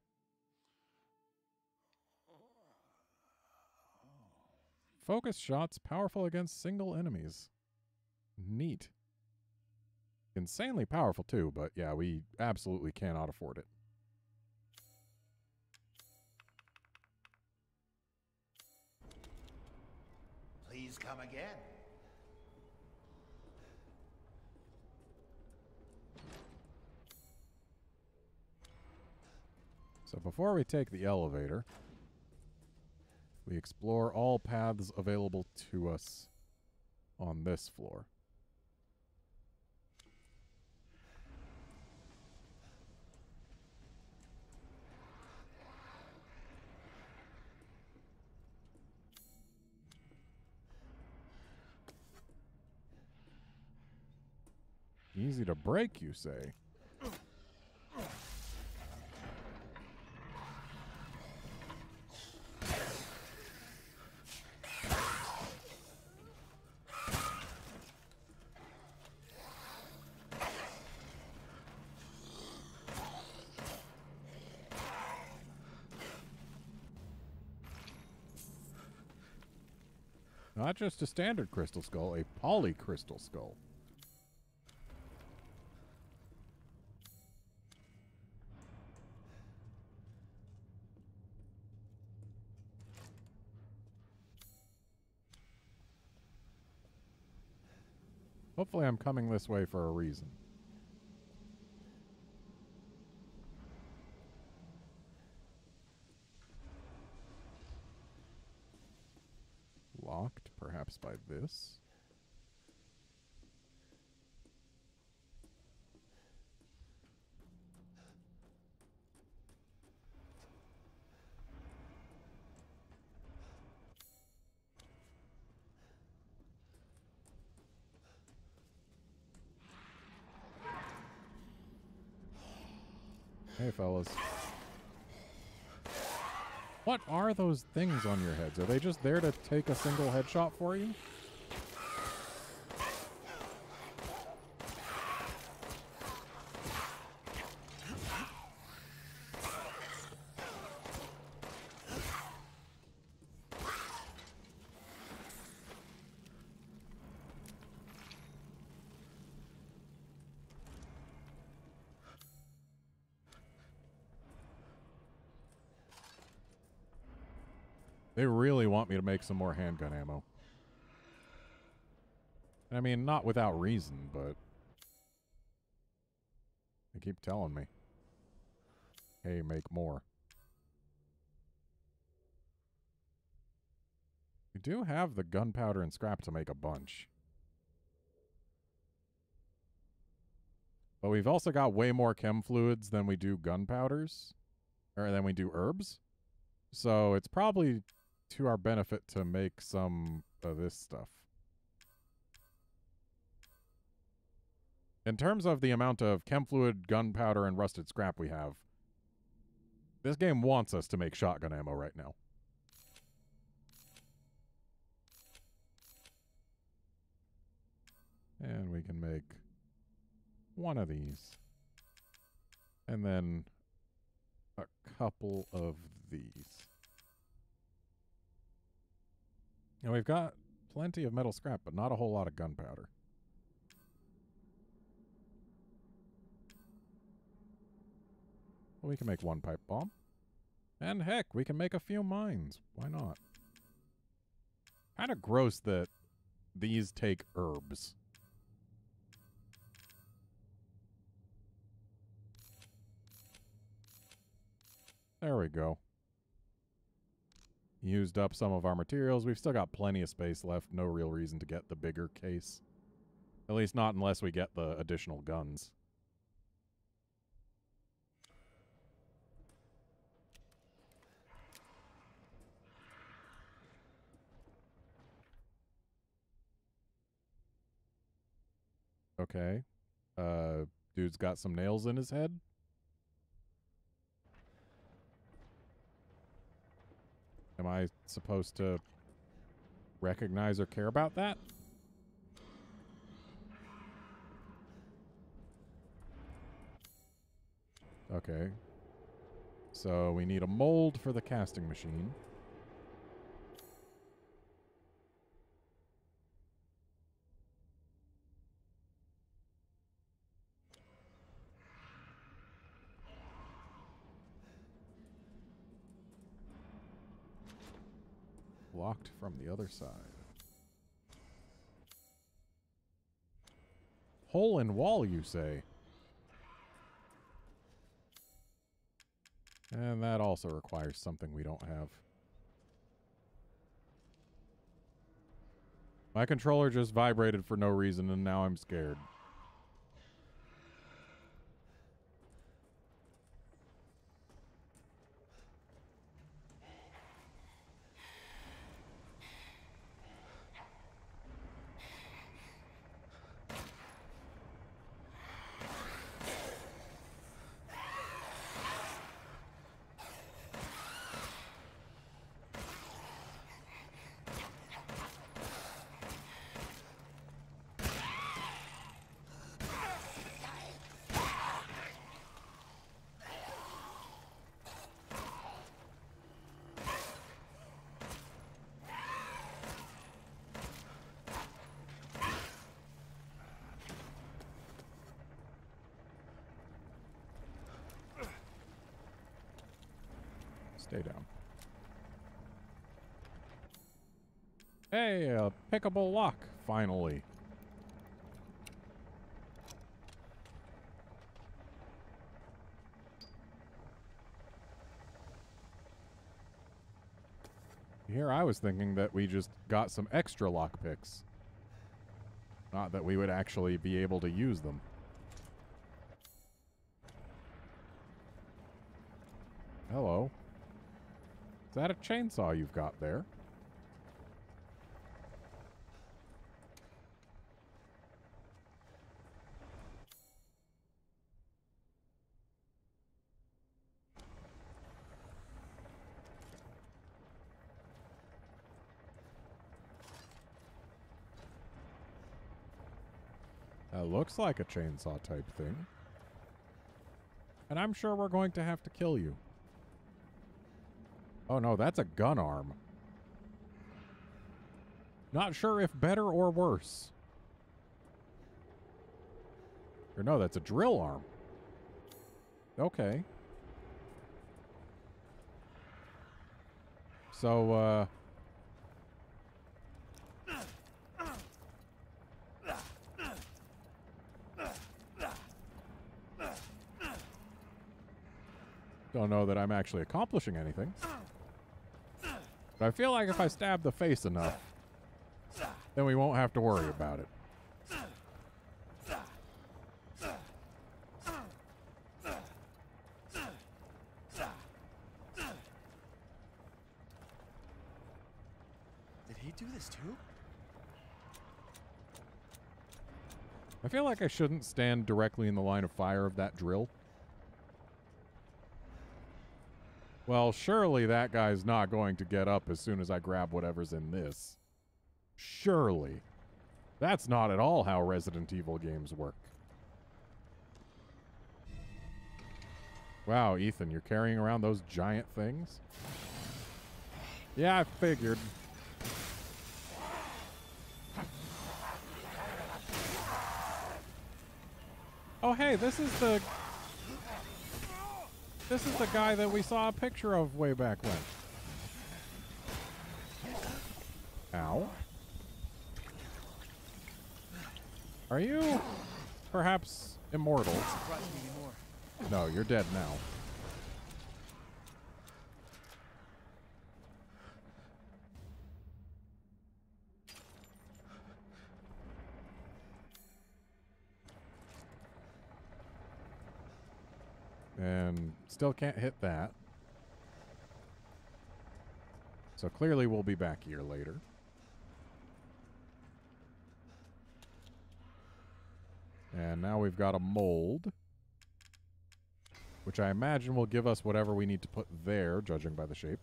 Focus shots powerful against single enemies. Neat. Insanely powerful, too, but yeah, we absolutely cannot afford it. Please come again. So before we take the elevator, we explore all paths available to us on this floor. Easy to break, you say? Not just a standard crystal skull, a polycrystal skull. Hopefully I'm coming this way for a reason. Locked, perhaps by this. Hey, fellas. What are those things on your heads? Are they just there to take a single headshot for you? They really want me to make some more handgun ammo. I mean, not without reason, but they keep telling me, hey, make more. We do have the gunpowder and scrap to make a bunch. But we've also got way more chem fluids than we do gunpowders, or than we do herbs. So it's probably to our benefit to make some of this stuff. In terms of the amount of chem fluid, gunpowder, and rusted scrap we have, this game wants us to make shotgun ammo right now. And we can make one of these. And then a couple of these. Now we've got plenty of metal scrap, but not a whole lot of gunpowder. Well, we can make one pipe bomb. And heck, we can make a few mines. Why not? Kind of gross that these take herbs. There we go. Used up some of our materials. We've still got plenty of space left. No real reason to get the bigger case. At least not unless we get the additional guns. Okay. Uh, dude's got some nails in his head. Am I supposed to recognize or care about that? Okay. So we need a mold for the casting machine. Locked from the other side. Hole in wall, you say? And that also requires something we don't have. My controller just vibrated for no reason and now I'm scared. Hey, a pickable lock, finally. Here I was thinking that we just got some extra lockpicks. Not that we would actually be able to use them. Hello. Is that a chainsaw you've got there? That looks like a chainsaw type thing. And I'm sure we're going to have to kill you. Oh no, that's a gun arm. Not sure if better or worse. Or no, that's a drill arm. Okay. So, uh... Don't know that I'm actually accomplishing anything. But I feel like if I stab the face enough, then we won't have to worry about it. Did he do this too? I feel like I shouldn't stand directly in the line of fire of that drill. Well, surely that guy's not going to get up as soon as I grab whatever's in this. Surely. That's not at all how Resident Evil games work. Wow, Ethan, you're carrying around those giant things? Yeah, I figured. Oh, hey, this is the this is the guy that we saw a picture of way back when. Ow. Are you perhaps immortal? No, you're dead now. And still can't hit that. So clearly we'll be back here later. And now we've got a mold. Which I imagine will give us whatever we need to put there, judging by the shape.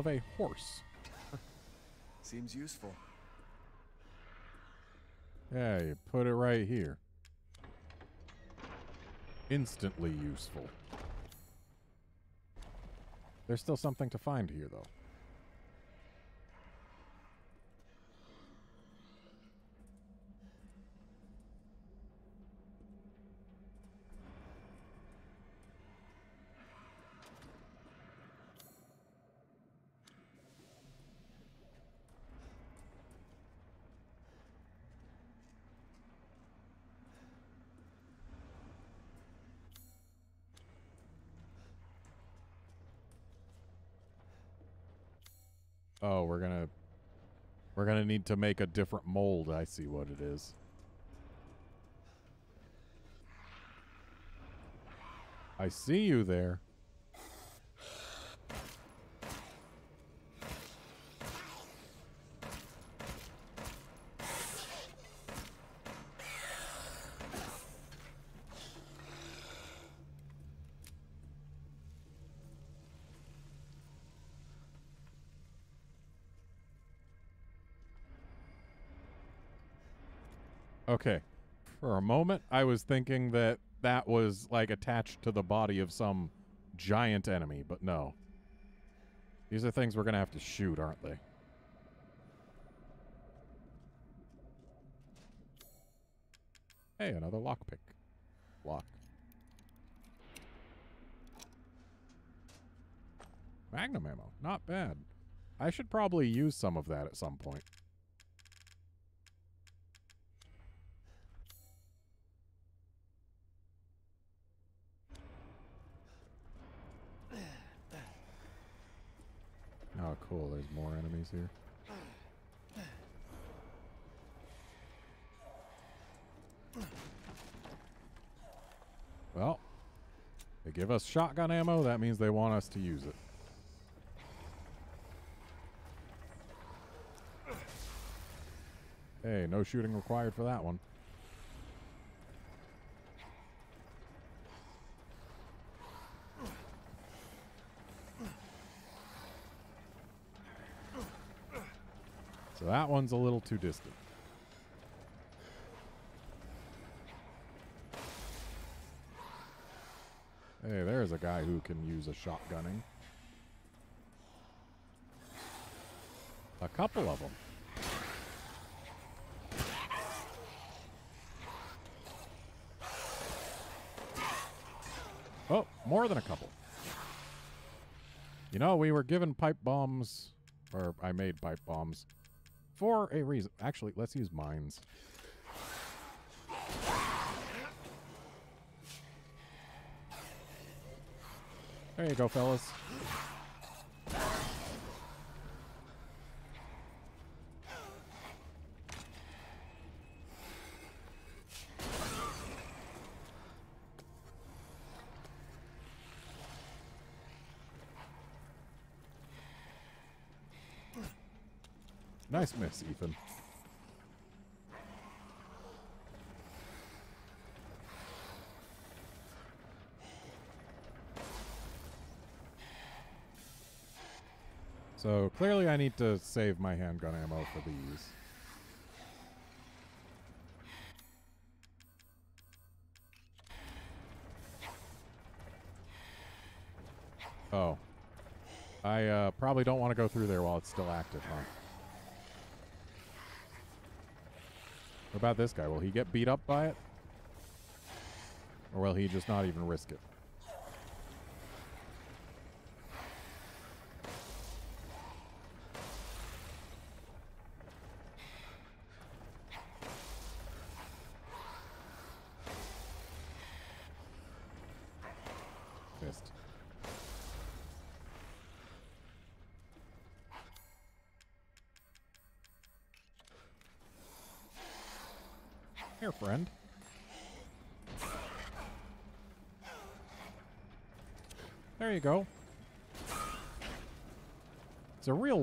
Of a horse. Seems useful. Yeah, you put it right here. Instantly useful. There's still something to find here, though. Oh, we're gonna we're gonna need to make a different mold. I see what it is. I see you there. Okay. For a moment, I was thinking that that was like attached to the body of some giant enemy, but no. These are things we're going to have to shoot, aren't they? Hey, another lockpick. Lock. Magnum ammo. Not bad. I should probably use some of that at some point. Oh, cool. There's more enemies here. Well, they give us shotgun ammo. That means they want us to use it. Hey, no shooting required for that one. So that one's a little too distant. Hey, there's a guy who can use a shotgunning. A couple of them. Oh, more than a couple. You know, we were given pipe bombs, or I made pipe bombs, for a reason. Actually, let's use mines. There you go, fellas. Nice miss, Ethan. So clearly I need to save my handgun ammo for these. Oh. I uh, probably don't want to go through there while it's still active, huh? What about this guy? Will he get beat up by it? Or will he just not even risk it?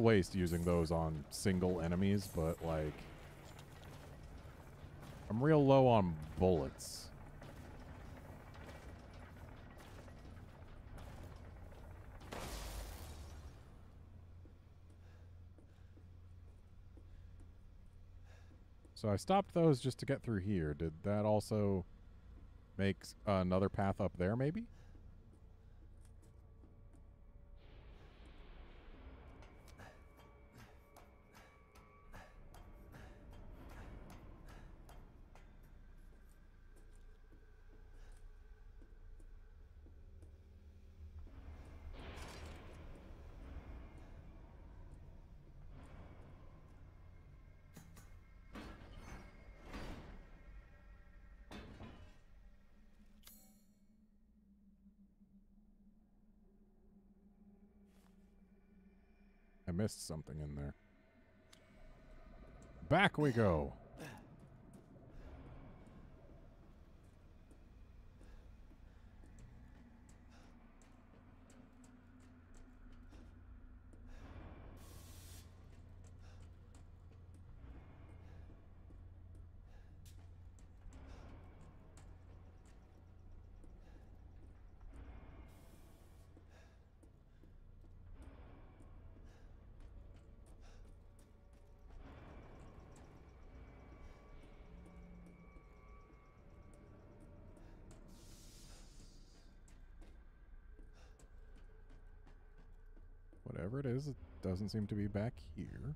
Waste using those on single enemies, but like... I'm real low on bullets. So I stopped those just to get through here. Did that also make another path up there, maybe? Missed something in there. Back we go. It is, it doesn't seem to be back here.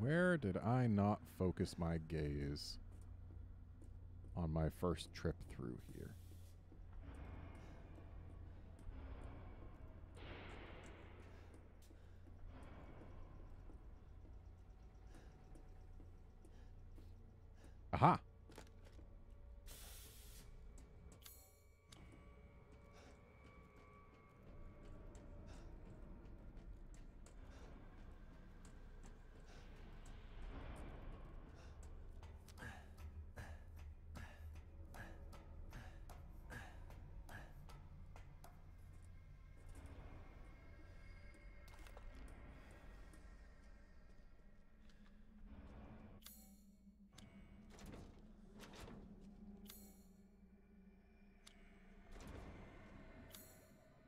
Where did I not focus my gaze on my first trip through here? Aha!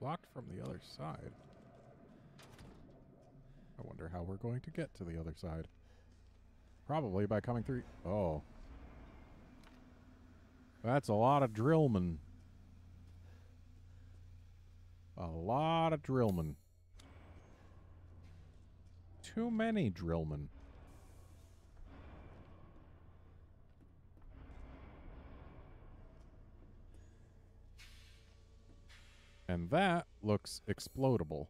Locked from the other side. I wonder how we're going to get to the other side. Probably by coming through. Oh. That's a lot of drillmen. A lot of drillmen. Too many drillmen. And that looks explodable.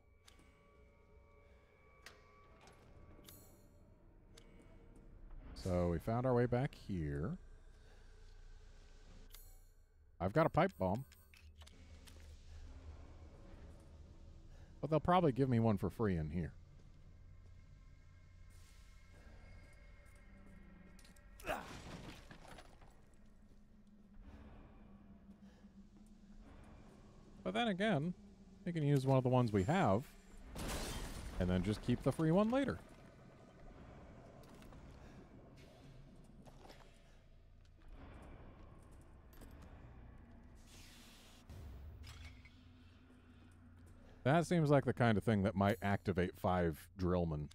So we found our way back here. I've got a pipe bomb. But they'll probably give me one for free in here. But then again, we can use one of the ones we have and then just keep the free one later. That seems like the kind of thing that might activate five drillmen.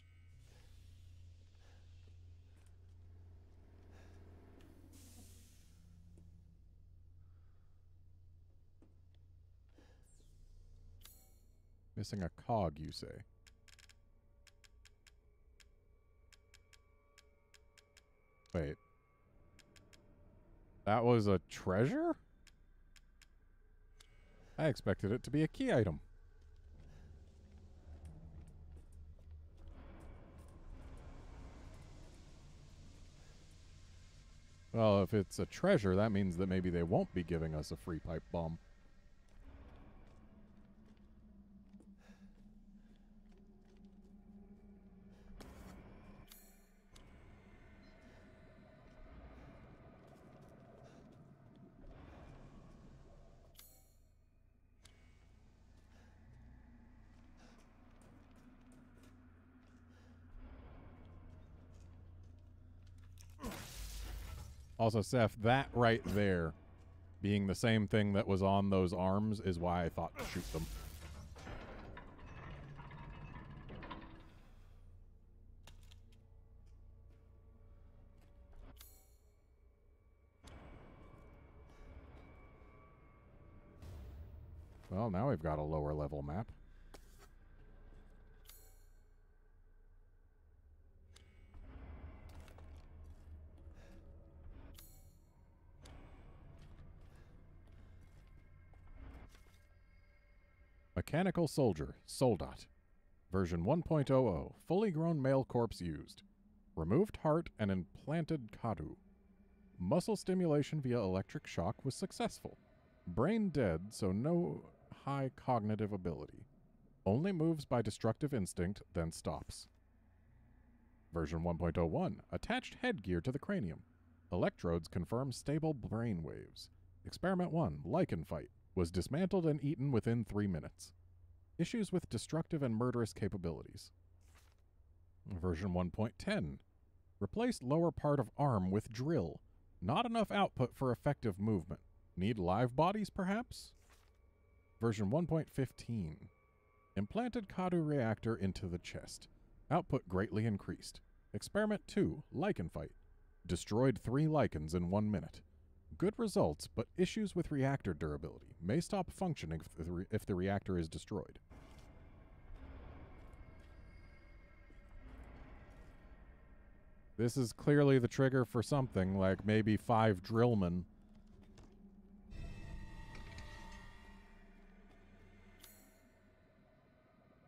Missing a cog, you say? Wait. That was a treasure? I expected it to be a key item. Well, if it's a treasure, that means that maybe they won't be giving us a free pipe bomb. Also, Seth, that right there being the same thing that was on those arms is why I thought to shoot them. Well, now we've got a lower level map. Mechanical Soldier, Soldat. Version 1.00, fully grown male corpse used. Removed heart and implanted Cadou. Muscle stimulation via electric shock was successful. Brain dead, so no high cognitive ability. Only moves by destructive instinct, then stops. Version 1.01, attached headgear to the cranium. Electrodes confirm stable brain waves. Experiment 1, Lycan Fight was dismantled and eaten within three minutes. Issues with destructive and murderous capabilities. Version 1.10. Replace lower part of arm with drill. Not enough output for effective movement. Need live bodies, perhaps? Version 1.15. Implanted Cadou reactor into the chest. Output greatly increased. Experiment 2. Lycan fight. Destroyed three lycans in one minute. Good results, but issues with reactor durability. May stop functioning if the, if the reactor is destroyed. This is clearly the trigger for something, like maybe five drillmen.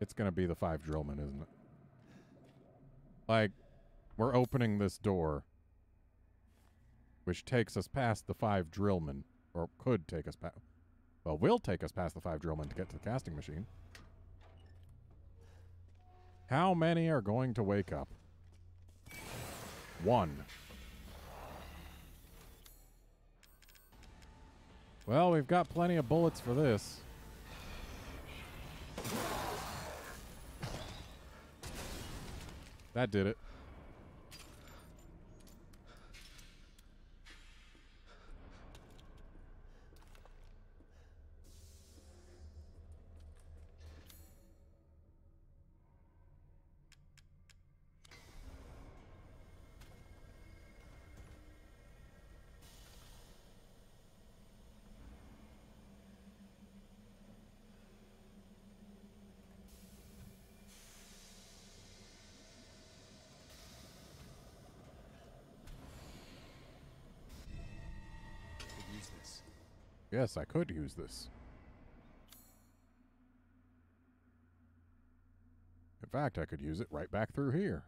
It's gonna be the five drillmen, isn't it? Like, we're opening this door, which takes us past the five drillmen, or could take us past. Well, will take us past the five drillmen to get to the casting machine. How many are going to wake up? One. Well, we've got plenty of bullets for this. That did it. Yes, I could use this. In fact, I could use it right back through here.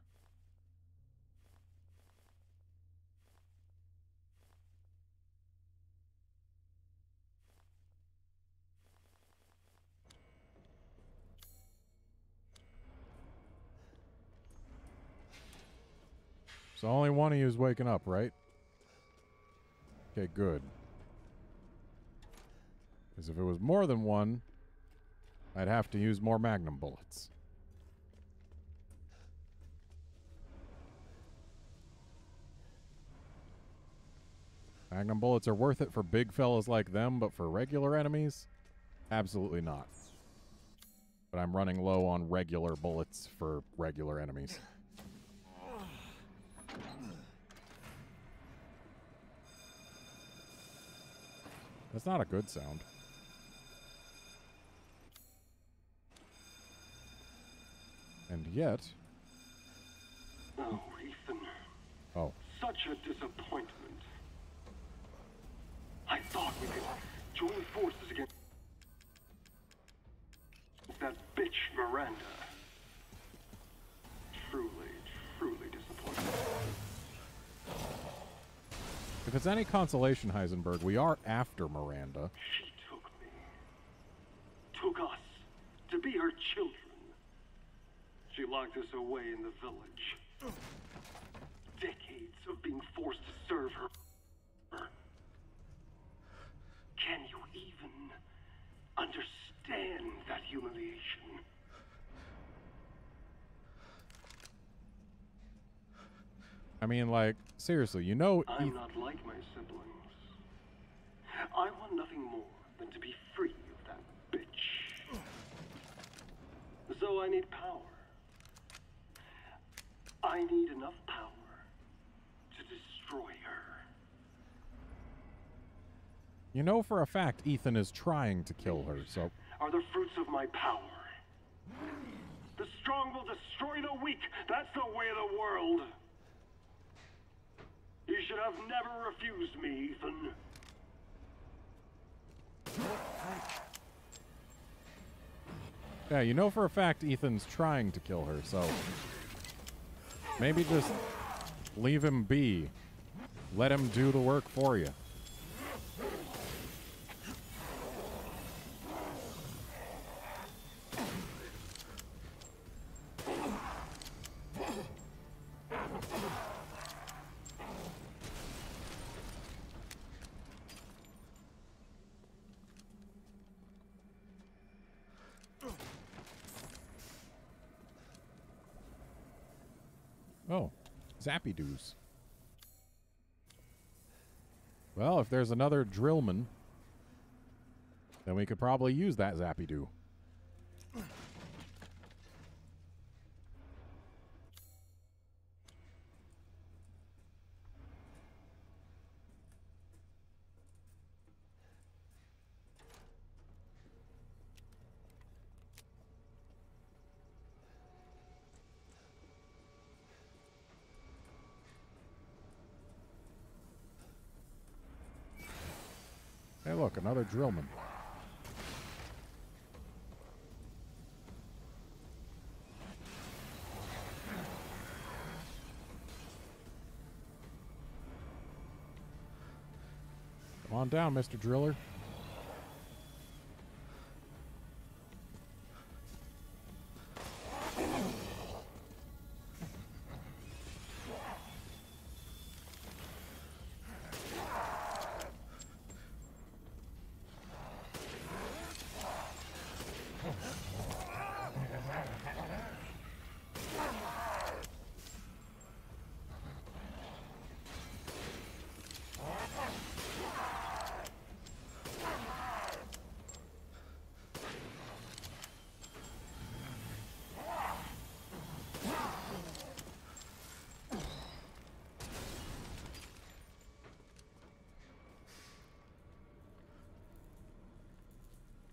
So only one of you is waking up, right? Okay, good. Because if it was more than one, I'd have to use more magnum bullets. Magnum bullets are worth it for big fellas like them, but for regular enemies, absolutely not. But I'm running low on regular bullets for regular enemies. That's not a good sound. And yet, Oh, Ethan. oh, Such a disappointment. I thought we could join forces against that bitch Miranda. Truly, truly disappointed. if it's any consolation, Heisenberg, we are after Miranda. She took me. Took us to be her children. She locked us away in the village. Decades of being forced to serve her. Can you even understand that humiliation? I mean, like, seriously, you know, I'm Eth- not like my siblings. I want nothing more than to be free of that bitch. So I need power. I need enough power to destroy her. you know for a fact Ethan is trying to kill her. So, Are the fruits of my power. The strong will destroy the weak. That's the way of the world. You should have never refused me, Ethan. yeah, you know for a fact Ethan's trying to kill her. So, maybe just leave him be. Let him do the work for you. Doos. Well, if there's another Drillman, then we could probably use that Zappy Doo. Hey, look, another Drillman. Come on down, Mr. Driller.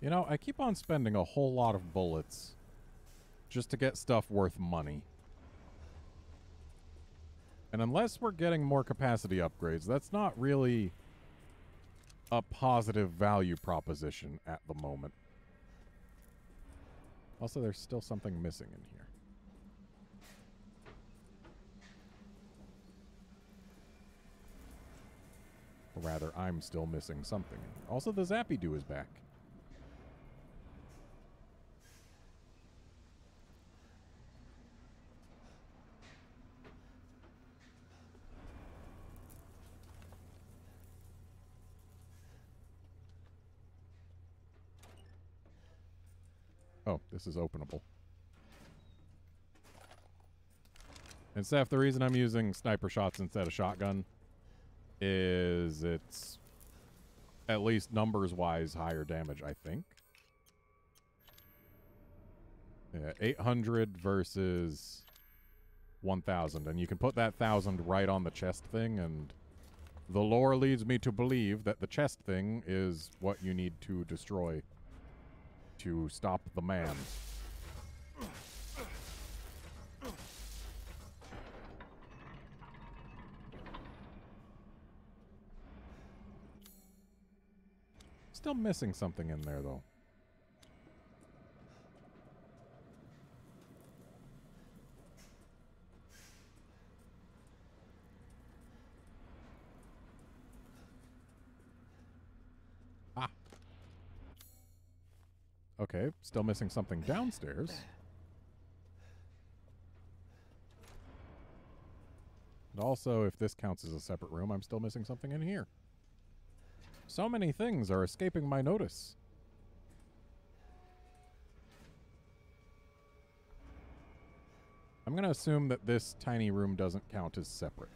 You know, I keep on spending a whole lot of bullets just to get stuff worth money. And unless we're getting more capacity upgrades, that's not really a positive value proposition at the moment. Also, there's still something missing in here. Or rather, I'm still missing something. Also, the Zappy Doo is back. Oh, this is openable. And Seth, the reason I'm using sniper shots instead of shotgun is it's at least numbers wise higher damage, I think. Yeah, 800 versus 1000 and you can put that 1000 right on the chest thing and the lore leads me to believe that the chest thing is what you need to destroy to stop the man. Still missing something in there, though. Okay, still missing something downstairs. And also, if this counts as a separate room, I'm still missing something in here. So many things are escaping my notice. I'm going to assume that this tiny room doesn't count as separate.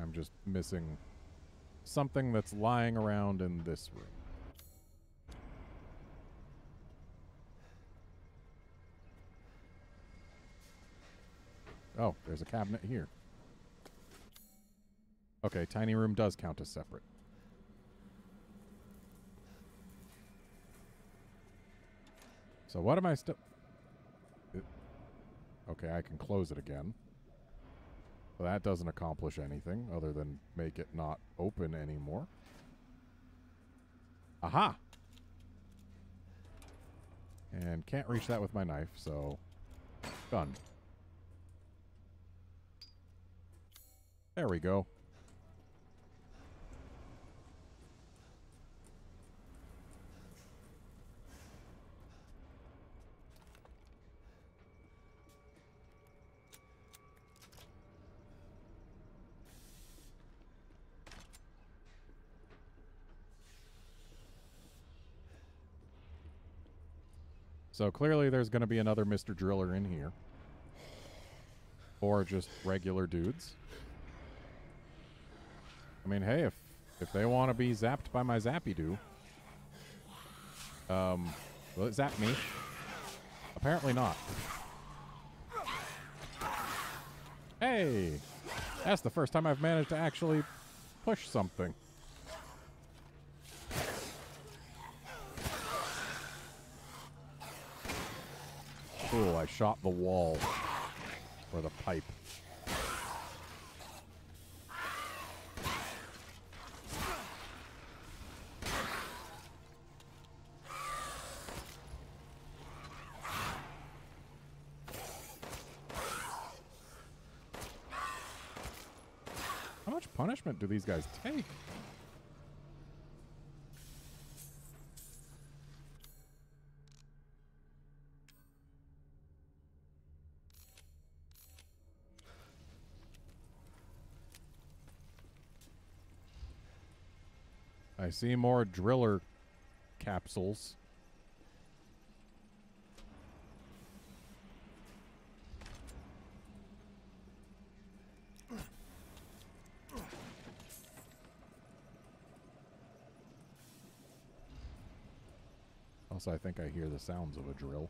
I'm just missing something that's lying around in this room. Oh, there's a cabinet here. Okay, tiny room does count as separate. So what am I still... Uh, okay, I can close it again. Well, that doesn't accomplish anything other than make it not open anymore. Aha! And can't reach that with my knife, so... Done. There we go. So clearly there's going to be another Mr. Driller in here. Or just regular dudes. I mean, hey, if if they want to be zapped by my zappy doo, um, will it zap me? Apparently not. Hey! That's the first time I've managed to actually push something. Cool, I shot the wall. Or the pipe. How much punishment do these guys take? I see more driller capsules. Also, I think I hear the sounds of a drill.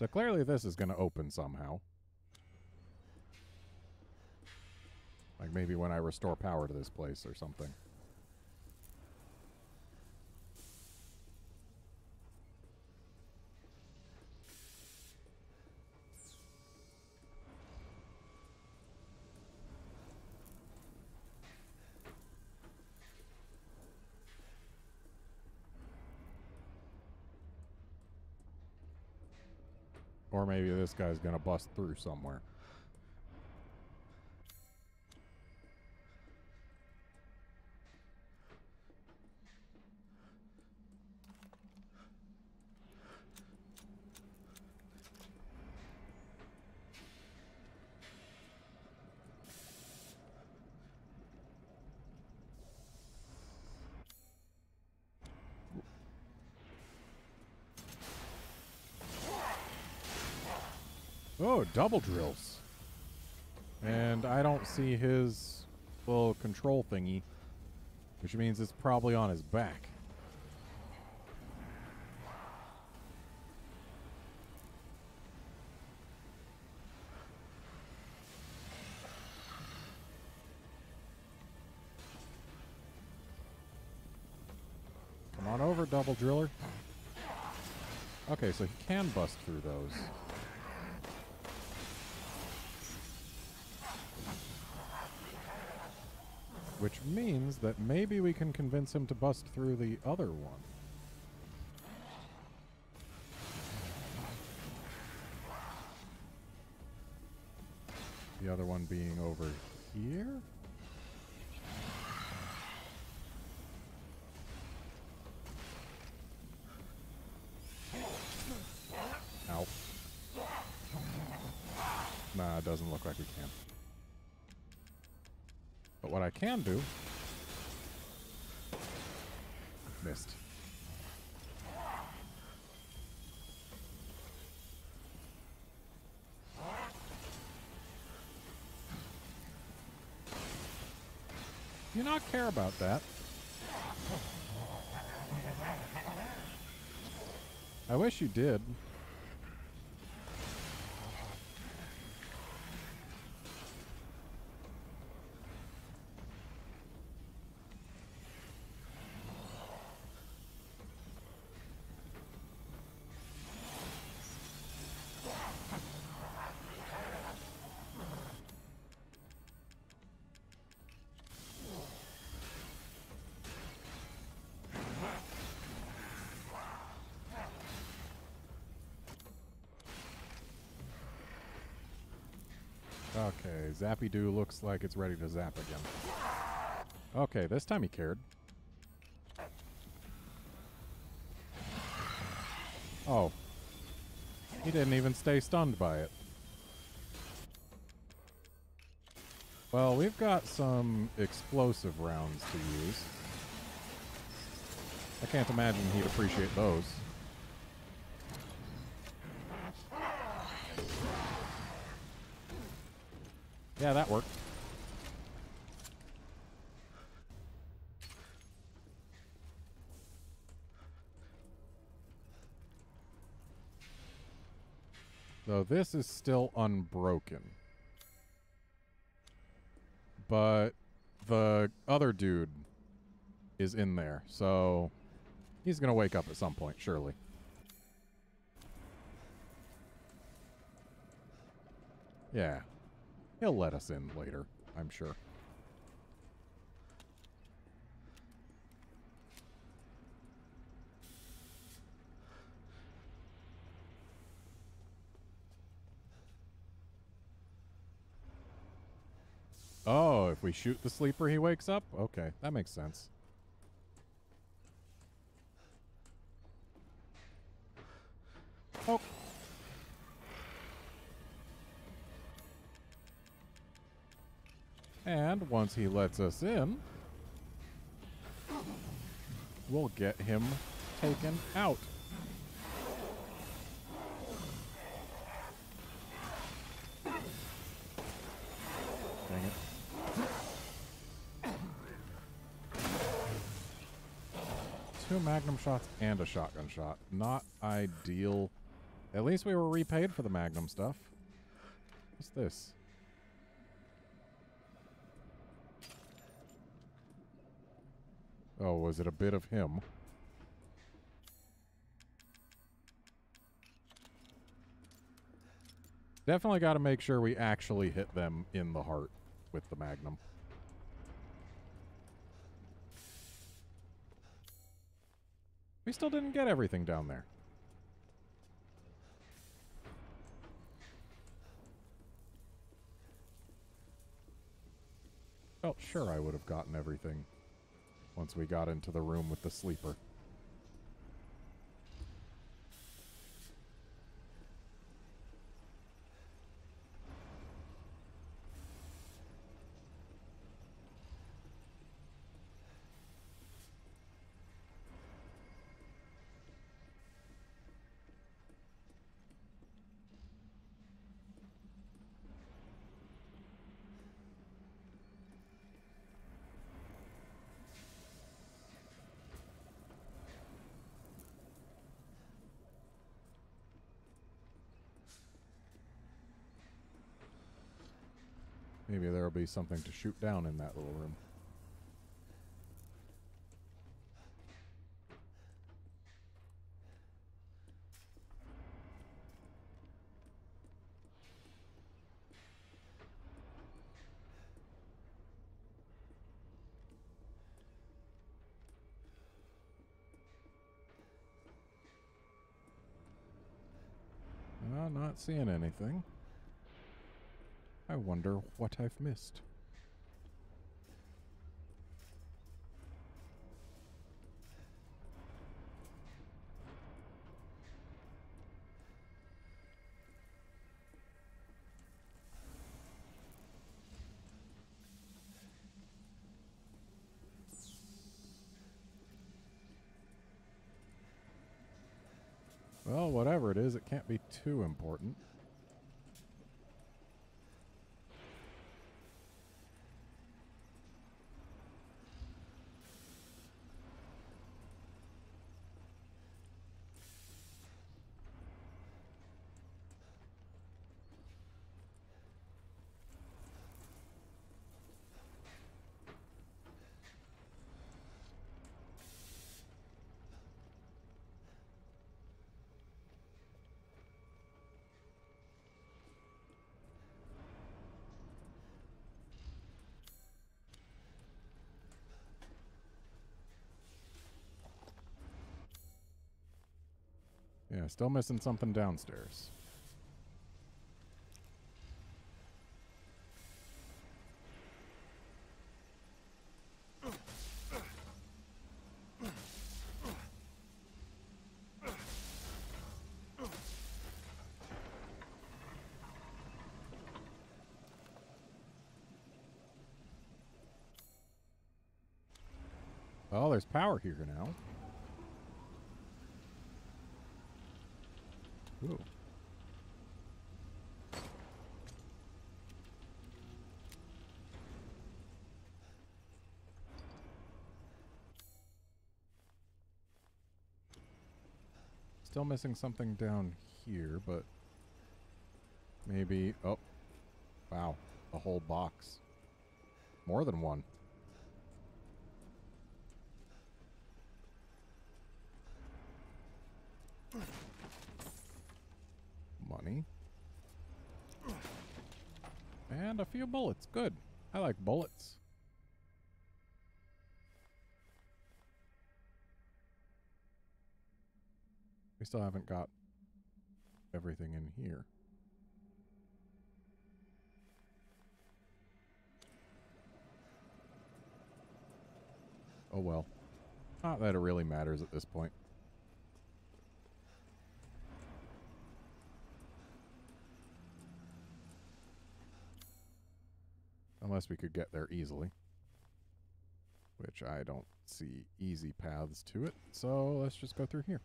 So clearly this is going to open somehow. Like maybe when I restore power to this place or something. Or maybe this guy's going to bust through somewhere. Oh, drills. And I don't see his little control thingy, which means it's probably on his back. Come on over, double driller. Okay, so he can bust through those. Which means that maybe we can convince him to bust through the other one. The other one being over here? Ow. Nah, it doesn't look like we can. But what I can do... Missed. You not care about that? I wish you did. Zappy Doo looks like it's ready to zap again. Okay, this time he cared. Oh. He didn't even stay stunned by it. Well, we've got some explosive rounds to use. I can't imagine he'd appreciate those. Yeah, that worked. Though this is still unbroken. But the other dude is in there, so he's going to wake up at some point, surely. Yeah. He'll let us in later, I'm sure. Oh, if we shoot the sleeper, he wakes up? Okay, that makes sense. Oh. And once he lets us in, we'll get him taken out. Dang it. Two magnum shots and a shotgun shot. Not ideal. At least we were repaid for the magnum stuff. What's this? Oh, was it a bit of him? Definitely got to make sure we actually hit them in the heart with the magnum. We still didn't get everything down there. Felt sure I would have gotten everything once we got into the room with the sleeper. Maybe there'll be something to shoot down in that little room. Not seeing anything. I wonder what I've missed. Well, whatever it is, it can't be too important. still missing something downstairs. Well, there's power here now. Ooh. Still missing something down here, but maybe. Oh, wow. A whole box. More than one. And a few bullets. Good. I like bullets. We still haven't got everything in here. Oh well. Not that it really matters at this point. Unless we could get there easily. Which I don't see easy paths to it. So let's just go through here.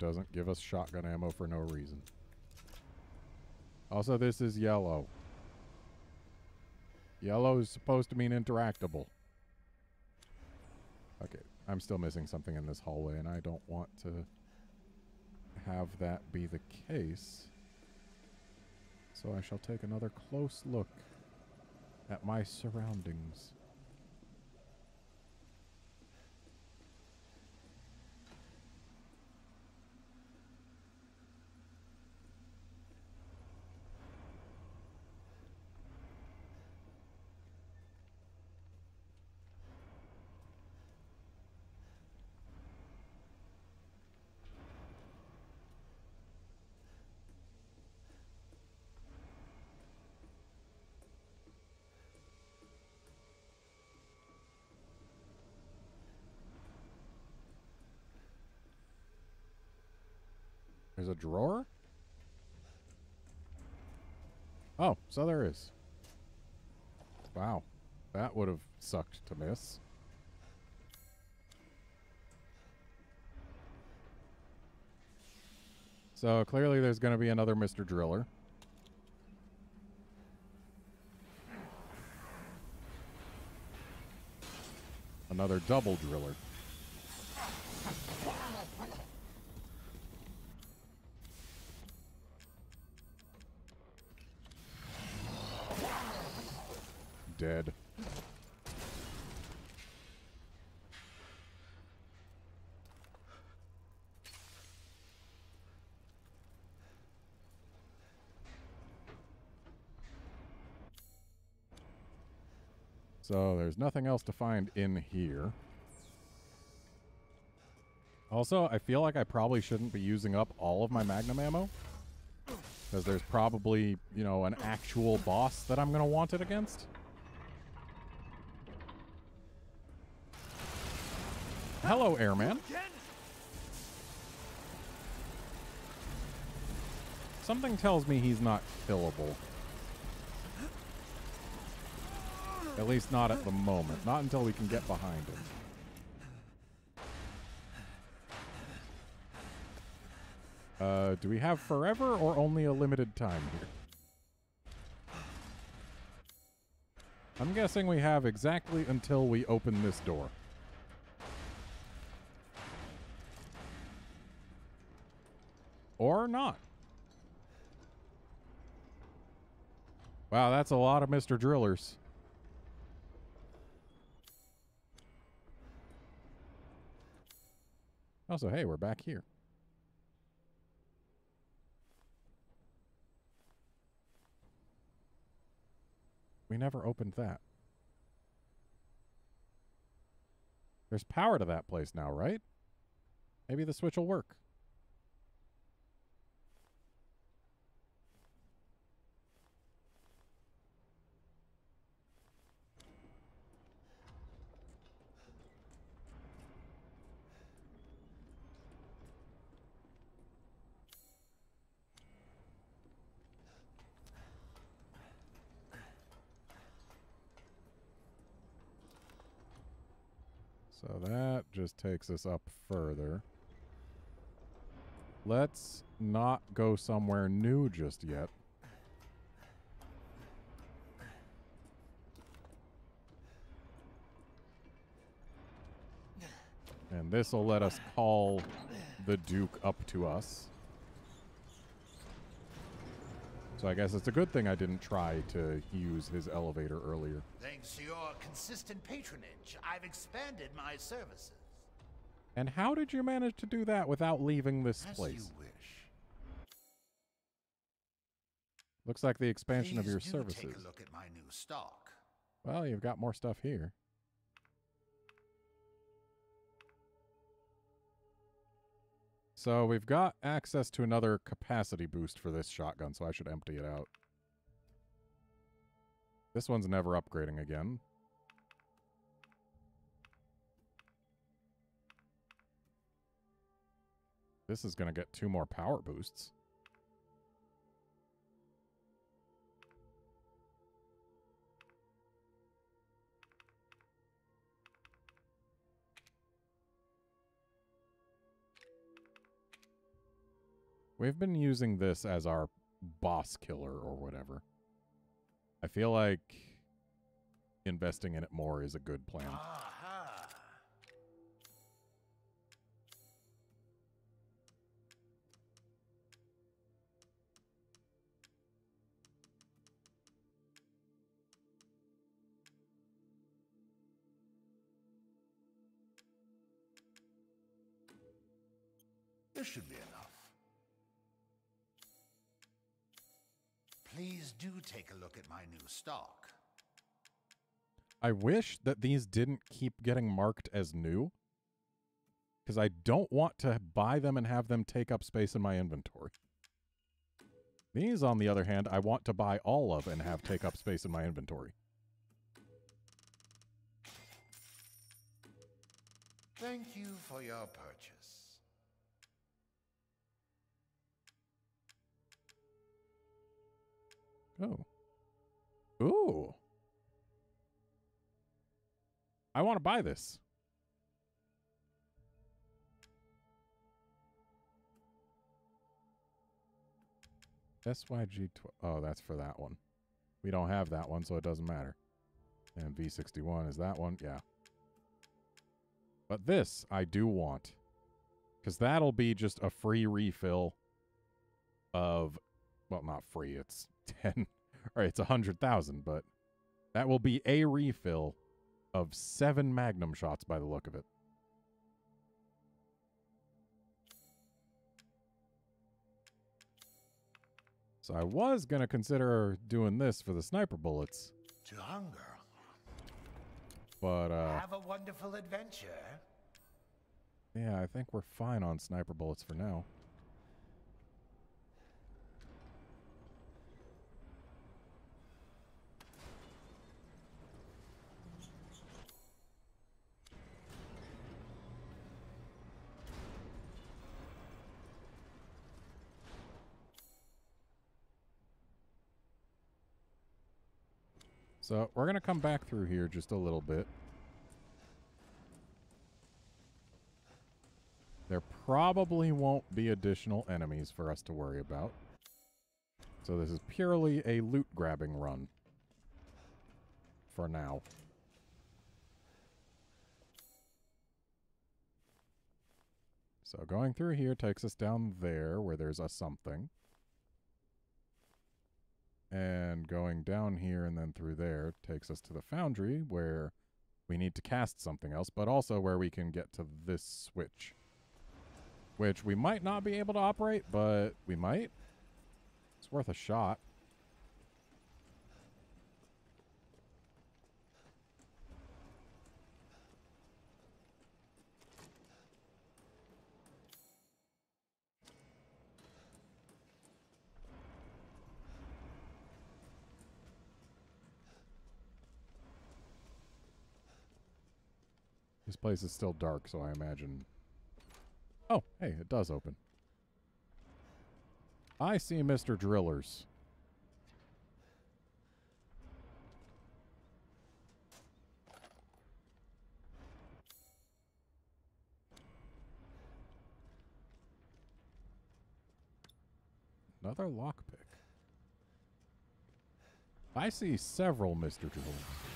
Doesn't give us shotgun ammo for no reason. Also, this is yellow. Yellow is supposed to mean interactable. Okay, I'm still missing something in this hallway, and I don't want to have that be the case. So I shall take another close look at my surroundings. Drawer? Oh, so there is. Wow. That would have sucked to miss. So clearly there's going to be another Mr. Driller. Another double driller. Dead. So there's nothing else to find in here. Also, I feel like I probably shouldn't be using up all of my magnum ammo. Because there's probably, you know, an actual boss that I'm going to want it against. Hello, Airman. Something tells me he's not killable. At least not at the moment. Not until we can get behind him. Uh, do we have forever or only a limited time here? I'm guessing we have exactly until we open this door. Or not. Wow, that's a lot of Mr. Drillers. Also, hey, we're back here. We never opened that. There's power to that place now, right? Maybe the switch will work. So that just takes us up further. Let's not go somewhere new just yet. And this will let us call the Duke up to us. So I guess it's a good thing I didn't try to use his elevator earlier. Thanks to your consistent patronage, I've expanded my services. And how did you manage to do that without leaving this As place? you wish. Looks like the expansion of your services. Take a look at my new stock. Well, you've got more stuff here. So we've got access to another capacity boost for this shotgun, so I should empty it out. This one's never upgrading again. This is going to get two more power boosts. We've been using this as our boss killer or whatever. I feel like investing in it more is a good plan. Aha! This should be enough. Please do take a look at my new stock. I wish that these didn't keep getting marked as new. Because I don't want to buy them and have them take up space in my inventory. These, on the other hand, I want to buy all of and have take up space in my inventory. Thank you for your purchase. Oh. Ooh. I want to buy this. SYG. Tw- oh, that's for that one. We don't have that one, so it doesn't matter. And V61 is that one. Yeah. But this I do want. Because that'll be just a free refill of. Well, not free. It's 10. Or it's a 100,000, but that will be a refill of seven Magnum shots by the look of it. So I was going to consider doing this for the sniper bullets, To hunger. but uh Have a wonderful adventure. yeah, I think we're fine on sniper bullets for now. So we're going to come back through here just a little bit. There probably won't be additional enemies for us to worry about. So this is purely a loot grabbing run. For now. So going through here takes us down there where there's a something. And going down here and then through there takes us to the foundry where we need to cast something else, but also where we can get to this switch. Which we might not be able to operate, but we might. It's worth a shot. place is still dark, so I imagine... Oh, hey, it does open. I see Mr. Drillers. Another lockpick. I see several Mr. Drillers.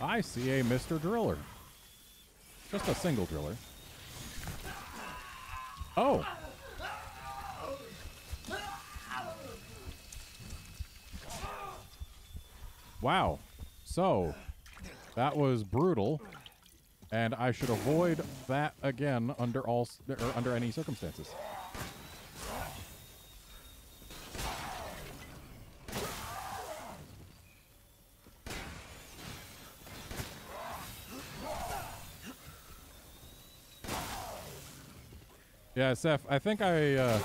I see a Mr. Driller. Just a single driller. Oh! Wow. So, that was brutal, and I should avoid that again under all or er, under any circumstances. Yeah, Seth, I think I uh,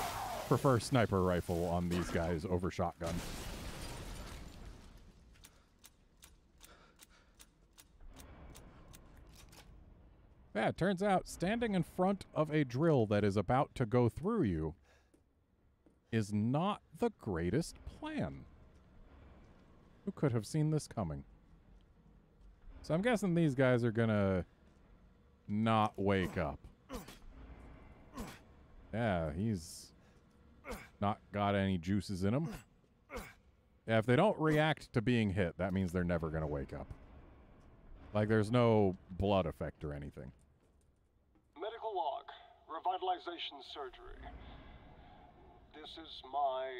prefer sniper rifle on these guys over shotgun. Yeah, it turns out standing in front of a drill that is about to go through you is not the greatest plan. Who could have seen this coming? So I'm guessing these guys are gonna not wake up. Yeah, he's not got any juices in him. Yeah, if they don't react to being hit, that means they're never gonna wake up. Like there's no blood effect or anything. Medical log. Revitalization surgery. This is my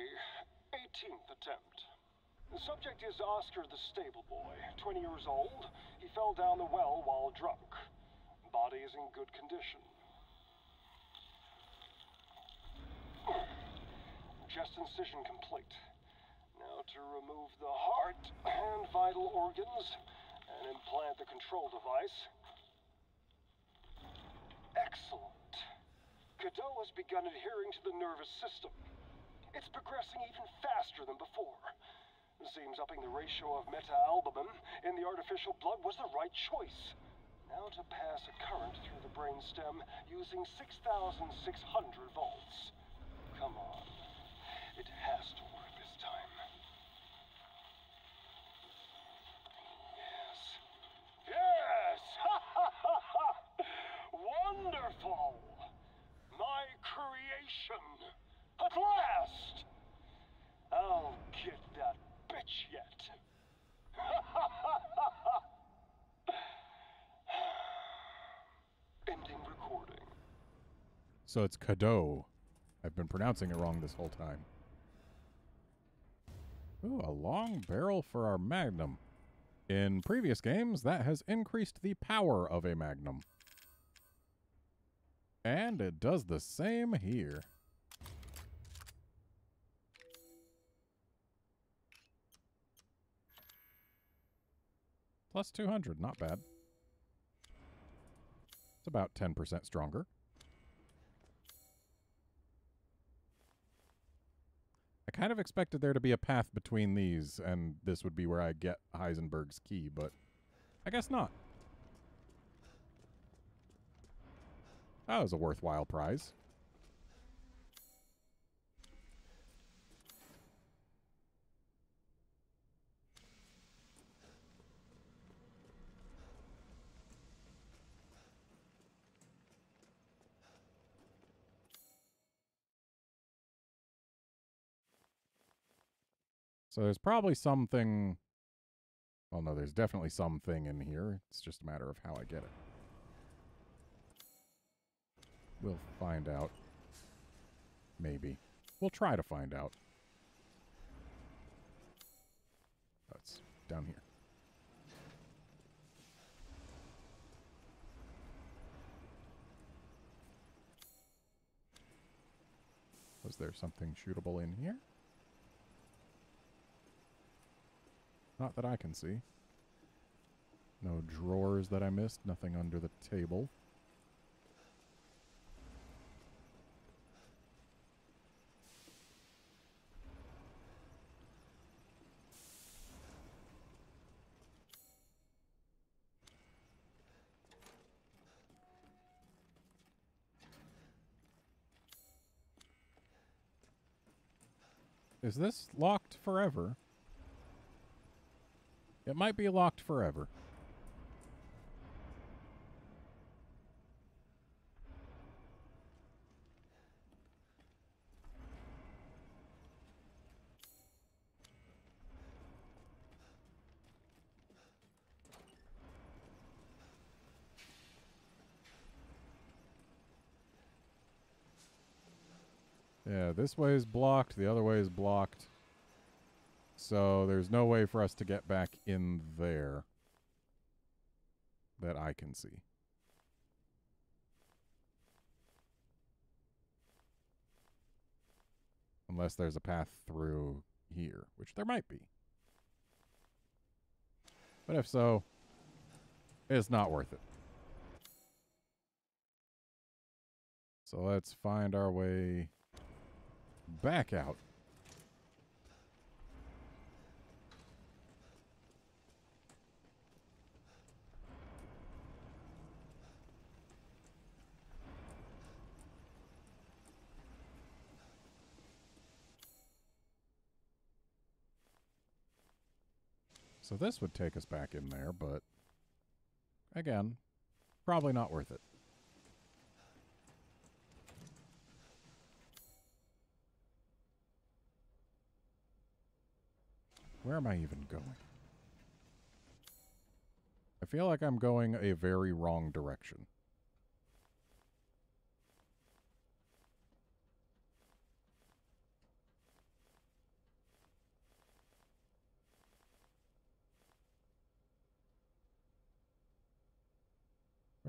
18th attempt. The subject is Oscar the stable boy, 20 years old. He fell down the well while drunk. Body is in good condition. Chest incision complete. Now to remove the heart and vital organs and implant the control device. Excellent. Cadou has begun adhering to the nervous system. It's progressing even faster than before. Seems upping the ratio of meta-albumin in the artificial blood was the right choice. Now to pass a current through the brainstem using 6,600 volts. Come on. It has to work this time. Yes. Yes! Ha ha! Wonderful! My creation! At last! I'll get that bitch yet. Ending recording. So it's Cadou. I've been pronouncing it wrong this whole time. Ooh, a long barrel for our Magnum. In previous games, that has increased the power of a Magnum. And it does the same here. Plus 200, not bad. It's about 10% stronger. I kind of expected there to be a path between these, and this would be where I get Heisenberg's key, but I guess not. That was a worthwhile prize. So there's probably something. Well, no, there's definitely something in here. It's just a matter of how I get it. We'll find out. Maybe. We'll try to find out. Oh, That's down here. Was there something shootable in here? Not that I can see. No drawers that I missed, nothing under the table. Is this locked forever? It might be locked forever. Yeah, this way is blocked, the other way is blocked. So there's no way for us to get back in there that I can see. Unless there's a path through here, which there might be. But if so, it's not worth it. So let's find our way back out. So this would take us back in there, but again, probably not worth it. Where am I even going? I feel like I'm going a very wrong direction.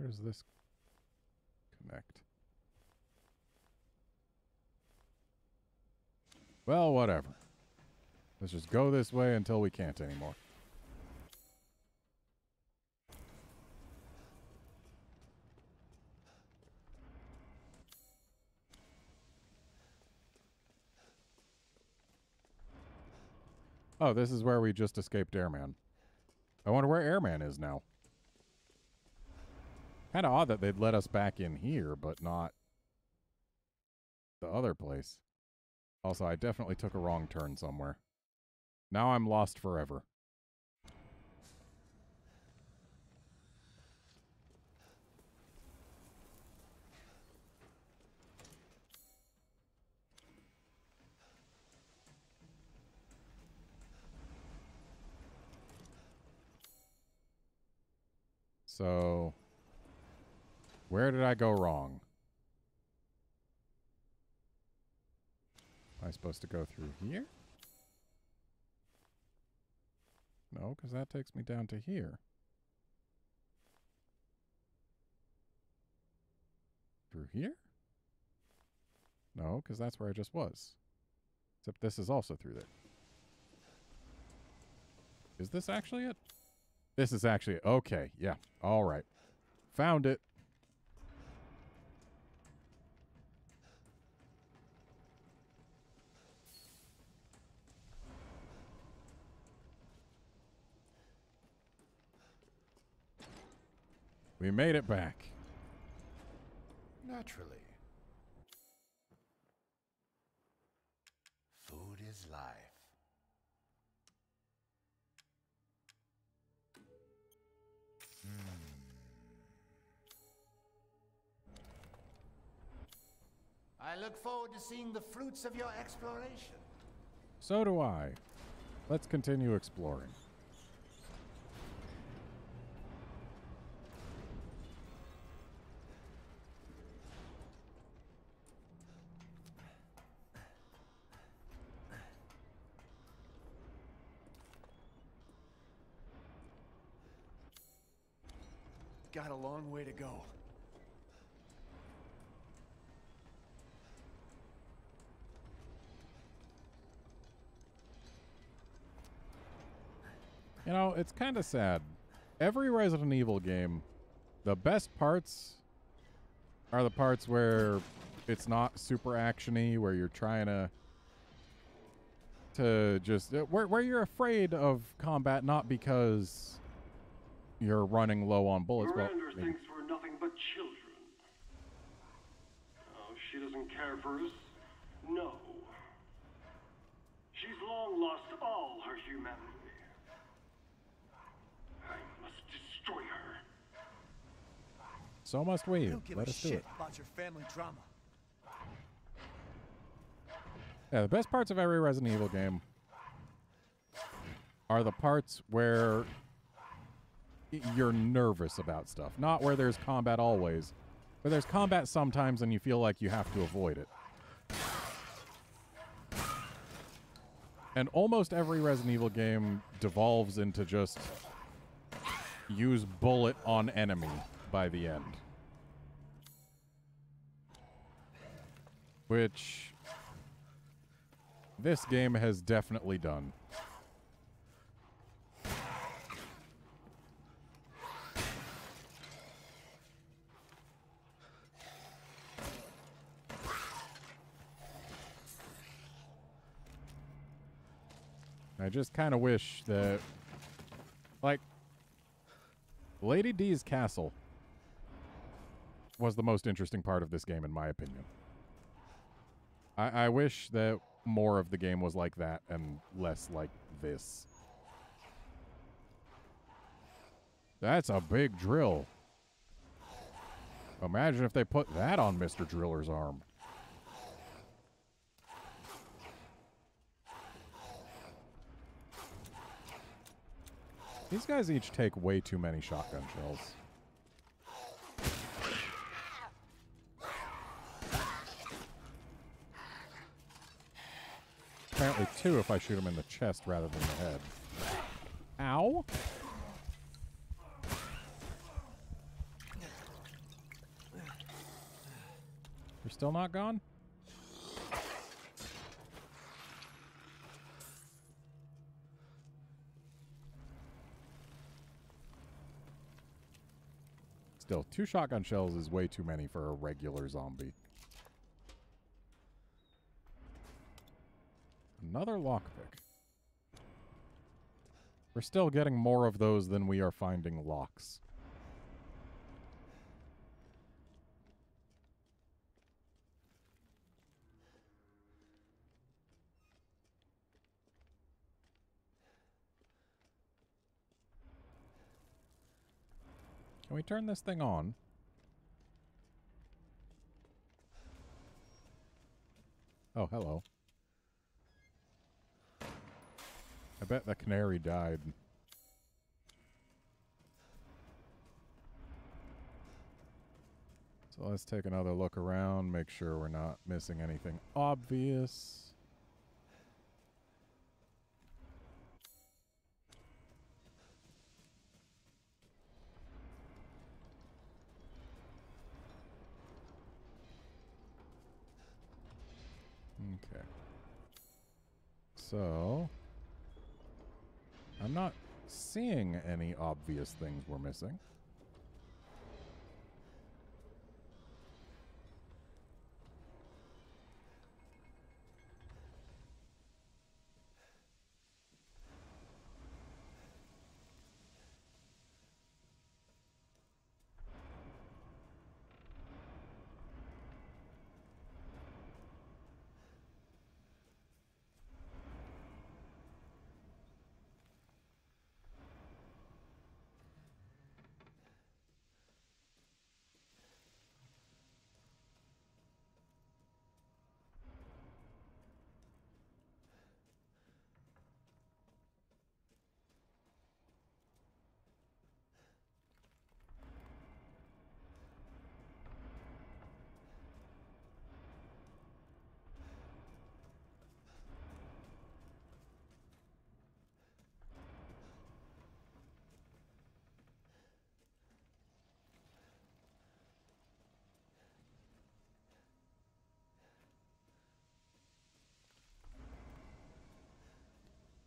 Where does this connect? Well, whatever. Let's just go this way until we can't anymore. Oh, this is where we just escaped Airman. I wonder where Airman is now. Kind of odd that they'd let us back in here, but not the other place. Also, I definitely took a wrong turn somewhere. Now I'm lost forever. So, where did I go wrong? Am I supposed to go through here? No, because that takes me down to here. Through here? No, because that's where I just was. Except this is also through there. Is this actually it? This is actually it. Okay, yeah. All right. Found it. We made it back. Naturally. Food is life. Hmm. I look forward to seeing the fruits of your exploration. So do I. Let's continue exploring. Got a long way to go. You know, it's kind of sad. Every Resident Evil game, the best parts are the parts where it's not super actiony, where you're trying to to just where where you're afraid of combat not because you're running low on bullets. Well, Miranda I mean, thinks we're nothing but children. Oh, she doesn't care for us? No. She's long lost all her humanity. I must destroy her. so must we. Don't give Let a us do it. about your family drama. Yeah, the best parts of every Resident Evil game are the parts where y- you're nervous about stuff, not where there's combat always. Where there's combat sometimes and you feel like you have to avoid it. And almost every Resident Evil game devolves into just use bullet on enemy by the end. Which this game has definitely done. I just kind of wish that, like, Lady D's castle was the most interesting part of this game, in my opinion. I, I wish that more of the game was like that and less like this. That's a big drill. Imagine if they put that on Mr. Driller's arm. These guys each take way too many shotgun shells. Apparently two if I shoot them in the chest rather than the head. Ow! You're still not gone? Still, two shotgun shells is way too many for a regular zombie. Another lockpick. We're still getting more of those than we are finding locks. Can we turn this thing on? Oh, hello. I bet the canary died. So let's take another look around, make sure we're not missing anything obvious. So, I'm not seeing any obvious things we're missing.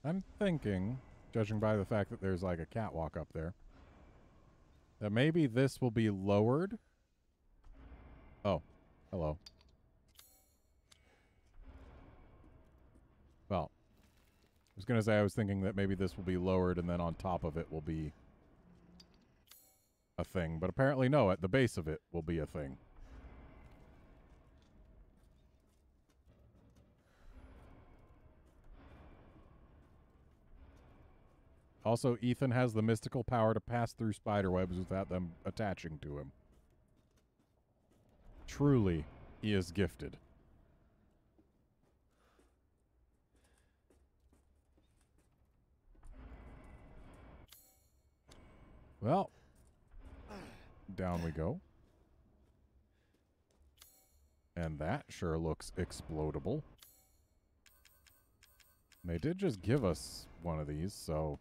I'm thinking, judging by the fact that there's like a catwalk up there, that maybe this will be lowered. Oh, hello. Well, I was going to say I was thinking that maybe this will be lowered and then on top of it will be a thing. But apparently no, at the base of it will be a thing. Also, Ethan has the mystical power to pass through spider webs without them attaching to him. Truly, he is gifted. Well, down we go. And that sure looks explodable. They did just give us one of these, so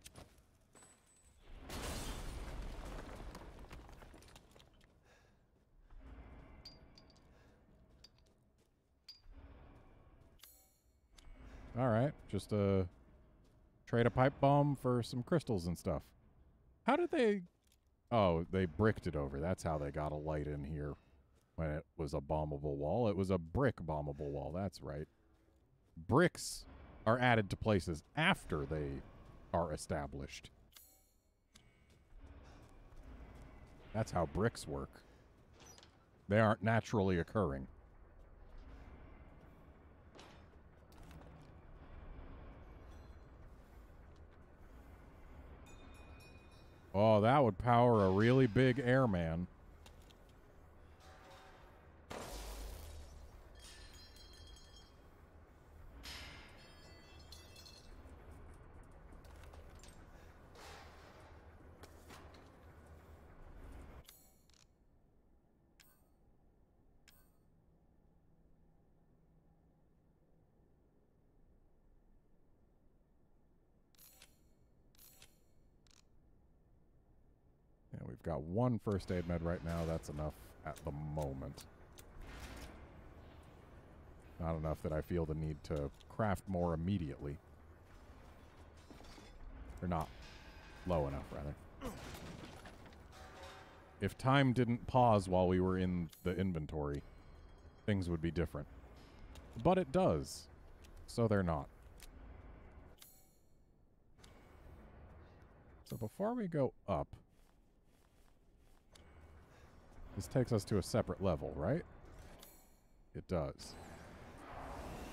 All right, just a trade a pipe bomb for some crystals and stuff. How did they? Oh, they bricked it over. That's how they got a light in here when it was a bombable wall. It was a brick bombable wall. That's right. Bricks are added to places after they are established. That's how bricks work. They aren't naturally occurring. Oh, that would power a really big airman. Got one first aid med right now. That's enough at the moment. Not enough that I feel the need to craft more immediately. Or not low enough, rather. If time didn't pause while we were in the inventory, things would be different. But it does. So they're not. So before we go up, this takes us to a separate level, right? It does.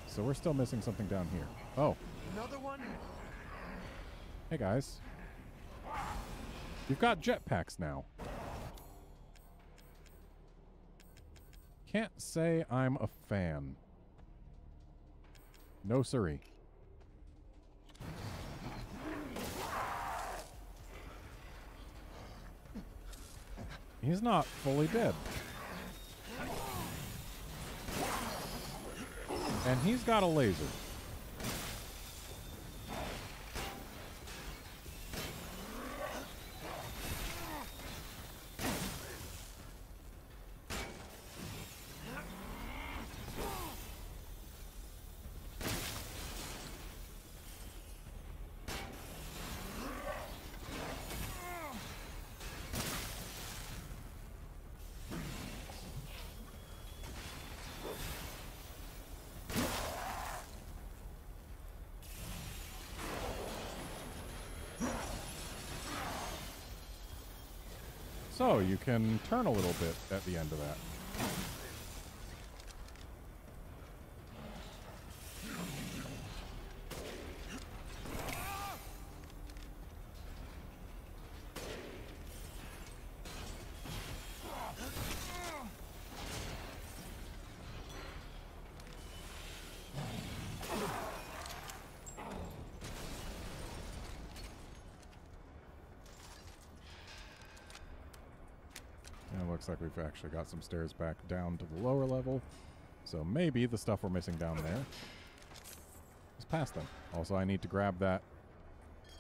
So we're still missing something down here. Oh, Another one? hey guys. You've got jetpacks now. Can't say I'm a fan. No siree. He's not fully dead. And he's got a laser. You can turn a little bit at the end of that. Like we've actually got some stairs back down to the lower level. So maybe the stuff we're missing down there is past them. Also, I need to grab that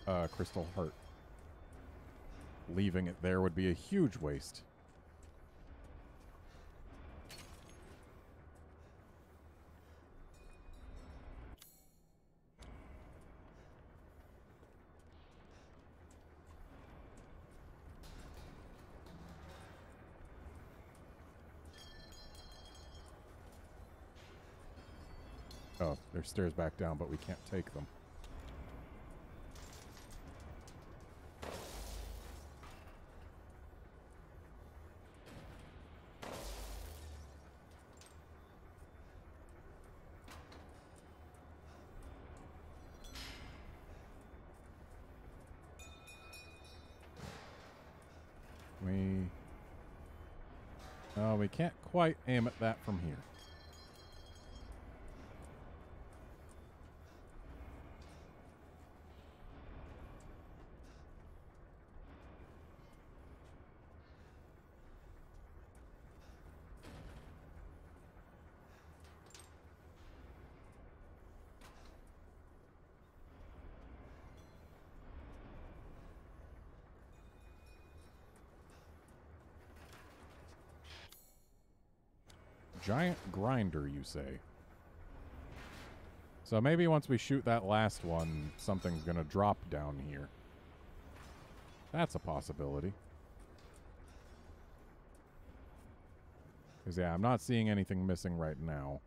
uh, crystal heart. Leaving it there would be a huge waste. Oh, there's stairs back down, but we can't take them. We... Oh, we can't quite aim at that from here. Grinder, you say? So maybe once we shoot that last one, something's going to drop down here. That's a possibility. Because, yeah, I'm not seeing anything missing right now.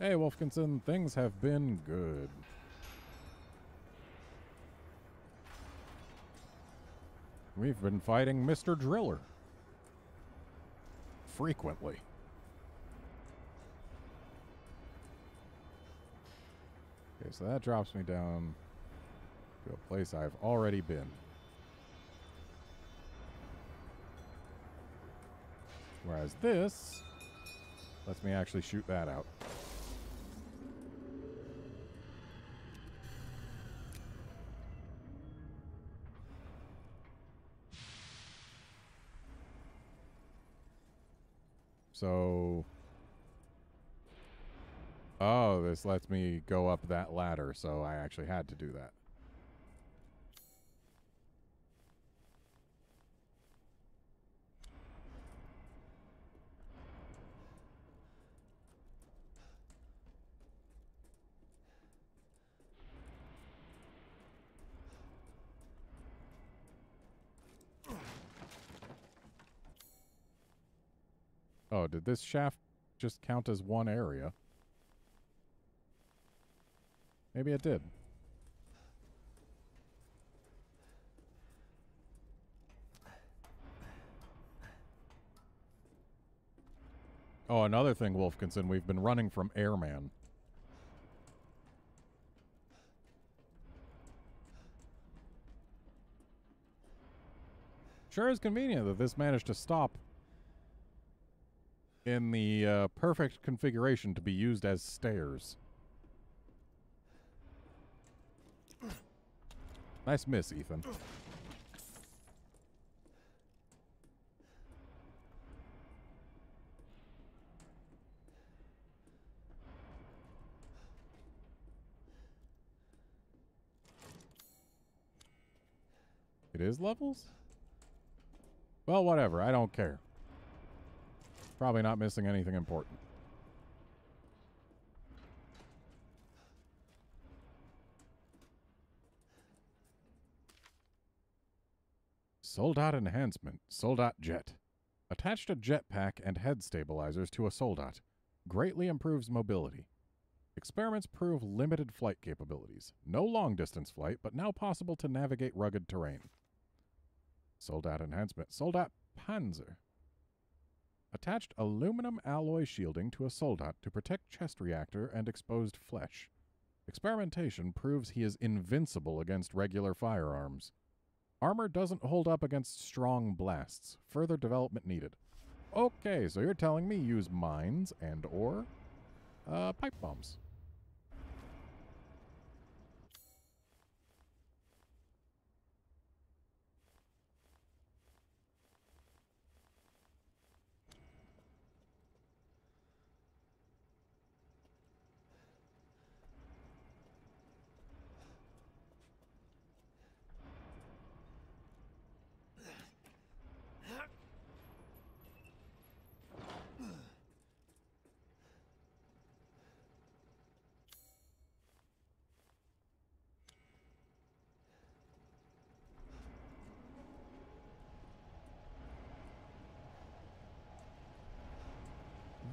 Hey, Wolfkinson, things have been good. We've been fighting Mr. Driller. Frequently. Okay, so that drops me down to a place I've already been. Whereas this lets me actually shoot that out. So. Oh, this lets me go up that ladder, so I actually had to do that. Oh, this shaft just count as one area? Maybe it did. Oh, another thing, Wolfkinson, we've been running from Airman. Sure is convenient that this managed to stop in the uh, perfect configuration to be used as stairs. Nice miss, Ethan. It is levels? Well, whatever. I don't care. Probably not missing anything important. Soldat Enhancement. Soldat Jet. Attached a jetpack and head stabilizers to a Soldat. Greatly improves mobility. Experiments prove limited flight capabilities. No long distance flight, but now possible to navigate rugged terrain. Soldat Enhancement. Soldat Panzer. Attached aluminum alloy shielding to a soldat to protect chest reactor and exposed flesh. Experimentation proves he is invincible against regular firearms. Armor doesn't hold up against strong blasts. Further development needed. Okay, so you're telling me use mines and or uh, pipe bombs.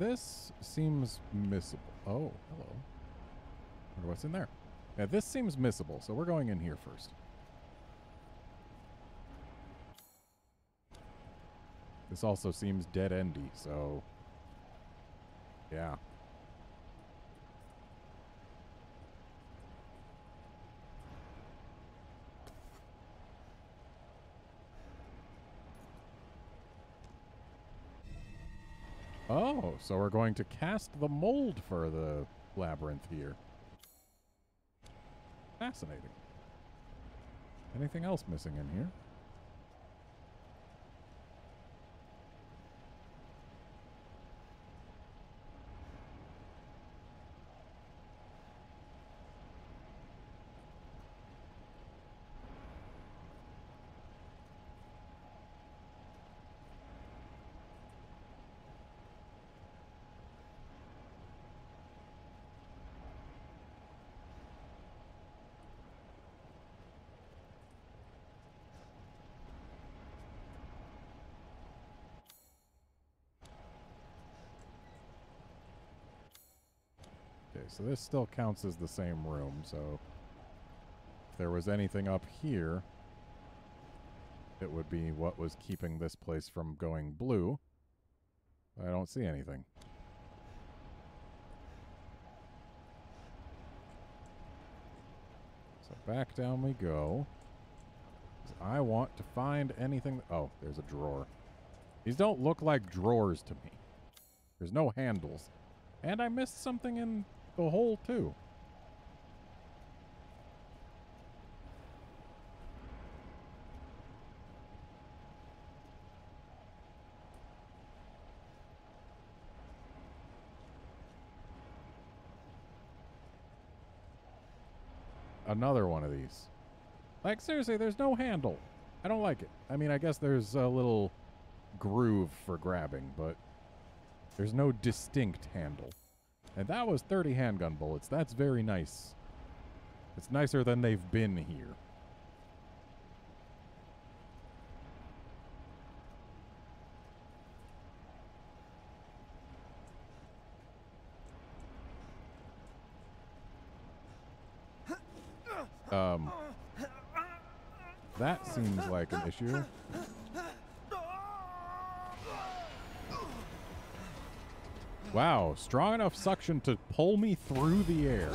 This seems missable. Oh, hello. Wonder what's in there. Yeah, this seems missable, so we're going in here first. This also seems dead endy, so yeah. Oh, so we're going to cast the mold for the labyrinth here. Fascinating. Anything else missing in here? So this still counts as the same room, so if there was anything up here, it would be what was keeping this place from going blue. I don't see anything. So back down we go. I want to find anything. Oh, there's a drawer. These don't look like drawers to me. There's no handles. And I missed something in the hole, too. Another one of these. Like, seriously, there's no handle. I don't like it. I mean, I guess there's a little groove for grabbing, but there's no distinct handle. And that was 30 handgun bullets. That's very nice. It's nicer than they've been here. Um, that seems like an issue. Wow, strong enough suction to pull me through the air.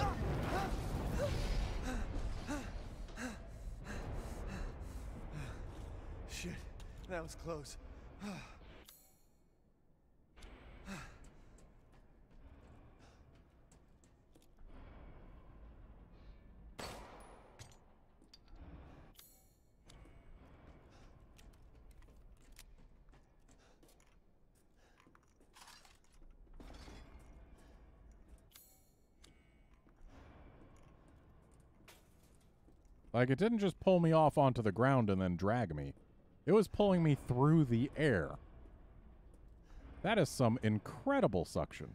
Shit, that was close. Like, it didn't just pull me off onto the ground and then drag me. It was pulling me through the air. That is some incredible suction.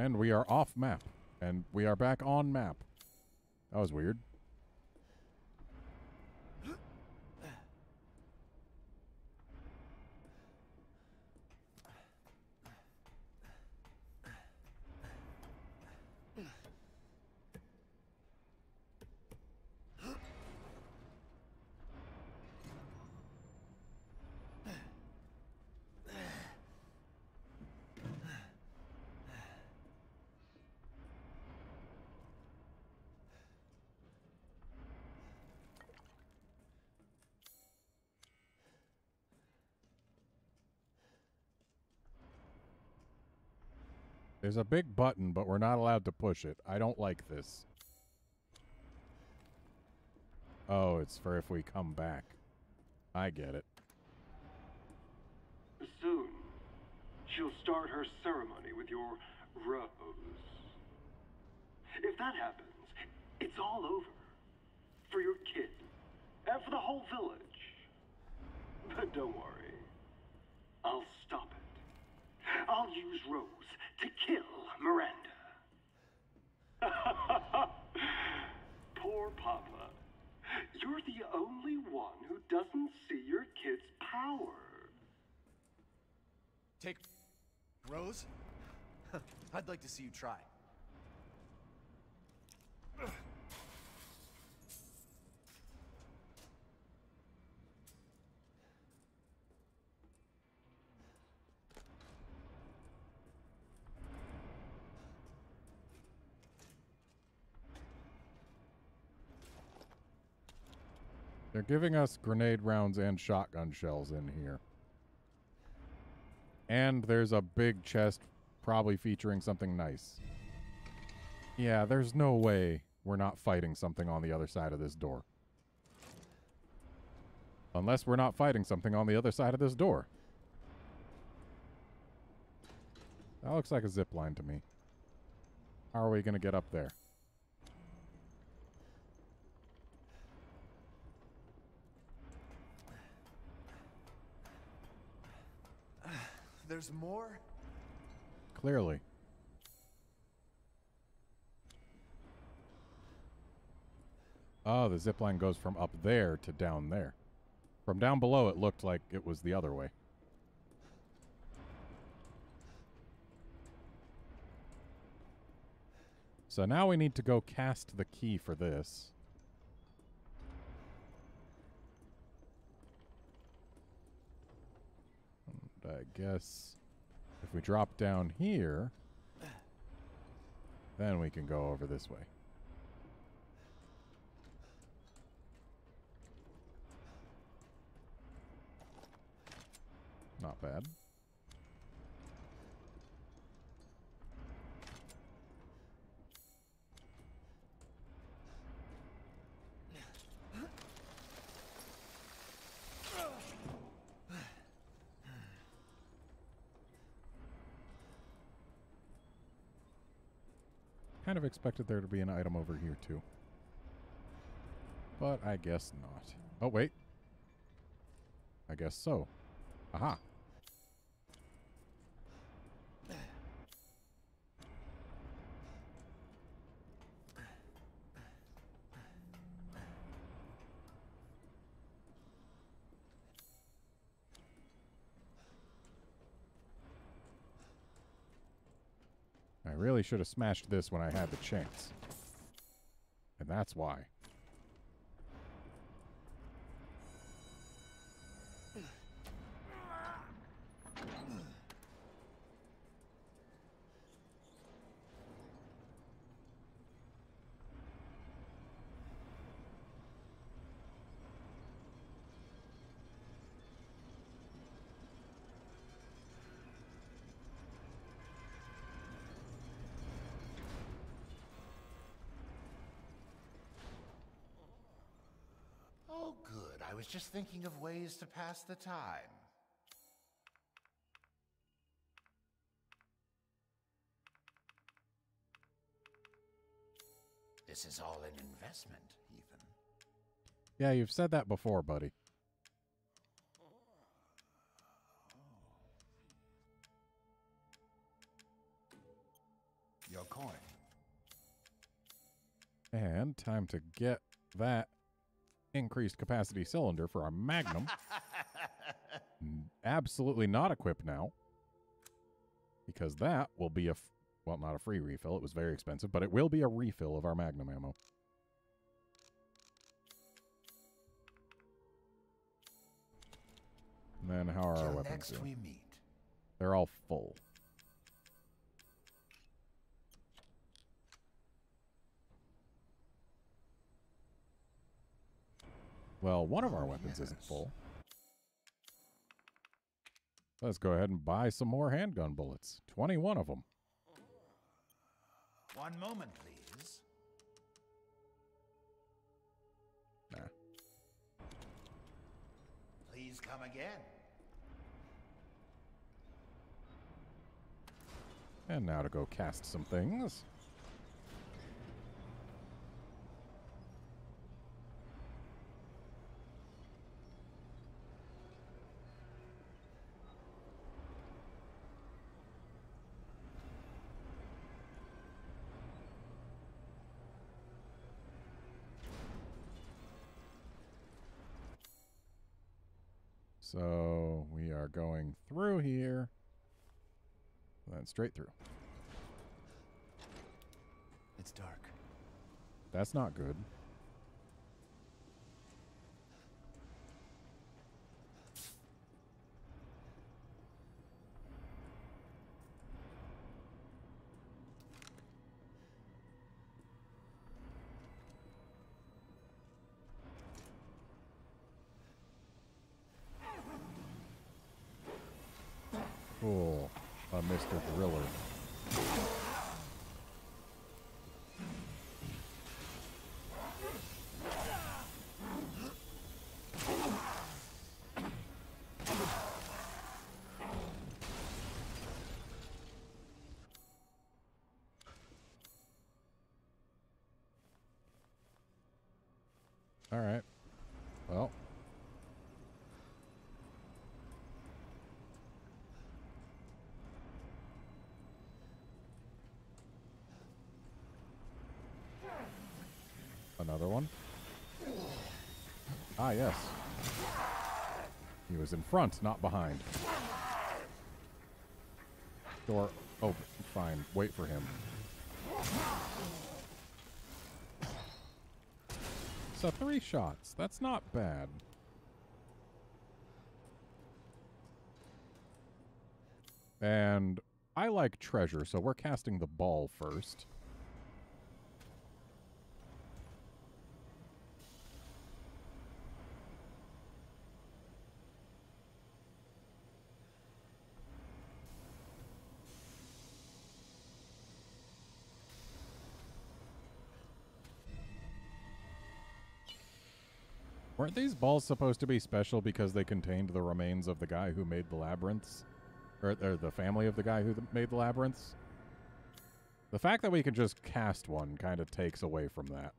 And we are off map. And we are back on map. That was weird. There's a big button, but we're not allowed to push it. I don't like this. Oh, it's for if we come back. I get it. Soon, she'll start her ceremony with your rose. If that happens, it's all over. For your kid. And for the whole village. But don't worry. I'll stop it. I'll use Rose to kill Miranda. Poor Papa. You're the only one who doesn't see your kid's power. Take Rose? I'd like to see you try. They're giving us grenade rounds and shotgun shells in here. And there's a big chest, probably featuring something nice. Yeah, there's no way we're not fighting something on the other side of this door. Unless we're not fighting something on the other side of this door. That looks like a zip line to me. How are we going to get up there? There's more? Clearly. Oh, the zip line goes from up there to down there. From down below, it looked like it was the other way. So now we need to go cast the key for this. I guess if we drop down here, then we can go over this way. Not bad. Kind of expected there to be an item over here too. But I guess not. Oh, wait. I guess so. Aha. I really should have smashed this when I had the chance. And that's why. Oh, good. I was just thinking of ways to pass the time. This is all an investment, even. Yeah, you've said that before, buddy. Your coin. And time to get that increased capacity cylinder for our Magnum. Absolutely not equipped now. Because that will be a, f- well, not a free refill. It was very expensive, but it will be a refill of our Magnum ammo. And then how are our weapons next doing? we meet. They're all full. Well, one of our weapons isn't full. Let's go ahead and buy some more handgun bullets. 21 of them. One moment, please. Nah. Please come again. And now to go cast some things. So we are going through here, then straight through. It's dark. That's not good. Cool. Uh, Mr. Driller. All right. Well. Another one. Ah, yes. He was in front, not behind. Door open. Fine. Wait for him. So three shots. That's not bad. And I like treasure, so we're casting the ball first. Weren't these balls supposed to be special because they contained the remains of the guy who made the labyrinths? Or, or the family of the guy who made the labyrinths? The fact that we can just cast one kind of takes away from that.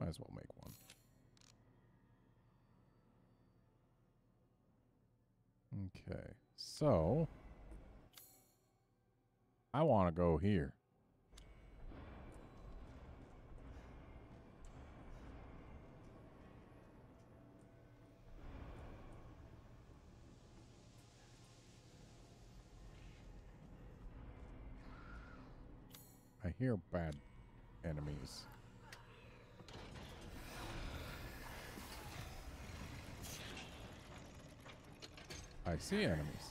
Might as well make one. Okay, so I want to go here. I hear bad enemies. I see enemies.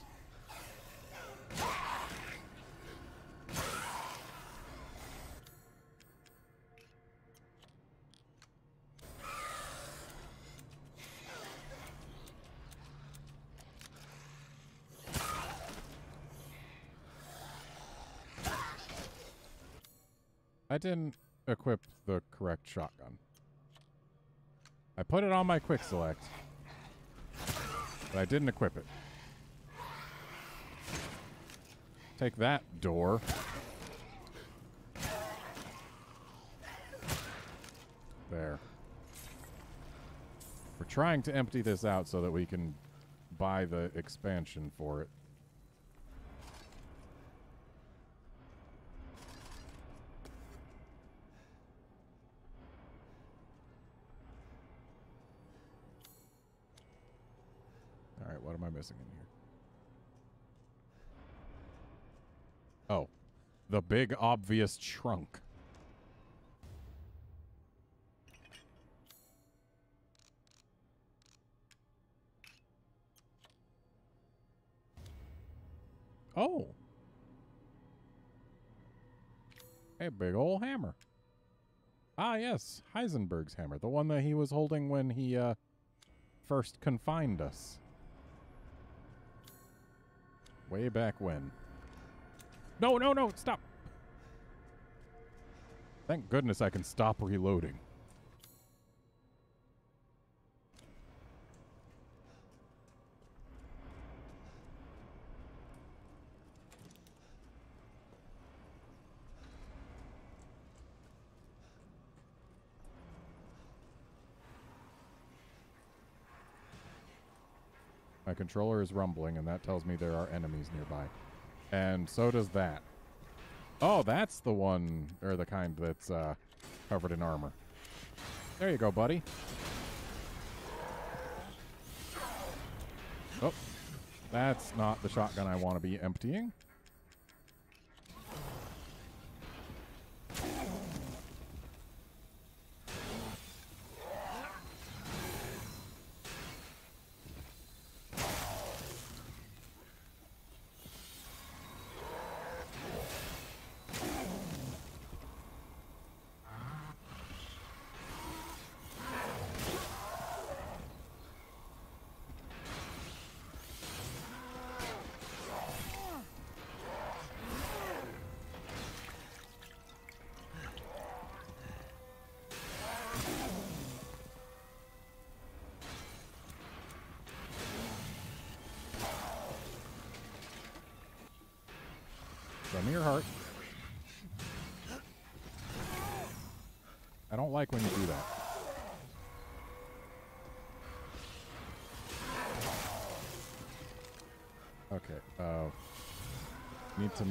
I didn't equip the correct shotgun. I put it on my quick select, but I didn't equip it. Take that, door. There. We're trying to empty this out so that we can buy the expansion for it. All right, what am I missing in here? Oh, the big obvious trunk. Oh. A big old hammer. Ah, yes, Heisenberg's hammer, the one that he was holding when he uh, first confined us. Way back when. No, no, no, stop. Thank goodness I can stop reloading. My controller is rumbling, and that tells me there are enemies nearby. And so does that. Oh, that's the one, or the kind that's uh, covered in armor. There you go, buddy. Oh, that's not the shotgun I want to be emptying.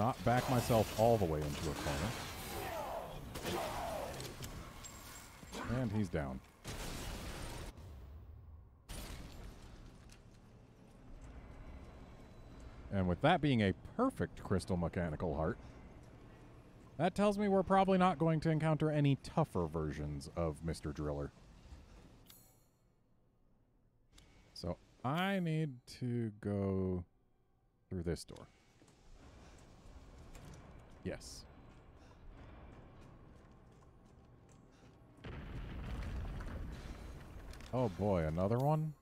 Not back myself all the way into a corner. And he's down. And with that being a perfect crystal mechanical heart, that tells me we're probably not going to encounter any tougher versions of Mr. Driller. So I need to go through this door. Yes. Oh boy, another one?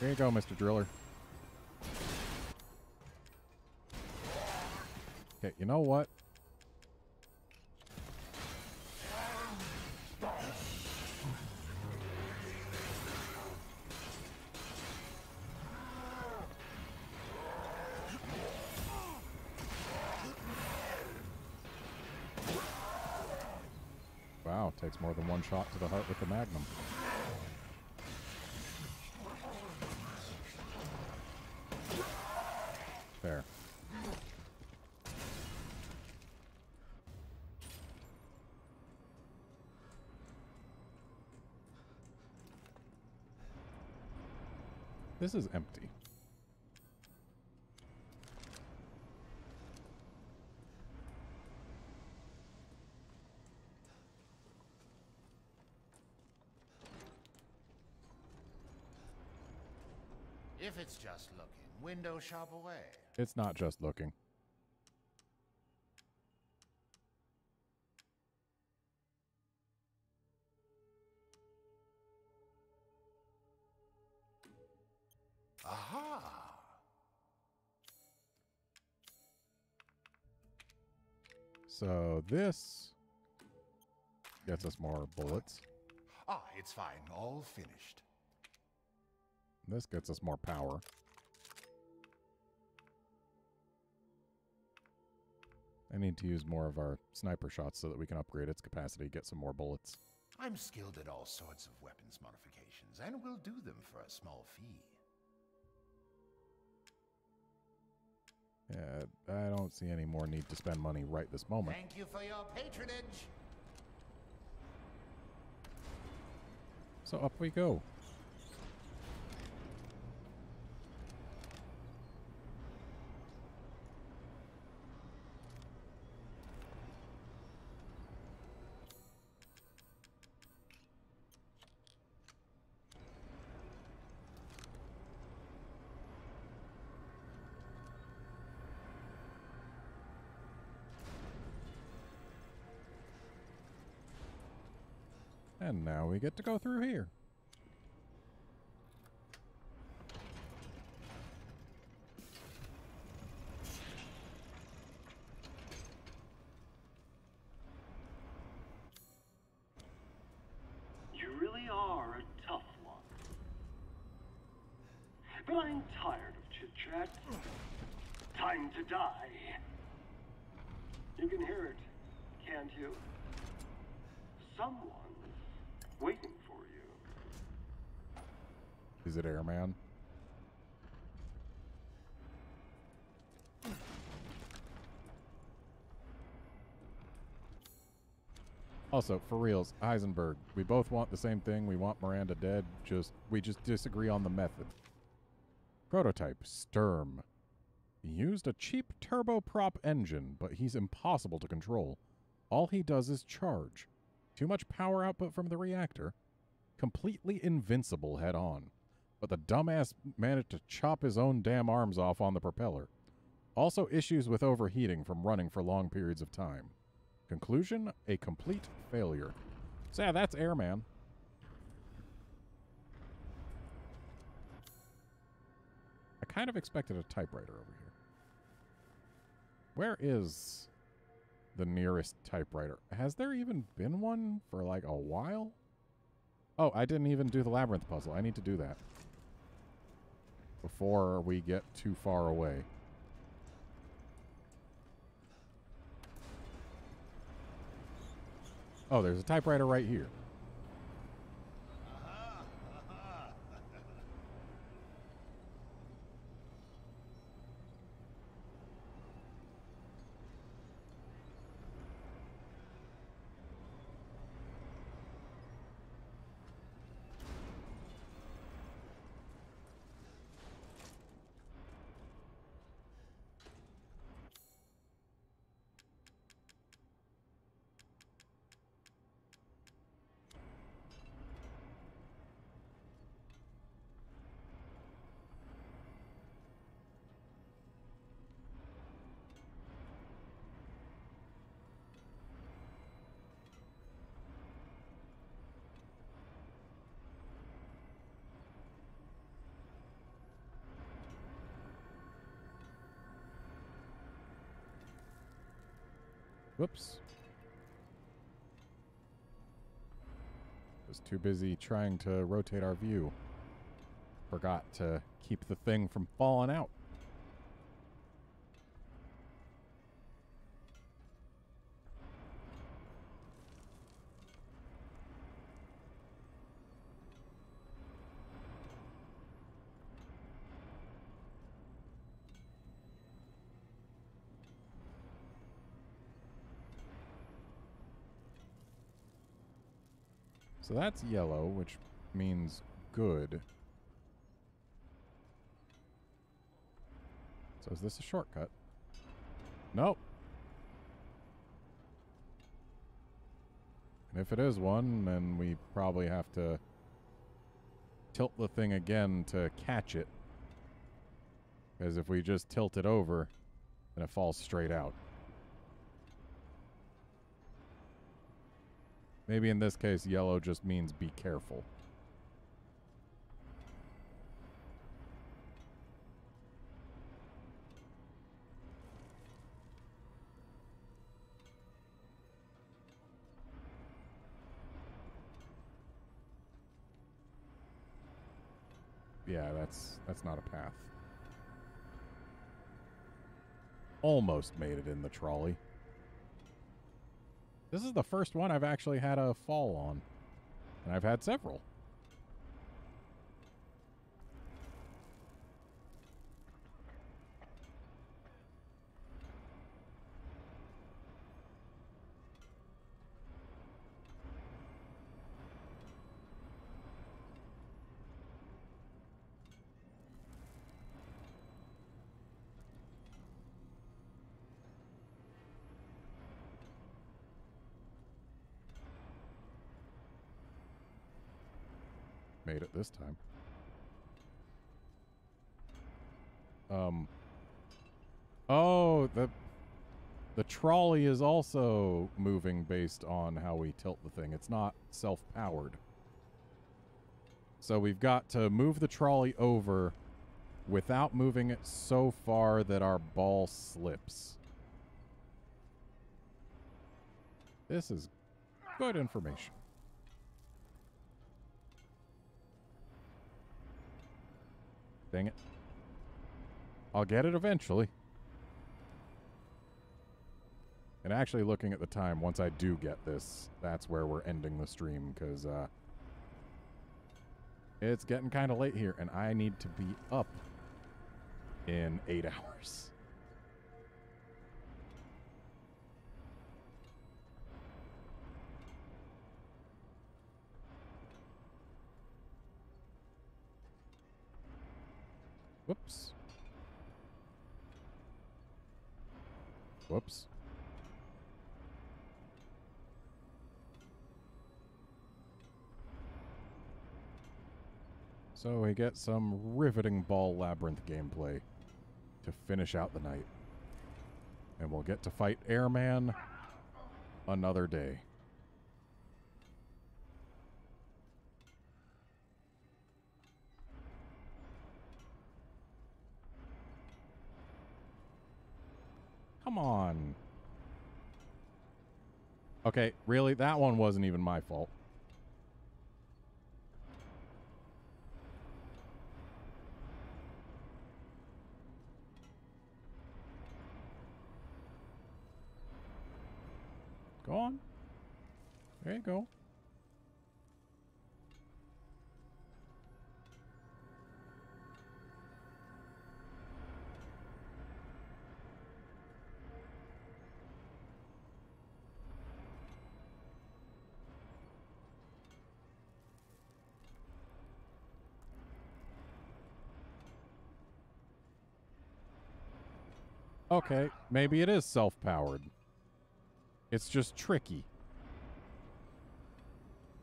Here you go, Mr. Driller. Okay, you know what? Shot to the heart with the Magnum. Fair. This is empty. It's just looking, window shop away. It's not just looking. Aha! So this gets us more bullets. Ah, it's fine. All finished. This gets us more power. I need to use more of our sniper shots so that we can upgrade its capacity, get some more bullets. I'm skilled at all sorts of weapons modifications, and will do them for a small fee. Yeah, I don't see any more need to spend money right this moment. Thank you for your patronage. So up we go. We get to go through here. You really are a tough one. But I'm tired of chit chat. Time to die. You can hear it, can't you? Someone's waiting for you. It Also, for reals, Heisenberg, we both want the same thing. We want Miranda dead. Just we just disagree on the method. Prototype Sturm. He used a cheap turboprop engine, but he's impossible to control. All he does is charge. Too much power output from the reactor. Completely invincible head on. But the dumbass managed to chop his own damn arms off on the propeller. Also, issues with overheating from running for long periods of time. Conclusion a complete failure. So, yeah, that's Airman. I kind of expected a typewriter over here. Where is the nearest typewriter? Has there even been one for like a while? Oh, I didn't even do the labyrinth puzzle. I need to do that. Before we get too far away. Oh, there's a typewriter right here. Whoops. Was too busy trying to rotate our view. Forgot to keep the thing from falling out. So that's yellow, which means good. So is this a shortcut? Nope. And if it is one, then we probably have to tilt the thing again to catch it. Because if we just tilt it over, then it falls straight out. Maybe in this case, yellow just means be careful. Yeah, that's that's not a path. Almost made it in the trolley. This is the first one I've actually had a fall on. And I've had several. This time. Um. Oh, the the trolley is also moving based on how we tilt the thing. It's not self-powered. So we've got to move the trolley over without moving it so far that our ball slips. This is good information. Dang it. I'll get it eventually. And actually looking at the time, once I do get this, that's where we're ending the stream, because uh, it's getting kind of late here, and I need to be up in eight hours. Whoops. Whoops. So we get some riveting ball labyrinth gameplay to finish out the night. And we'll get to fight Airman another day. Come on. Okay, really? That one wasn't even my fault. Go on. There you go. Okay, maybe it is self-powered. It's just tricky.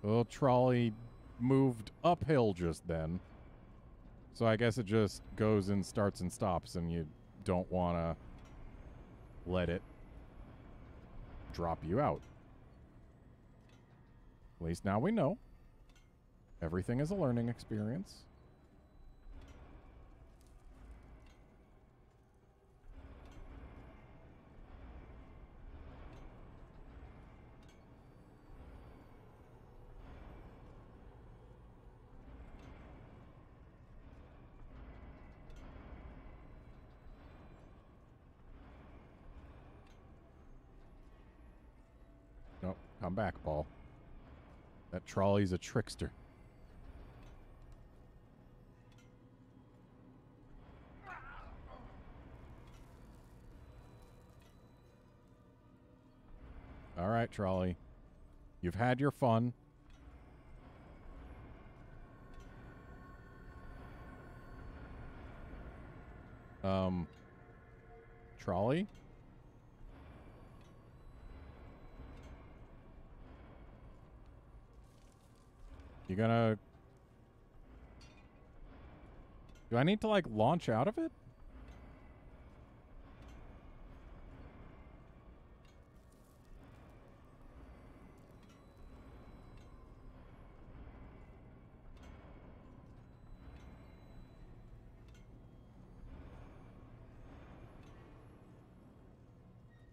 The little trolley moved uphill just then. So I guess it just goes and starts and stops and you don't want to let it drop you out. At least now we know. Everything is a learning experience. Nope, come back, Paul. That trolley's a trickster. All right, trolley. You've had your fun. Um, trolley? You gonna... Do I need to, like, launch out of it?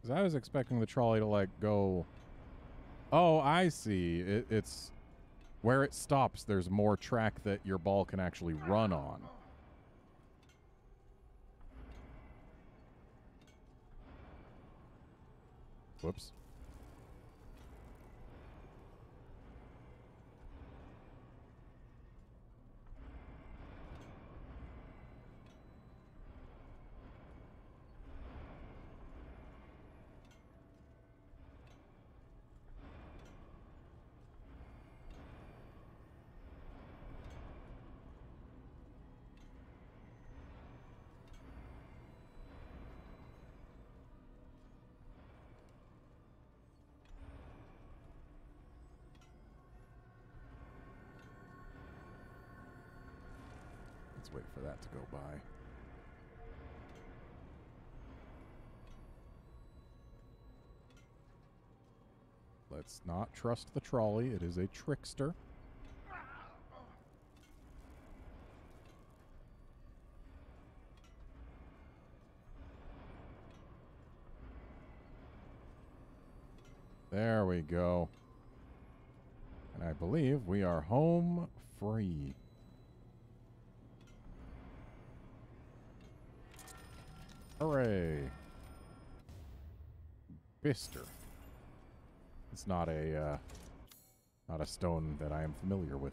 Because I was expecting the trolley to, like, go... Oh, I see. It, it's... Where it stops, there's more track that your ball can actually run on. Whoops. Let's wait for that to go by. Let's not trust the trolley. It is a trickster. There we go. And I believe we are home free. Hooray. Bister. It's not a, uh, not a stone that I am familiar with.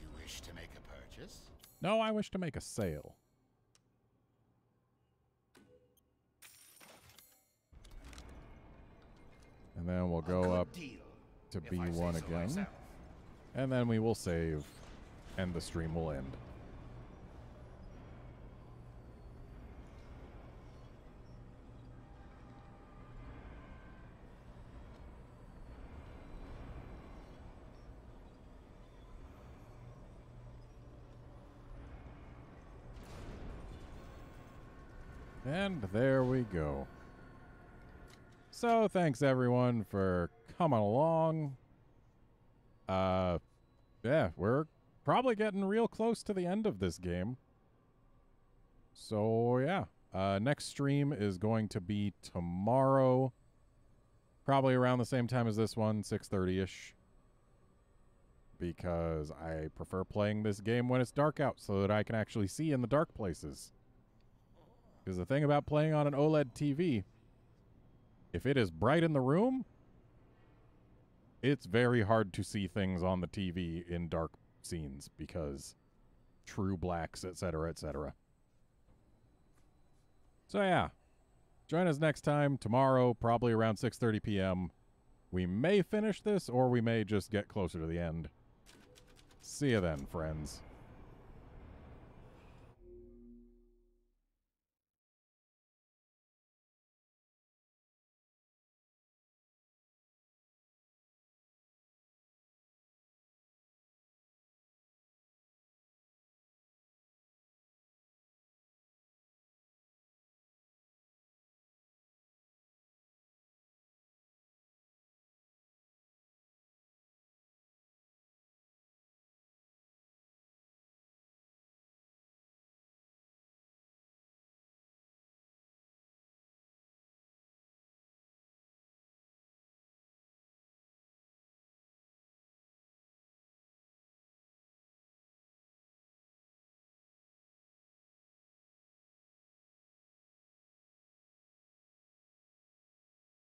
You wish to make a purchase? No, I wish to make a sale. And then we'll go up to I say B1 so again. And then we will save, and the stream will end. And there we go. So thanks everyone for coming along. Uh yeah, we're probably getting real close to the end of this game. So yeah, uh next stream is going to be tomorrow probably around the same time as this one, 6:30ish. Because I prefer playing this game when it's dark out so that I can actually see in the dark places. Because the thing about playing on an OLED TV if it is bright in the room, it's very hard to see things on the TV in dark scenes because true blacks, etc., etc. So yeah, join us next time tomorrow, probably around 6:30 p.m. We may finish this, or we may just get closer to the end. See you then, friends.